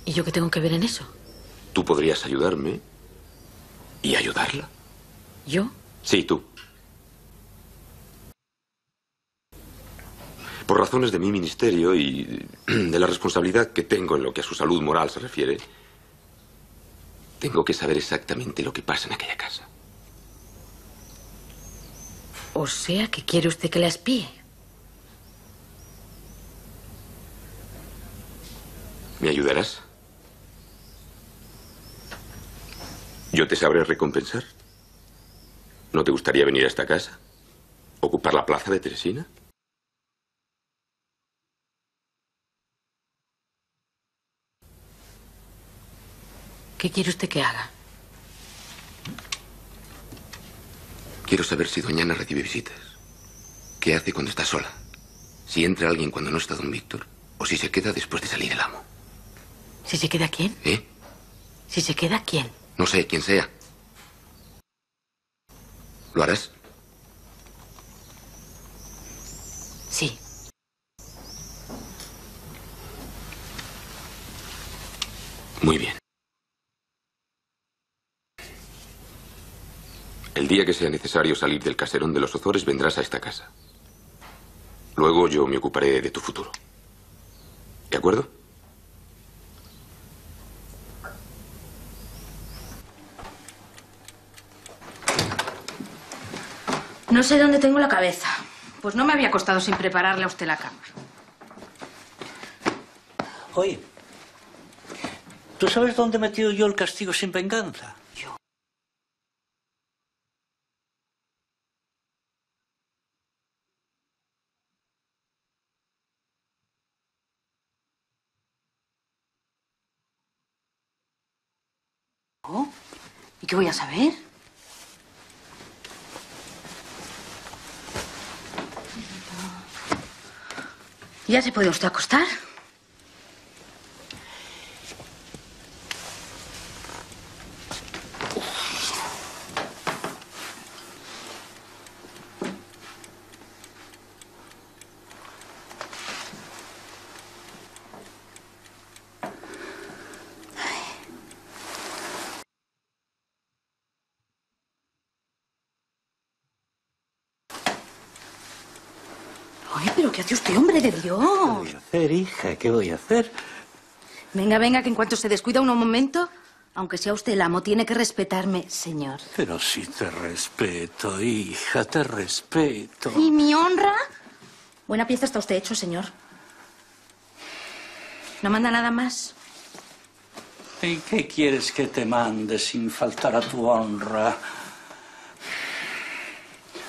¿Y yo qué tengo que ver en eso? Tú podrías ayudarme y ayudarla. ¿Yo? Sí, tú. Por razones de mi ministerio y de la responsabilidad que tengo en lo que a su salud moral se refiere, tengo que saber exactamente lo que pasa en aquella casa. O sea, que quiere usted que la espíe. ¿Me ayudarás? Yo te sabré recompensar. ¿No te gustaría venir a esta casa? ¿Ocupar la plaza de Teresina? ¿Qué quiere usted que haga? Quiero saber si doña Ana recibe visitas. ¿Qué hace cuando está sola? Si entra alguien cuando no está don Víctor o si se queda después de salir el amo. ¿Si se queda quién? ¿Eh? ¿Si se queda quién? No sé, quién sea. ¿Lo harás? Sí. Muy bien. El día que sea necesario salir del caserón de los Ozores vendrás a esta casa. Luego yo me ocuparé de tu futuro. ¿De acuerdo? No sé dónde tengo la cabeza. Pues no me había costado sin prepararle a usted la cama. Oye, ¿tú sabes dónde he metido yo el castigo sin venganza? Oh, ¿Y qué voy a saber? ¿Ya se puede usted acostar? Oye, pero ¿qué hace usted, hombre de Dios? voy a hacer, hija? ¿Qué voy a hacer? Venga, venga, que en cuanto se descuida un momento, aunque sea usted el amo, tiene que respetarme, señor. Pero sí te respeto, hija, te respeto. ¿Y mi honra? Buena pieza está usted hecho, señor. ¿No manda nada más? ¿Y qué quieres que te mande sin faltar a tu honra?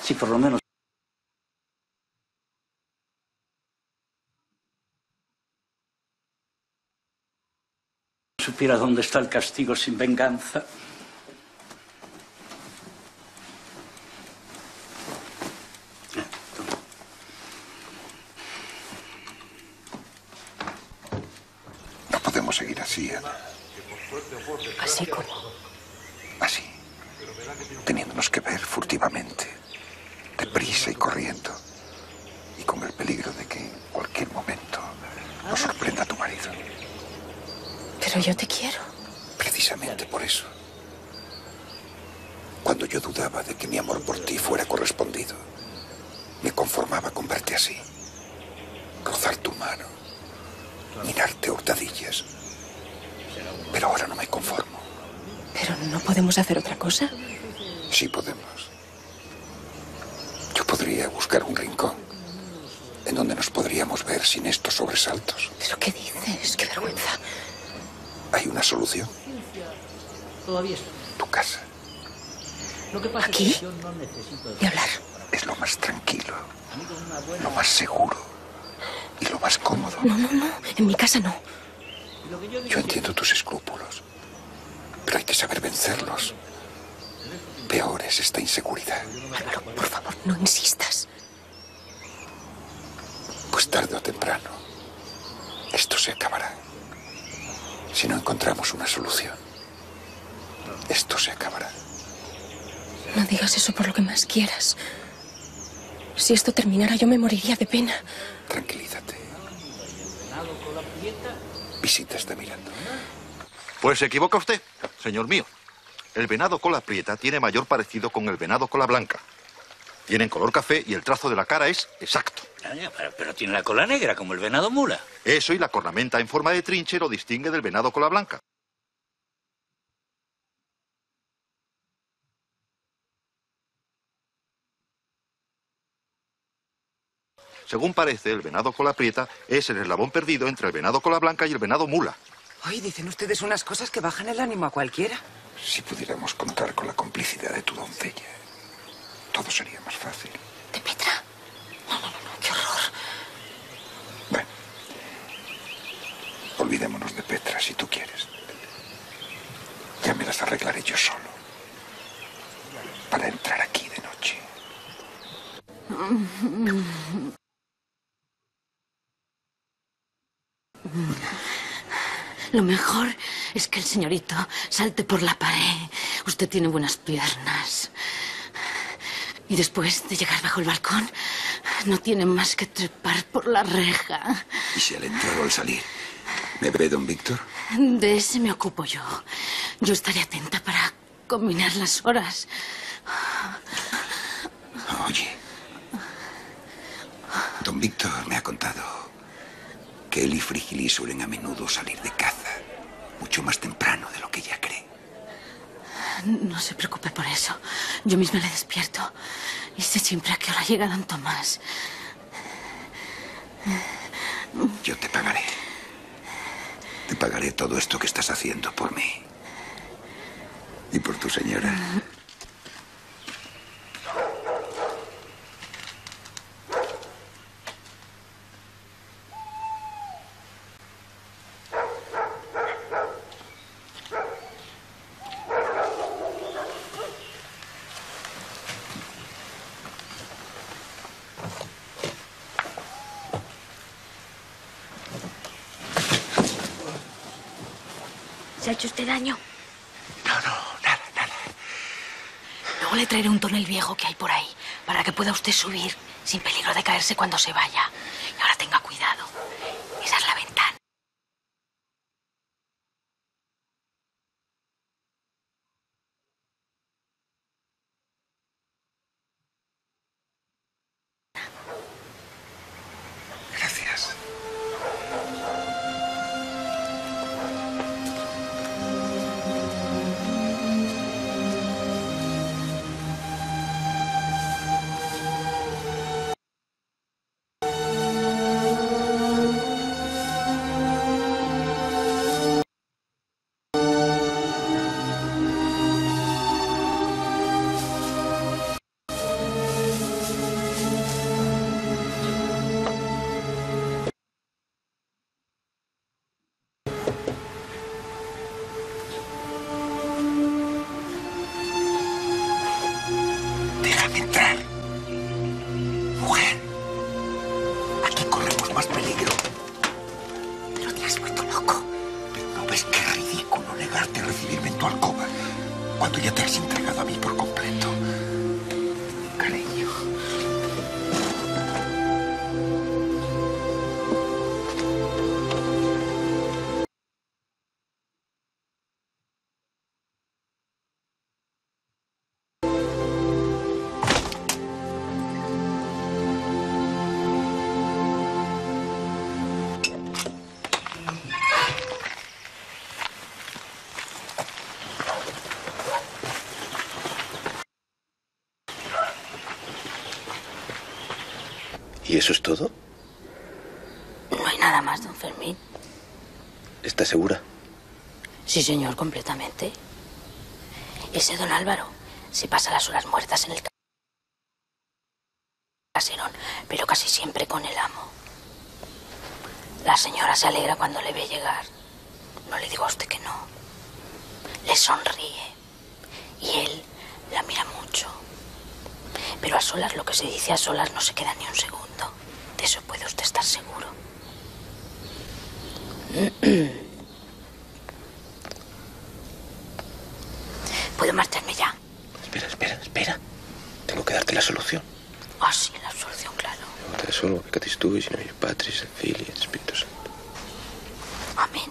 Si por lo menos supiera dónde está el castigo sin venganza. No podemos seguir así, Ana. Así como. Así. Teniéndonos que ver furtivamente, deprisa y corriendo. Y con el peligro de que en cualquier momento nos sorprenda tu marido. Pero yo te quiero. Precisamente por eso. Cuando yo dudaba de que mi amor por ti fuera correspondido, me conformaba con verte así. Rozar tu mano. Mirarte a hurtadillas. Pero ahora no me conformo. Pero no podemos hacer otra cosa. Sí podemos. Yo podría buscar un rincón en donde nos podríamos ver sin estos sobresaltos. ¿Pero qué dices? ¡Qué vergüenza! Hay una solución. Todavía Tu casa. Lo que pasa ¿Aquí? es que yo no necesito... De hablar. Es lo más tranquilo, lo más seguro y lo más cómodo. No, no, no. En mi casa no. Yo entiendo tus escrúpulos, pero hay que saber vencerlos. Peor es esta inseguridad. Álvaro, por favor, no insistas. Pues tarde o temprano, esto se acabará. Si no encontramos una solución, esto se acabará. No digas eso por lo que más quieras. Si esto terminara, yo me moriría de pena. Tranquilízate. Visita está mirando. Pues se equivoca usted, señor mío. El venado cola prieta tiene mayor parecido con el venado cola blanca. Tienen color café y el trazo de la cara es exacto. Pero, pero tiene la cola negra, como el venado mula. Eso y la cornamenta en forma de trinche lo distingue del venado cola blanca. Según parece, el venado cola prieta es el eslabón perdido entre el venado cola blanca y el venado mula. Hoy dicen ustedes unas cosas que bajan el ánimo a cualquiera. Si pudiéramos contar con la complicidad de tu doncella, todo sería más fácil. ¿De Petra? No, no, no, no, qué horror. Bueno, olvidémonos de Petra si tú quieres. Ya me las arreglaré yo solo. Para entrar aquí de noche. Lo mejor es que el señorito salte por la pared. Usted tiene buenas piernas. Y después de llegar bajo el balcón, no tiene más que trepar por la reja. ¿Y si al entrar o al salir me ve don Víctor? De ese me ocupo yo. Yo estaré atenta para combinar las horas. Oye, don Víctor me ha contado que él y Frigili suelen a menudo salir de caza, mucho más temprano de lo que ella cree. No se preocupe por eso. Yo misma le despierto y sé siempre a qué hora llega don Tomás. Yo te pagaré. Te pagaré todo esto que estás haciendo por mí. Y por tu señora. ¿Se ha hecho usted daño? No, no, nada, nada. Luego le traeré un tonel viejo que hay por ahí para que pueda usted subir sin peligro de caerse cuando se vaya. ¿Y eso es todo? No hay nada más, don Fermín. ¿Estás segura? Sí, señor, completamente. Ese don Álvaro se pasa las horas muertas en el caserón, pero casi siempre con el amo. La señora se alegra cuando le ve llegar. No le digo a usted que no. Le sonríe. Y él la mira mucho. Pero a solas, lo que se dice a solas no se queda ni un segundo. De eso puede usted estar seguro. ¿Puedo marcharme ya? Espera, espera, espera. Tengo que darte la solución. Ah, sí, la solución, claro. Te solo pecatis tu, in nomine Patris et Filii et Spiritus Sancti. Amén.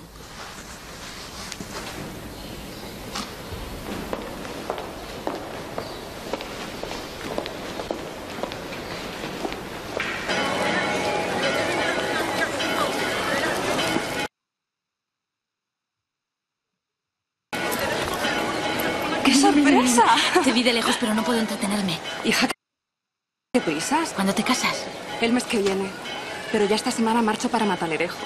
¡Qué sorpresa! Te vi de lejos, pero no puedo entretenerme. Hija, ¿qué prisas? ¿Cuándo te casas? El mes que viene. Pero ya esta semana marcho para Matalerejo.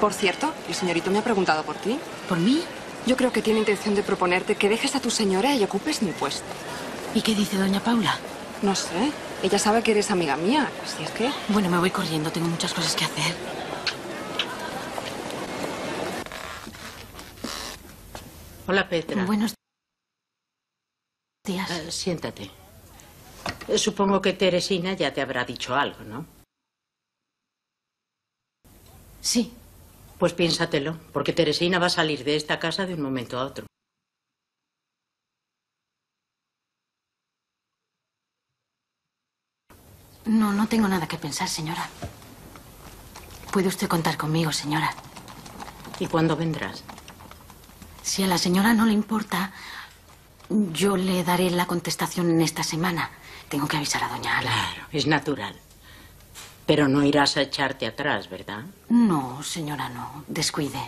Por cierto, el señorito me ha preguntado por ti. ¿Por mí? Yo creo que tiene intención de proponerte que dejes a tu señora y ocupes mi puesto. ¿Y qué dice doña Paula? No sé. Ella sabe que eres amiga mía, así es que... Bueno, me voy corriendo, tengo muchas cosas que hacer. Hola, Petra. Buenos días. Eh, siéntate. Eh, Supongo que Teresina ya te habrá dicho algo, ¿no? Sí. Pues piénsatelo, porque Teresina va a salir de esta casa de un momento a otro. No, no tengo nada que pensar, señora. Puede usted contar conmigo, señora. ¿Y cuándo vendrás? Si a la señora no le importa, yo le daré la contestación en esta semana. Tengo que avisar a doña Ala. Claro, es natural. Pero no irás a echarte atrás, ¿verdad? No, señora, no. Descuide.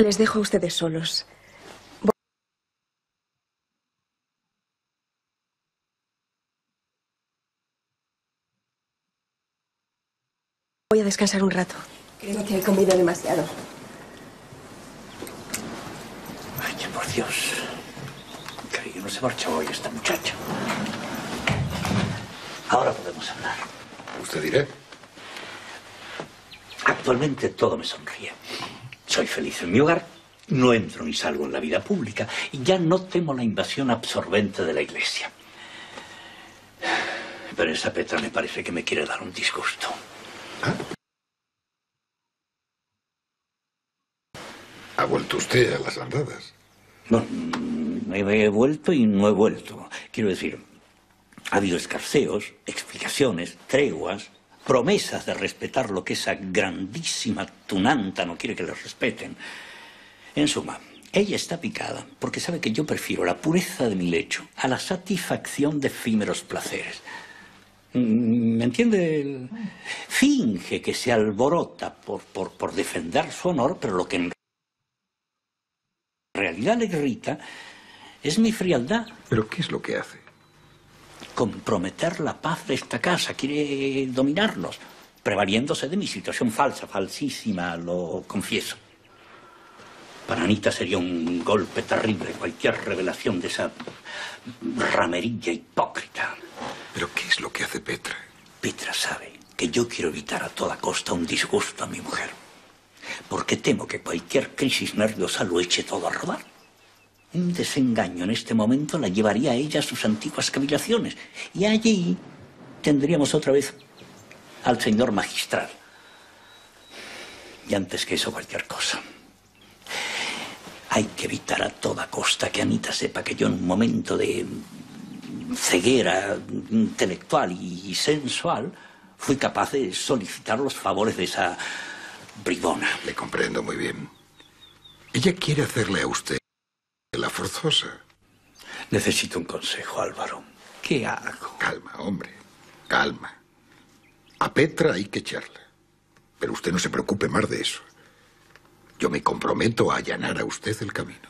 Les dejo a ustedes solos. Voy a descansar un rato. Creo que he comido demasiado. Vaya, por Dios. Creí que no se marchó hoy esta muchacha. Ahora podemos hablar. Usted dirá. Actualmente todo me sonríe. Soy feliz en mi hogar, no entro ni salgo en la vida pública y ya no temo la invasión absorbente de la iglesia. Pero esa Petra me parece que me quiere dar un disgusto. ¿Ha vuelto usted a las andadas? No, mm, he vuelto y no he vuelto. Quiero decir, Ha habido escarceos, explicaciones, treguas, promesas de respetar lo que esa grandísima tunanta no quiere que le respeten. En suma, ella está picada porque sabe que yo prefiero la pureza de mi lecho a la satisfacción de efímeros placeres. Mm, ¿Me entiende? Finge que se alborota por, por, por defender su honor, pero lo que en realidad le irrita es mi frialdad. ¿Pero qué es lo que hace? Comprometer la paz de esta casa, quiere dominarnos, prevaliéndose de mi situación falsa, falsísima, lo confieso. Para Anita sería un golpe terrible cualquier revelación de esa ramerilla hipócrita. ¿Pero qué es lo que hace Petra? Petra sabe que yo quiero evitar a toda costa un disgusto a mi mujer. Porque temo que cualquier crisis nerviosa lo eche todo a rodar. Un desengaño en este momento la llevaría a ella a sus antiguas cavilaciones. Y allí tendríamos otra vez al señor magistral. Y antes que eso, cualquier cosa. Hay que evitar a toda costa que Anita sepa que yo en un momento de ceguera intelectual y sensual fui capaz de solicitar los favores de esa bribona. Le comprendo muy bien. Ella quiere hacerle a usted forzosa. Necesito un consejo, Álvaro. ¿Qué hago? Calma, hombre. Calma. A Petra hay que echarla. Pero usted no se preocupe más de eso. Yo me comprometo a allanar a usted el camino.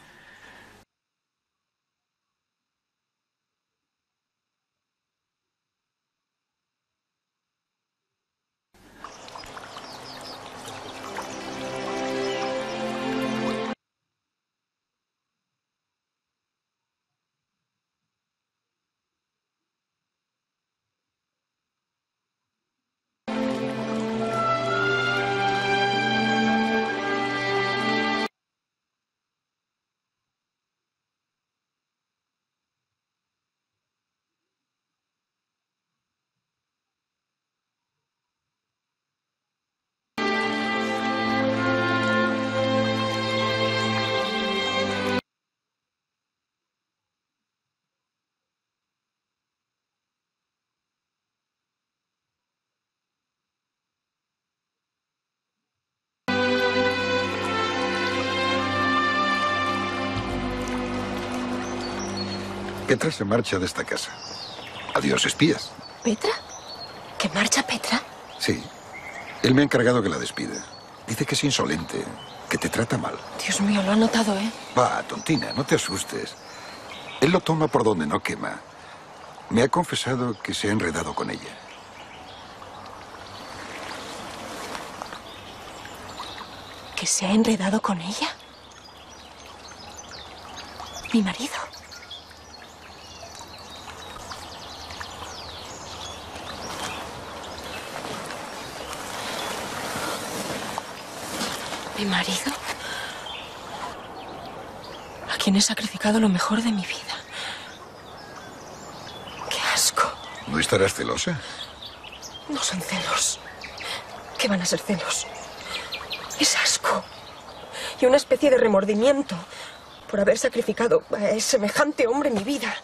Petra se marcha de esta casa. Adiós, espías. ¿Petra? ¿Que marcha Petra? Sí. Él me ha encargado que la despida. Dice que es insolente, que te trata mal. Dios mío, lo ha notado, ¿eh? Va, tontina, no te asustes. Él lo toma por donde no quema. Me ha confesado que se ha enredado con ella. ¿Que se ha enredado con ella? Mi marido. ¿Mi marido? A quien he sacrificado lo mejor de mi vida. ¡Qué asco! ¿No estarás celosa? No son celos. ¿Qué van a ser celos? Es asco. Y una especie de remordimiento por haber sacrificado a semejante hombre mi vida.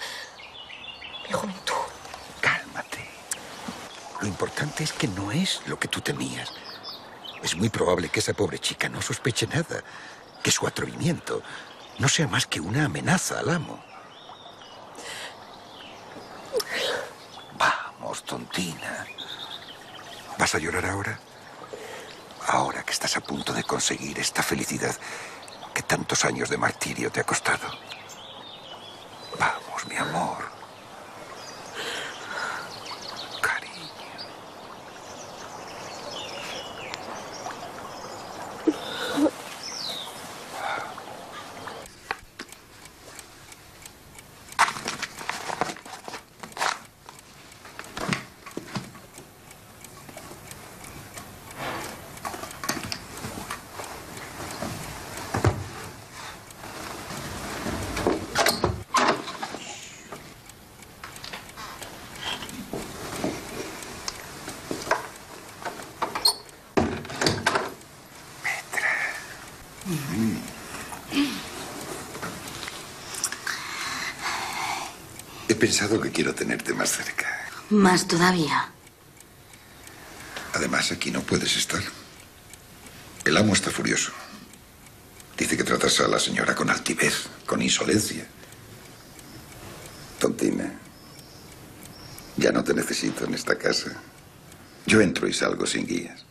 Mi juventud. Cálmate. Lo importante es que no es lo que tú temías. Es muy probable que esa pobre chica no sospeche nada, que su atrevimiento no sea más que una amenaza al amo. Vamos, tontina. ¿Vas a llorar ahora? Ahora que estás a punto de conseguir esta felicidad que tantos años de martirio te ha costado. Vamos, mi amor. Pensado que quiero tenerte más cerca. Más todavía. Además, aquí no puedes estar. El amo está furioso. Dice que tratas a la señora con altivez, con insolencia. Tontina, ya no te necesito en esta casa. Yo entro y salgo sin guías.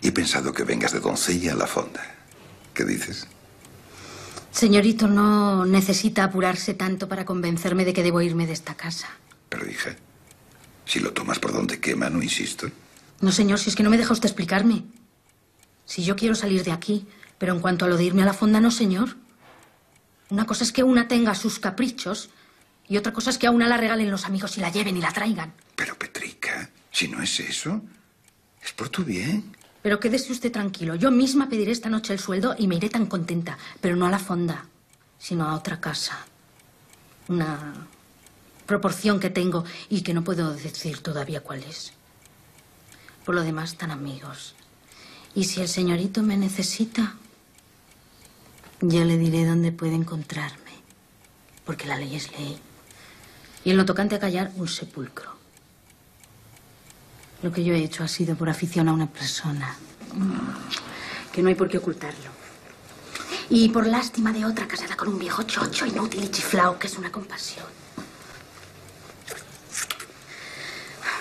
Y he pensado que vengas de doncella a la fonda. ¿Qué dices? Señorito, no necesita apurarse tanto para convencerme de que debo irme de esta casa. Pero, hija, si lo tomas por donde quema, no insisto. No, señor, si es que no me deja usted explicarme. Si yo quiero salir de aquí, pero en cuanto a lo de irme a la fonda, no, señor. Una cosa es que una tenga sus caprichos y otra cosa es que a una la regalen los amigos y la lleven y la traigan. Pero, Petrica, si no es eso, es por tu bien. Pero quédese usted tranquilo. Yo misma pediré esta noche el sueldo y me iré tan contenta. Pero no a la fonda, sino a otra casa. Una proporción que tengo y que no puedo decir todavía cuál es. Por lo demás, tan amigos. Y si el señorito me necesita, ya le diré dónde puede encontrarme. Porque la ley es ley. Y en lo tocante a callar, un sepulcro. Lo que yo he hecho ha sido por afición a una persona. Que no hay por qué ocultarlo. Y por lástima de otra casada con un viejo chocho inútil y chiflao, que es una compasión.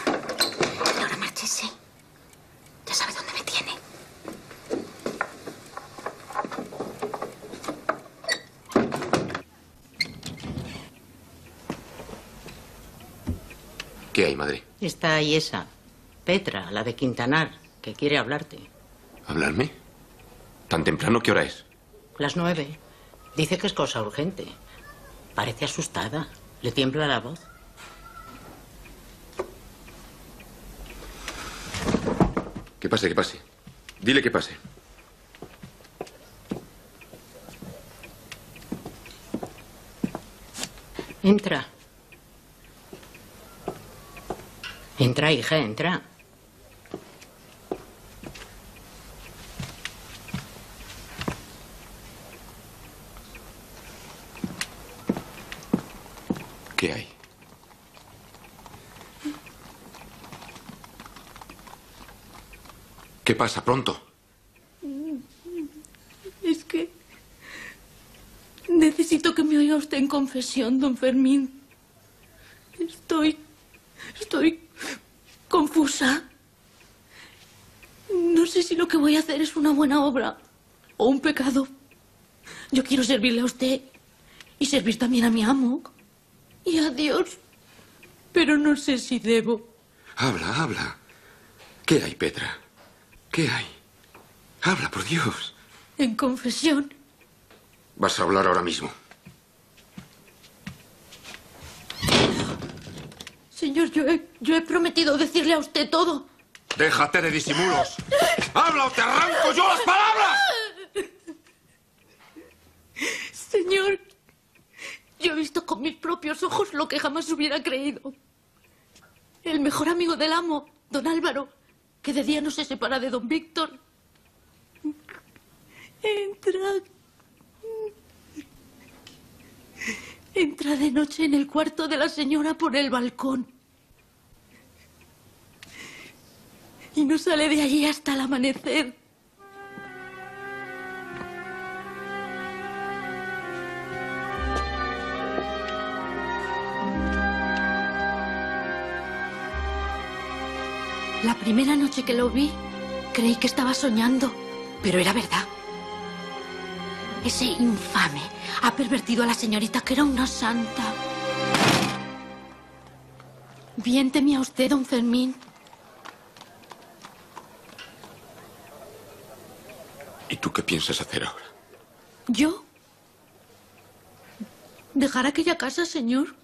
Y ahora márchese. Ya sabe dónde me tiene. ¿Qué hay, madre? Está ahí esa, Petra, la de Quintanar, que quiere hablarte. ¿Hablarme? ¿Tan temprano qué hora es? Las nueve. Dice que es cosa urgente. Parece asustada. Le tiembla la voz. Que pase, que pase. Dile que pase. Entra. Entra, hija, entra. ¿Qué hay? ¿Qué pasa? Pronto. Es que necesito que me oiga usted en confesión, don Fermín. Estoy... estoy confusa. No sé si lo que voy a hacer es una buena obra o un pecado. Yo quiero servirle a usted y servir también a mi amo y a Dios. Pero no sé si debo. Habla, habla. ¿Qué hay, Petra? ¿Qué hay? Habla, por Dios. En confesión, Vas a hablar ahora mismo. señor, yo he, yo he prometido decirle a usted todo. Déjate de disimulos. ¡Habla o te arranco yo las palabras! Señor, yo he visto con mis propios ojos lo que jamás hubiera creído. El mejor amigo del amo, don Álvaro, que de día no se separa de don Víctor. Entra. Entra de noche en el cuarto de la señora por el balcón. Y no sale de allí hasta el amanecer. Primera noche que lo vi, creí que estaba soñando, pero era verdad. Ese infame ha pervertido a la señorita que era una santa. Bien temía usted, don Fermín. ¿Y tú qué piensas hacer ahora? ¿Yo? ¿Dejar aquella casa, señor?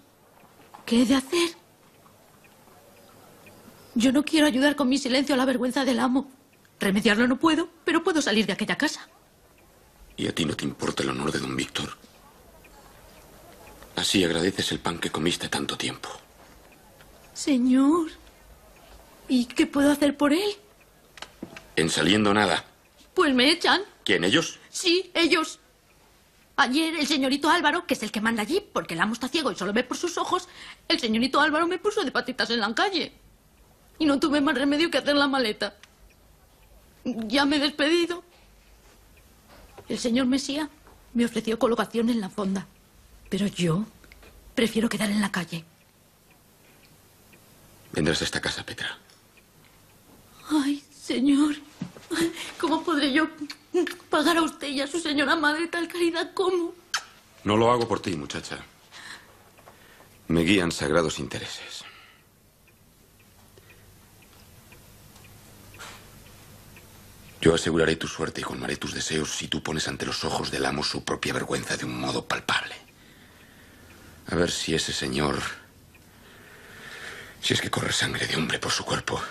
¿Qué he de hacer? Yo no quiero ayudar con mi silencio a la vergüenza del amo. Remediarlo no puedo, pero puedo salir de aquella casa. ¿Y a ti no te importa el honor de don Víctor? Así agradeces el pan que comiste tanto tiempo. Señor. ¿Y qué puedo hacer por él? En saliendo nada. Pues me echan. ¿Quién, ellos? Sí, ellos. Ayer el señorito Álvaro, que es el que manda allí, porque el amo está ciego y solo ve por sus ojos, el señorito Álvaro me puso de patitas en la calle. Y no tuve más remedio que hacer la maleta. Ya me he despedido. El señor Mesía me ofreció colocación en la fonda. Pero yo prefiero quedar en la calle. Vendrás a esta casa, Petra. Ay, señor, ¿cómo podré yo pagar a usted y a su señora madre tal caridad como? No lo hago por ti, muchacha. Me guían sagrados intereses. Yo aseguraré tu suerte y colmaré tus deseos si tú pones ante los ojos del amo su propia vergüenza de un modo palpable. A ver si ese señor... Si es que corre sangre de hombre por su cuerpo.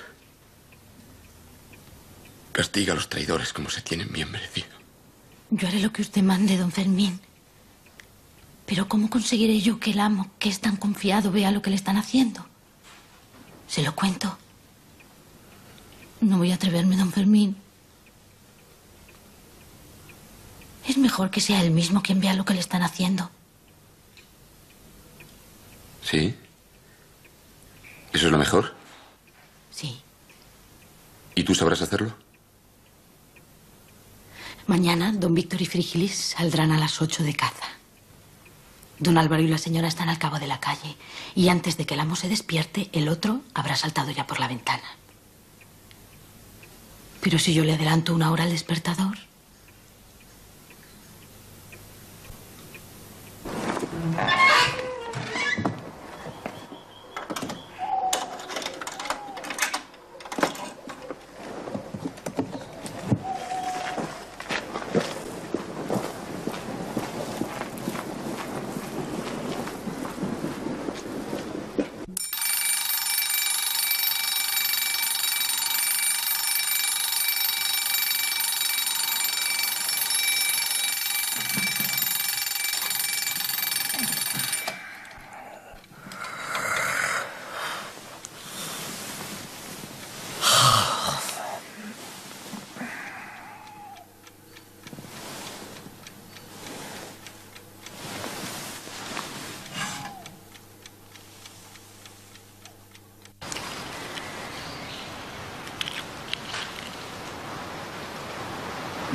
Castiga a los traidores como se tienen bien merecido. Yo haré lo que usted mande, don Fermín. Pero ¿cómo conseguiré yo que el amo, que es tan confiado, vea lo que le están haciendo? Se lo cuento. No voy a atreverme, don Fermín. Es mejor que sea él mismo quien vea lo que le están haciendo. ¿Sí? ¿Eso es lo mejor? Sí. ¿Y tú sabrás hacerlo? Mañana don Víctor y Frigilis saldrán a las ocho de caza. Don Álvaro y la señora están al cabo de la calle y antes de que el amo se despierte, el otro habrá saltado ya por la ventana. Pero si yo le adelanto una hora al despertador, Me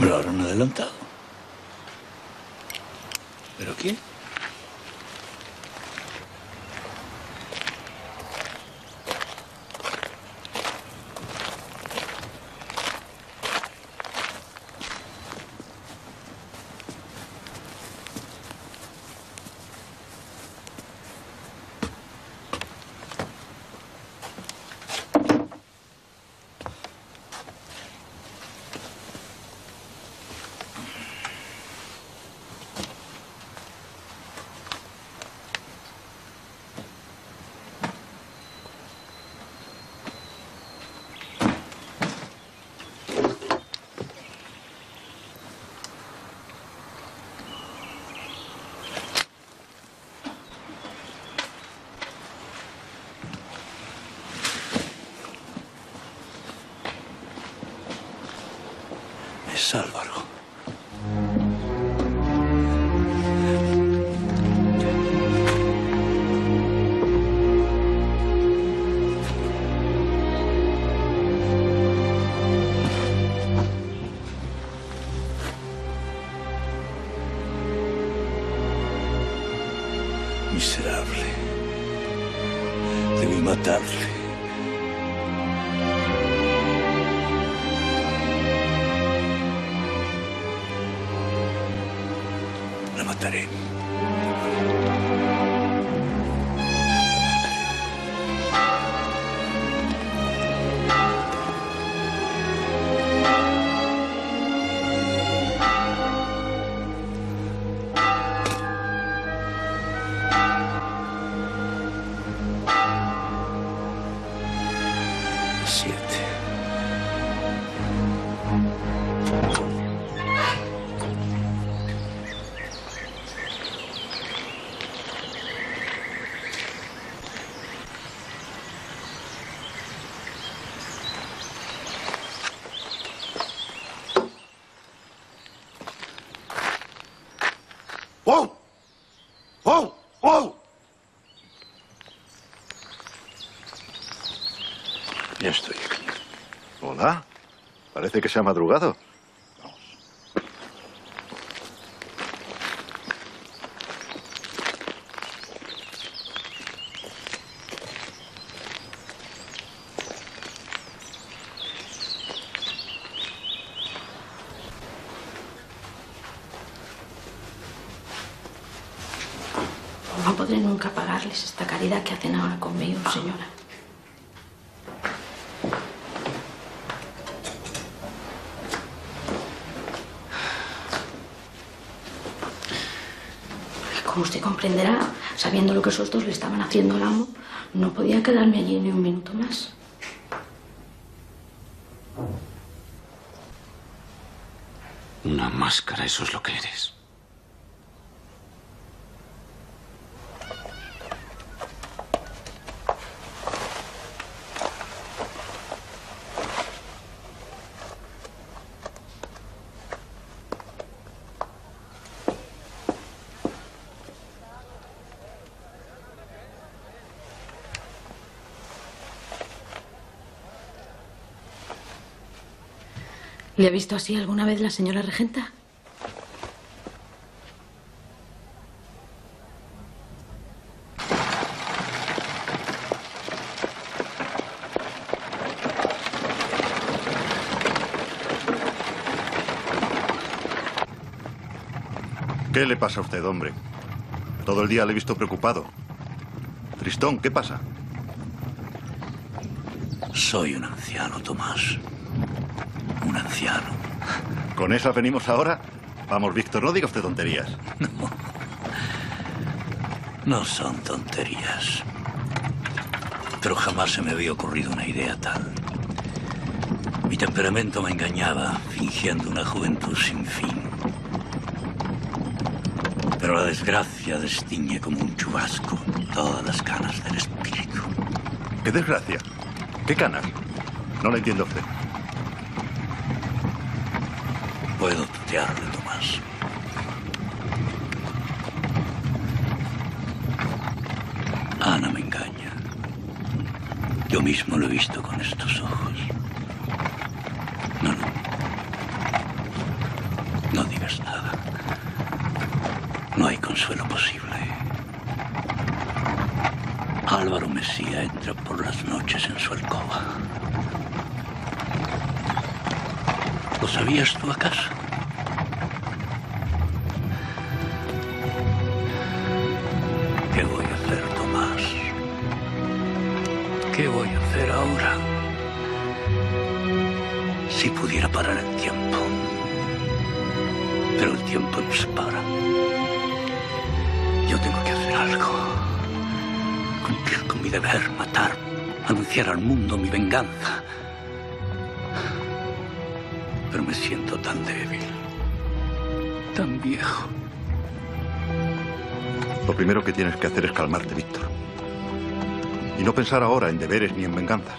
lo habrán adelantado. Miserable. Debí matarle. La mataré. Parece que se ha madrugado. No podré nunca pagarles esta caridad que hacen ahora conmigo, señora. Como usted comprenderá, sabiendo lo que esos dos le estaban haciendo al amo, no podía quedarme allí ni un minuto más. Una máscara, eso es lo que eres. ¿Le ha visto así alguna vez la señora regenta? ¿Qué le pasa a usted, hombre? Todo el día le he visto preocupado. Tristón, ¿qué pasa? Soy un anciano, Tomás. Un anciano. ¿Con esas venimos ahora? Vamos, Víctor, no diga usted tonterías. No son tonterías. Pero jamás se me había ocurrido una idea tal. Mi temperamento me engañaba, fingiendo una juventud sin fin. Pero la desgracia destiñe como un chubasco todas las canas del espíritu. ¿Qué desgracia? ¿Qué canas? No lo entiendo usted. Puedo tutearle, Tomás. Ana me engaña. Yo mismo lo he visto con estos ojos. Primero que tienes que hacer es calmarte, Víctor. Y no pensar ahora en deberes ni en venganzas.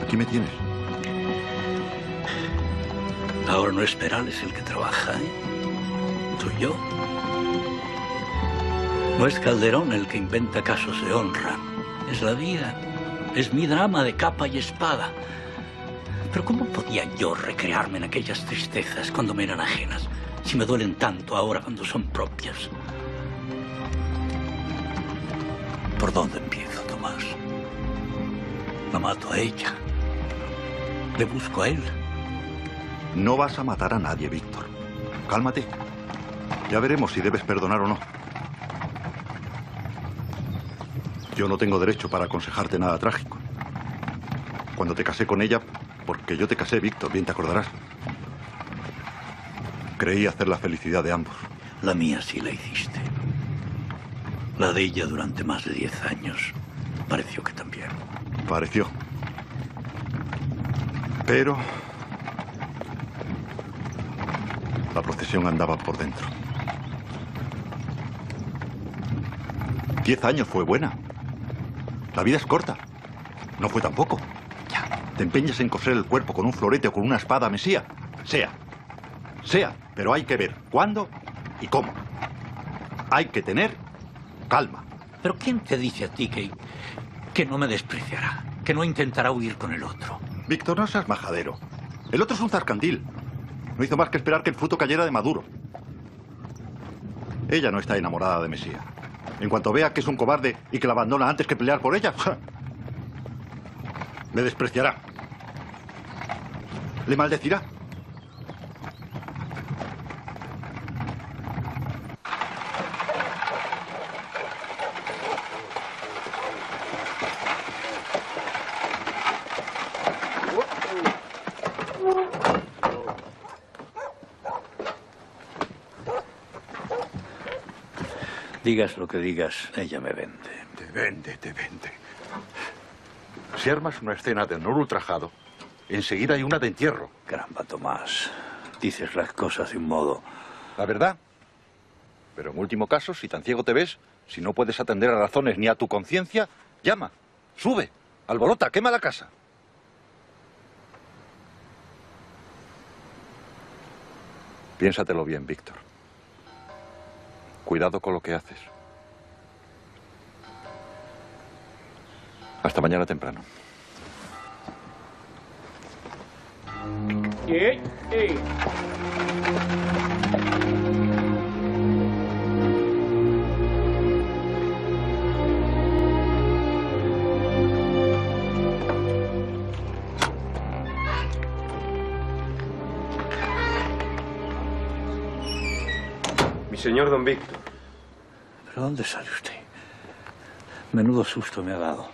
Aquí me tienes. Ahora no es Perales el que trabaja, ¿eh? Soy yo. No es Calderón el que inventa casos de honra. Es la vida. Es mi drama de capa y espada. Pero ¿cómo podía yo recrearme en aquellas tristezas cuando me eran ajenas? Si me duelen tanto ahora cuando son propias. La mato a ella. Le busco a él. No vas a matar a nadie, Víctor. Cálmate. Ya veremos si debes perdonar o no. Yo no tengo derecho para aconsejarte nada trágico. Cuando te casé con ella, porque yo te casé, Víctor, bien te acordarás. Creí hacer la felicidad de ambos. La mía sí la hiciste. La de ella durante más de diez años. Pareció que también. Pareció. Pero... La procesión andaba por dentro. Diez años fue buena. La vida es corta. No fue tampoco. Ya. Te empeñas en coser el cuerpo con un florete o con una espada, Mesía. Sea. Sea. Pero hay que ver cuándo y cómo. Hay que tener calma. ¿Pero quién te dice a ti que, que no me despreciará? que no intentará huir con el otro. Víctor, no seas majadero. El otro es un zarcandil. No hizo más que esperar que el fruto cayera de maduro. Ella no está enamorada de Mesía. En cuanto vea que es un cobarde y que la abandona antes que pelear por ella, le despreciará. Le maldecirá. Digas lo que digas, ella me vende. Te vende, te vende. Si armas una escena de honor ultrajado, enseguida hay una de entierro. Caramba, Tomás. Dices las cosas de un modo. La verdad. Pero en último caso, si tan ciego te ves, si no puedes atender a razones ni a tu conciencia, llama, sube, alborota, quema la casa. Piénsatelo bien, Víctor. Cuidado con lo que haces. Hasta mañana temprano. ¡Ey! ¡Ey! Mi señor don Víctor. ¿Pero dónde sale usted? Menudo susto me ha dado.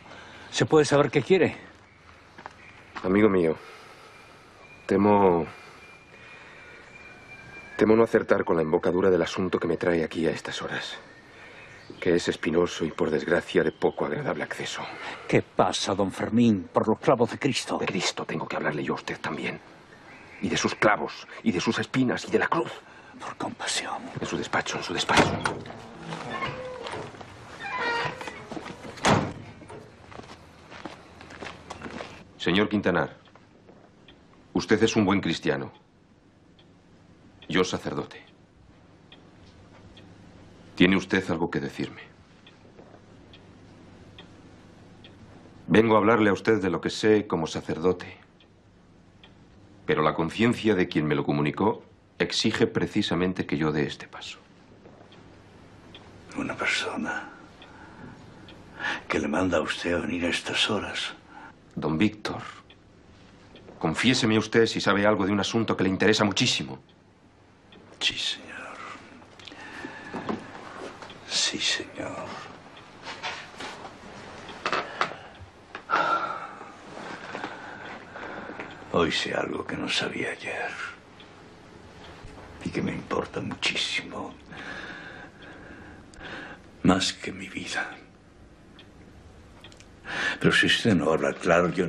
¿Se puede saber qué quiere? Amigo mío, temo... Temo no acertar con la embocadura del asunto que me trae aquí a estas horas. Que es espinoso y, por desgracia, de poco agradable acceso. ¿Qué pasa, don Fermín, por los clavos de Cristo? De Cristo tengo que hablarle yo a usted también. Y de sus clavos, y de sus espinas, y de la cruz. Por compasión. En su despacho, en su despacho. Señor Quintanar, usted es un buen cristiano. Yo sacerdote. ¿Tiene usted algo que decirme? Vengo a hablarle a usted de lo que sé como sacerdote. Pero la conciencia de quien me lo comunicó exige precisamente que yo dé este paso. Una persona que le manda a usted a venir a estas horas. Don Víctor, confiéseme usted si sabe algo de un asunto que le interesa muchísimo. Sí, señor. Sí, señor. Hoy sé algo que no sabía ayer y que me importa muchísimo, más que mi vida. Pero si usted no habla claro, yo.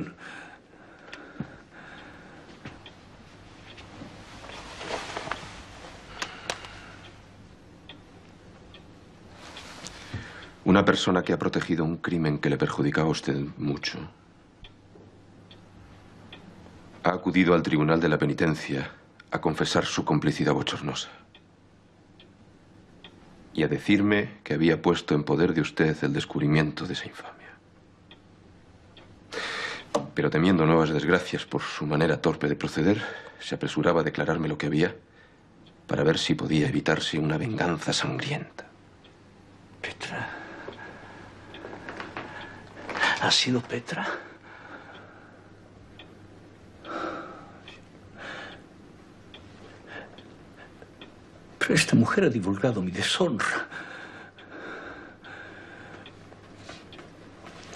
Una persona que ha protegido un crimen que le perjudicaba a usted mucho ha acudido al Tribunal de la Penitencia a confesar su complicidad bochornosa y a decirme que había puesto en poder de usted el descubrimiento de esa infamia. Pero temiendo nuevas desgracias por su manera torpe de proceder, se apresuraba a declararme lo que había para ver si podía evitarse una venganza sangrienta. Petra. ¿Ha sido Petra? Esta mujer ha divulgado mi deshonra.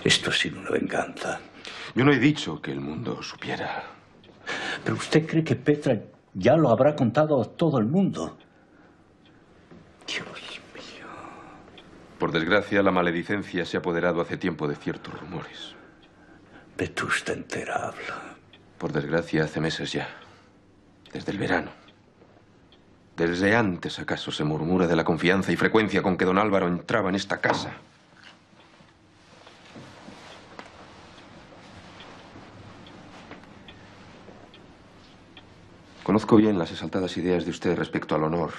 Esto ha sido una venganza. Yo no he dicho que el mundo supiera. Pero usted cree que Petra ya lo habrá contado a todo el mundo. Dios mío. Por desgracia, la maledicencia se ha apoderado hace tiempo de ciertos rumores. Vetusta entera habla. Por desgracia, hace meses ya. Desde el verano. Desde antes, acaso, se murmura de la confianza y frecuencia con que don Álvaro entraba en esta casa. Conozco bien las exaltadas ideas de usted respecto al honor.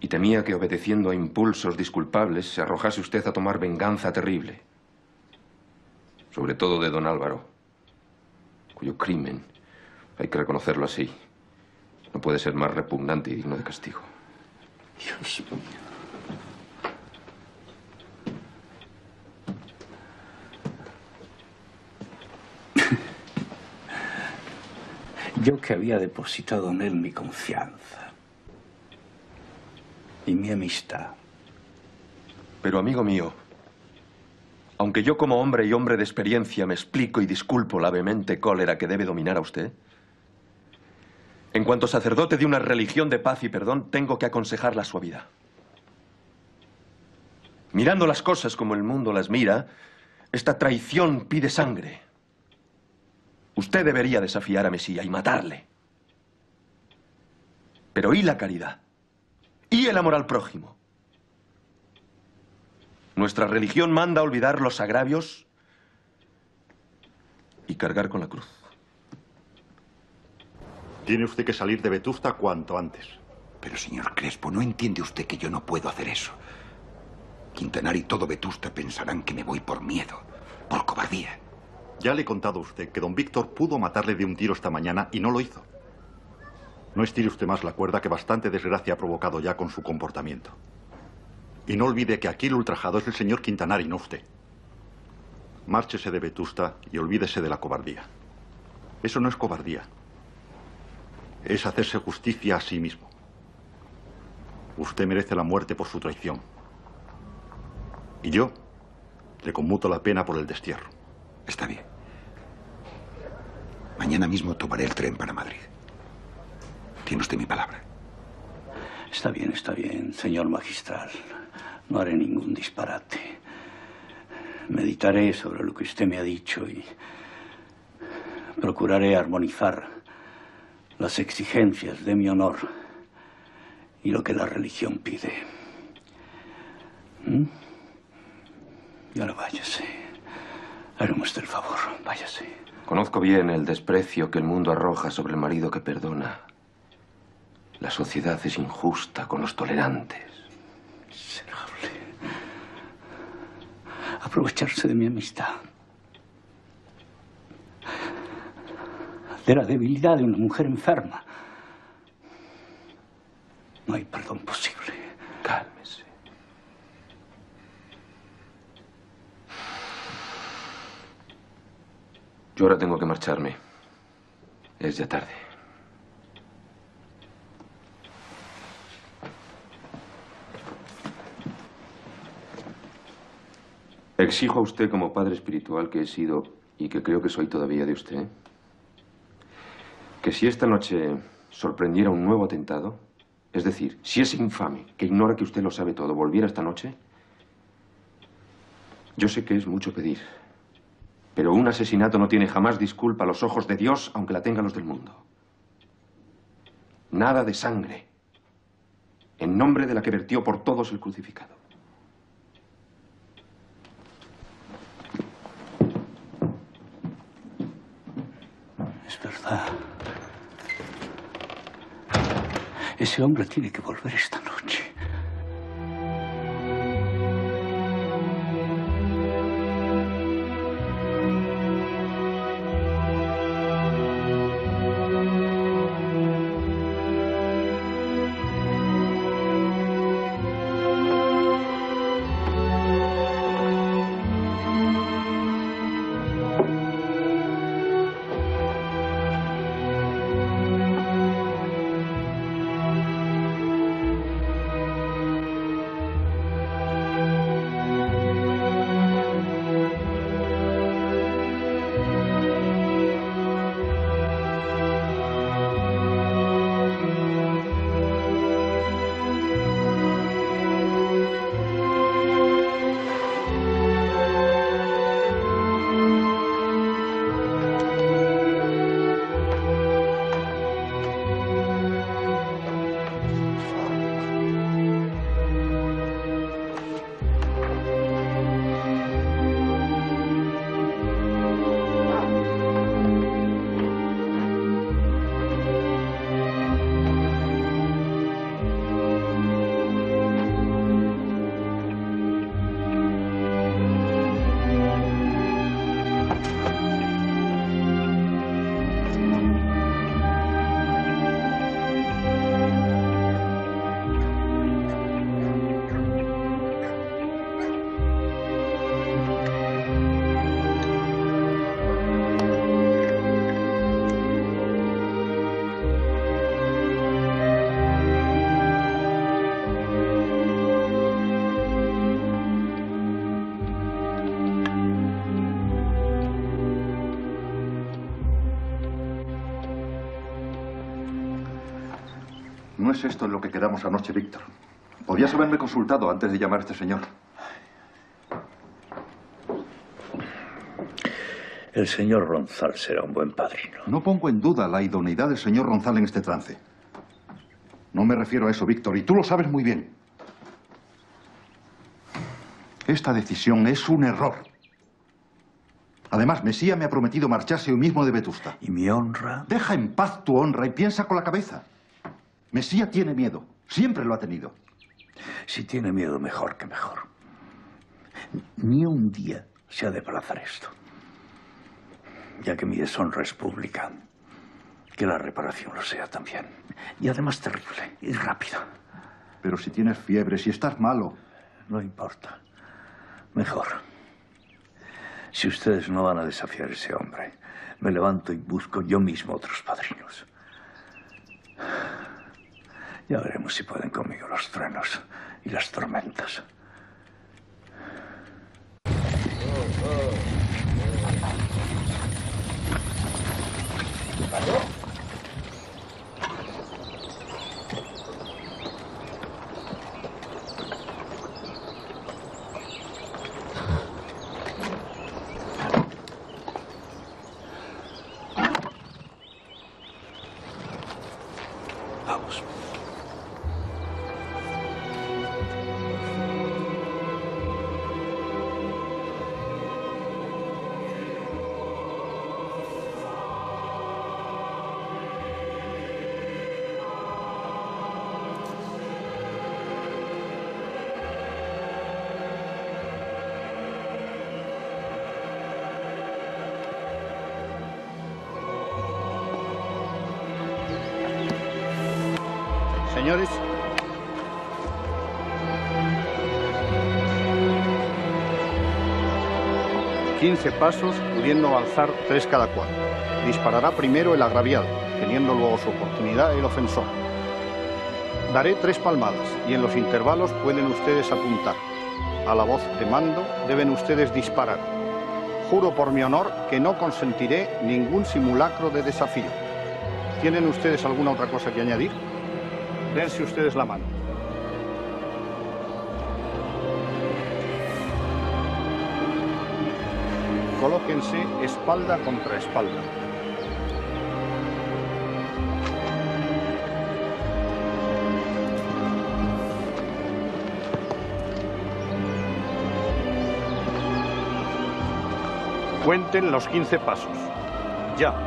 Y temía que, obedeciendo a impulsos disculpables, se arrojase usted a tomar venganza terrible. sobre todo de don Álvaro, cuyo crimen, hay que reconocerlo así, no puede ser más repugnante y digno de castigo. Dios mío. Yo que había depositado en él mi confianza y mi amistad. Pero amigo mío, aunque yo como hombre y hombre de experiencia me explico y disculpo la vehemente cólera que debe dominar a usted, en cuanto sacerdote de una religión de paz y perdón, tengo que aconsejar la suavidad. Mirando las cosas como el mundo las mira, esta traición pide sangre. Usted debería desafiar a Mesía y matarle. Pero ¿y la caridad? ¿Y el amor al prójimo? Nuestra religión manda olvidar los agravios y cargar con la cruz. Tiene usted que salir de Vetusta cuanto antes. Pero, señor Crespo, ¿no entiende usted que yo no puedo hacer eso? Quintanar y todo Vetusta pensarán que me voy por miedo, por cobardía. Ya le he contado a usted que don Víctor pudo matarle de un tiro esta mañana y no lo hizo. No estire usted más la cuerda que bastante desgracia ha provocado ya con su comportamiento. Y no olvide que aquí el ultrajado es el señor Quintanar y no usted. Márchese de Vetusta y olvídese de la cobardía. Eso no es cobardía. Es hacerse justicia a sí mismo. Usted merece la muerte por su traición. Y yo le conmuto la pena por el destierro. Está bien. Mañana mismo tomaré el tren para Madrid. Tiene usted mi palabra. Está bien, está bien, señor magistral. No haré ningún disparate. Meditaré sobre lo que usted me ha dicho y procuraré armonizar las exigencias de mi honor y lo que la religión pide. ¿Mm? Y ahora váyase. Hágame usted el favor, váyase. Conozco bien el desprecio que el mundo arroja sobre el marido que perdona. La sociedad es injusta con los tolerantes. Miserable. Aprovecharse de mi amistad. De la debilidad de una mujer enferma. No hay perdón posible. Cálmese. Yo ahora tengo que marcharme. Es ya tarde. Exijo a usted como padre espiritual que he sido y que creo que soy todavía de usted, que si esta noche sorprendiera un nuevo atentado, es decir, si ese infame que ignora que usted lo sabe todo volviera esta noche, yo sé que es mucho pedir, pero un asesinato no tiene jamás disculpa a los ojos de Dios, aunque la tengan los del mundo. Nada de sangre, en nombre de la que vertió por todos el crucificado. Es verdad. Ese hombre tiene que volver esta noche. Esto en lo que quedamos anoche, Víctor. Podías haberme consultado antes de llamar a este señor. El señor Ronzal será un buen padrino. No pongo en duda la idoneidad del señor Ronzal en este trance. No me refiero a eso, Víctor, y tú lo sabes muy bien. Esta decisión es un error. Además, Mesía me ha prometido marcharse hoy mismo de Vetusta. ¿Y mi honra? Deja en paz tu honra y piensa con la cabeza. Mesía tiene miedo. Siempre lo ha tenido. Si tiene miedo, mejor que mejor. Ni un día se ha de aplazar esto. Ya que mi deshonra es pública, que la reparación lo sea también. Y además terrible y rápida. Pero si tienes fiebre, si estás malo. No importa. Mejor. Si ustedes no van a desafiar a ese hombre, me levanto y busco yo mismo otros padrinos. Ya veremos si pueden conmigo los truenos y las tormentas. Señores. Quince pasos, pudiendo avanzar tres cada cual. Disparará primero el agraviado, teniendo luego su oportunidad el ofensor. Daré tres palmadas y en los intervalos pueden ustedes apuntar. A la voz de mando deben ustedes disparar. Juro por mi honor que no consentiré ningún simulacro de desafío. ¿Tienen ustedes alguna otra cosa que añadir? Dense ustedes la mano. Colóquense espalda contra espalda. Cuenten los 15 pasos. Ya.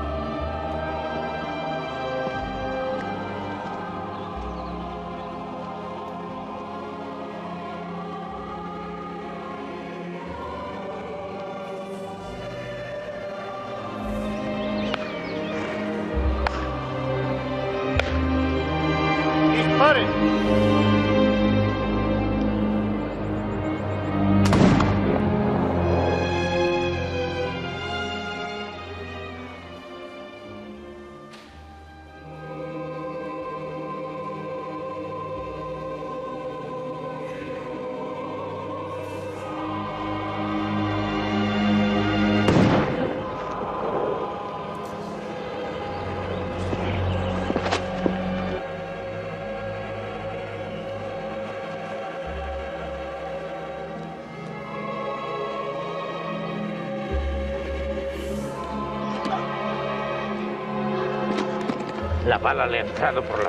Ha entrado por la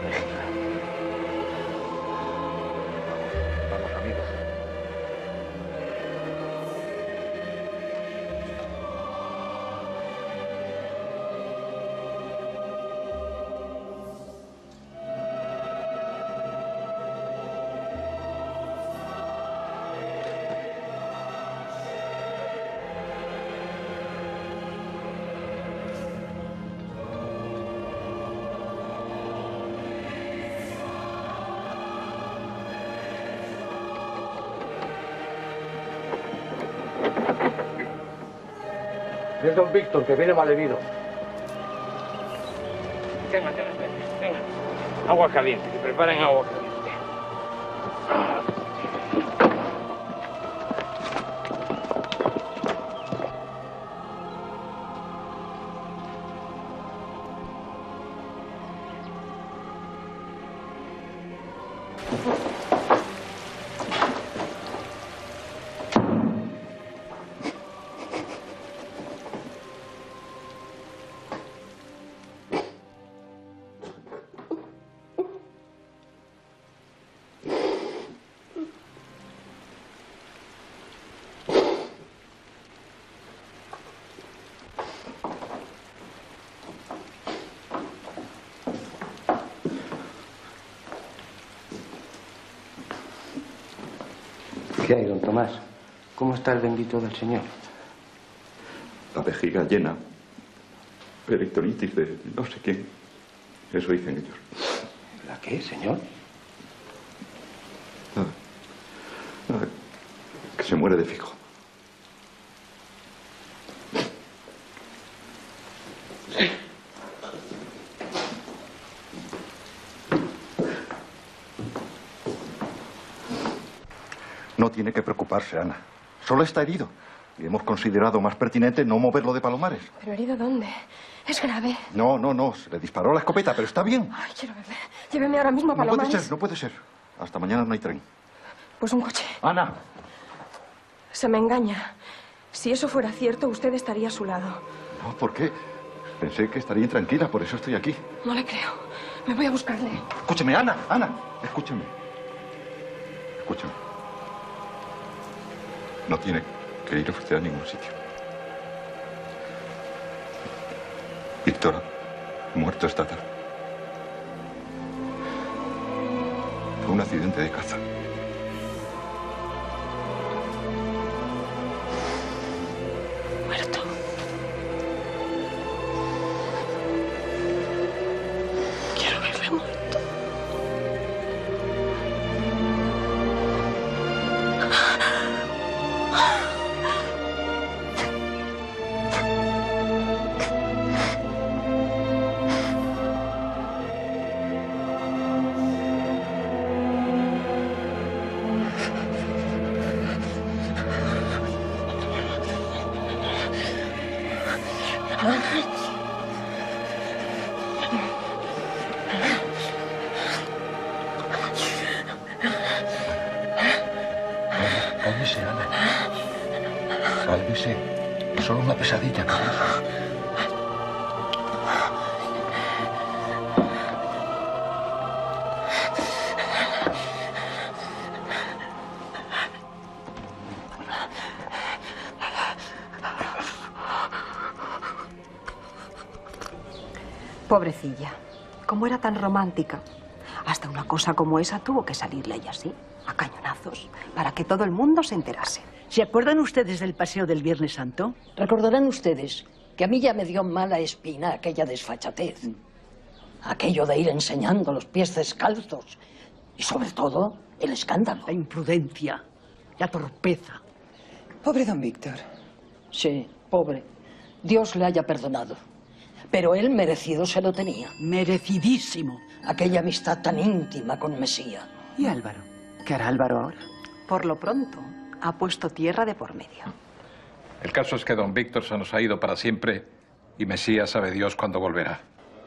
Víctor, que viene malherido. Venga, venga, venga. Agua caliente, que preparen agua caliente. ¿Cómo está el bendito del Señor? La vejiga llena. Perictonitis de no sé quién. Eso dicen ellos. ¿La qué, señor? Nada. Nada. Que se muere de fijo. No tiene que preocuparse, Ana. Solo está herido. Y hemos considerado más pertinente no moverlo de Palomares. ¿Pero herido dónde? Es grave. No, no, no. Se le disparó la escopeta, pero está bien. Ay, quiero verle. Lléveme ahora mismo a No puede Palomares. ser, no puede ser. Hasta mañana no hay tren. Pues un coche. Ana. Se me engaña. Si eso fuera cierto, usted estaría a su lado. No, ¿por qué? Pensé que estaría intranquila, por eso estoy aquí. No le creo. Me voy a buscarle. Escúcheme, Ana, Ana, escúcheme. Escúcheme. No tiene que ir usted a ningún sitio. Víctor muerto esta tarde. Fue un accidente de caza. Romántica. Hasta una cosa como esa tuvo que salirle ella así, a cañonazos, para que todo el mundo se enterase. ¿Se acuerdan ustedes del paseo del Viernes Santo? Recordarán ustedes que a mí ya me dio mala espina aquella desfachatez. Aquello de ir enseñando los pies descalzos. Y sobre todo, el escándalo. La imprudencia, la torpeza. Pobre don Víctor. Sí, pobre. Dios le haya perdonado. Pero él merecido se lo tenía. Merecidísimo. Aquella amistad tan íntima con Mesía. ¿Y Álvaro? ¿Qué hará Álvaro ahora? Por lo pronto, ha puesto tierra de por medio. El caso es que don Víctor se nos ha ido para siempre y Mesías sabe Dios cuándo volverá.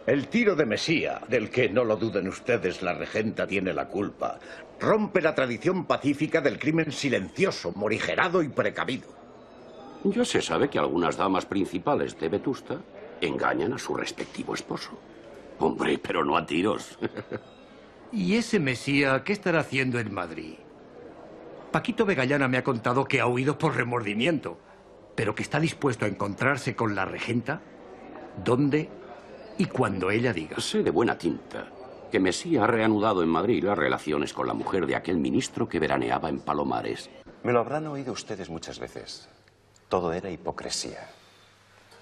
El tiro de Mesía, del que no lo duden ustedes, la regenta tiene la culpa, rompe la tradición pacífica del crimen silencioso, morigerado y precavido. Ya se sabe que algunas damas principales de Vetusta engañan a su respectivo esposo. Hombre, pero no a tiros. ¿Y ese Mesía qué estará haciendo en Madrid? Paquito Vegallana me ha contado que ha huido por remordimiento, pero que está dispuesto a encontrarse con la regenta donde y cuando ella diga. Sé de buena tinta que Mesía ha reanudado en Madrid las relaciones con la mujer de aquel ministro que veraneaba en Palomares. Me lo habrán oído ustedes muchas veces. Todo era hipocresía.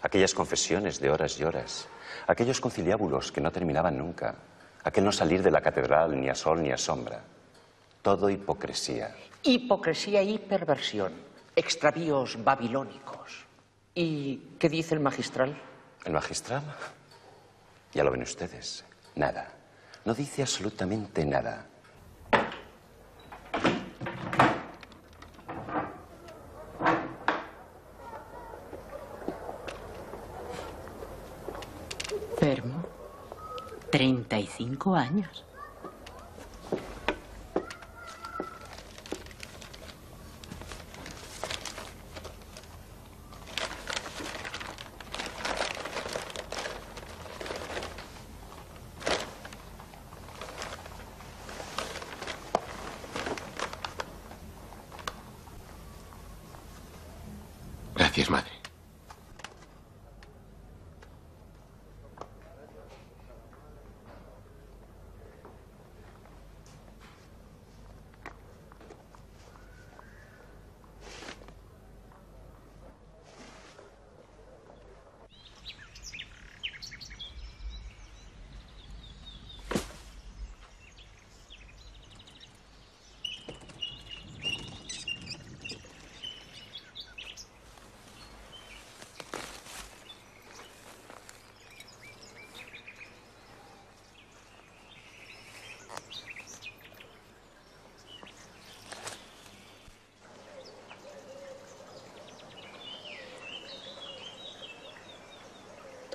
Aquellas confesiones de horas y horas, aquellos conciliábulos que no terminaban nunca, aquel no salir de la catedral ni a sol ni a sombra. Todo hipocresía. Hipocresía y perversión, extravíos babilónicos. ¿Y qué dice el magistral? ¿El magistral? Ya lo ven ustedes. Nada. No dice absolutamente nada. Fermo, 35 años. Gracias, madre.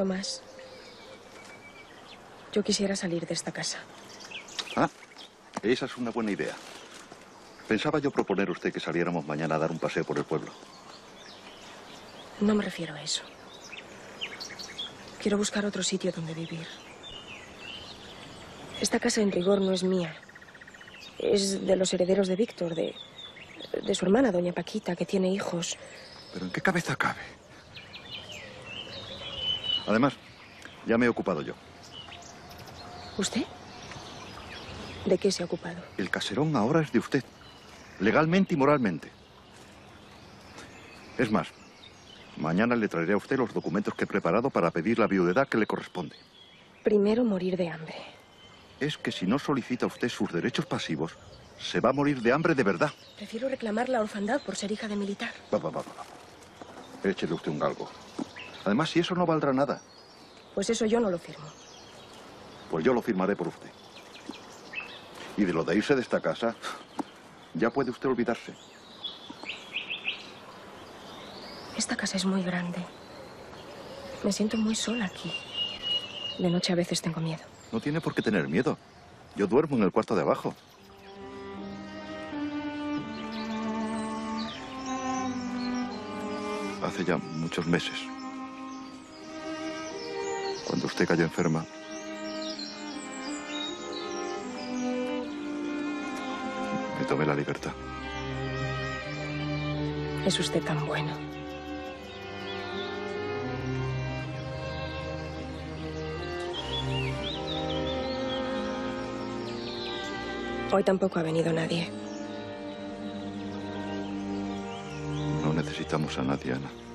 Tomás, yo quisiera salir de esta casa. Ah, esa es una buena idea. Pensaba yo proponer a usted que saliéramos mañana a dar un paseo por el pueblo. No me refiero a eso. Quiero buscar otro sitio donde vivir. Esta casa en rigor no es mía. Es de los herederos de Víctor, de, de su hermana, doña Paquita, que tiene hijos. ¿Pero en qué cabeza cabe? Además, ya me he ocupado yo. ¿Usted? ¿De qué se ha ocupado? El caserón ahora es de usted. Legalmente y moralmente. Es más, mañana le traeré a usted los documentos que he preparado para pedir la viudedad que le corresponde. Primero morir de hambre. Es que si no solicita usted sus derechos pasivos, se va a morir de hambre de verdad. Prefiero reclamar la orfandad por ser hija de militar. Va, va, va, va. Échele usted un galgo. Además, si eso no valdrá nada, Pues eso yo no lo firmo. pues yo lo firmaré por usted. Y de lo de irse de esta casa, ya puede usted olvidarse. Esta casa es muy grande. Me siento muy sola aquí. De noche a veces tengo miedo. No tiene por qué tener miedo. Yo duermo en el cuarto de abajo. Hace ya muchos meses. Cuando usted cayó enferma, me tomé la libertad. Es usted tan bueno. Hoy tampoco ha venido nadie. No necesitamos a nadie, Ana.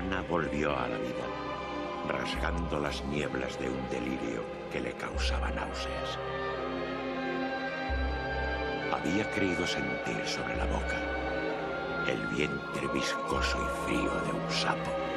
Ana volvió a la vida, rasgando las nieblas de un delirio que le causaba náuseas. Había creído sentir sobre la boca el vientre viscoso y frío de un sapo.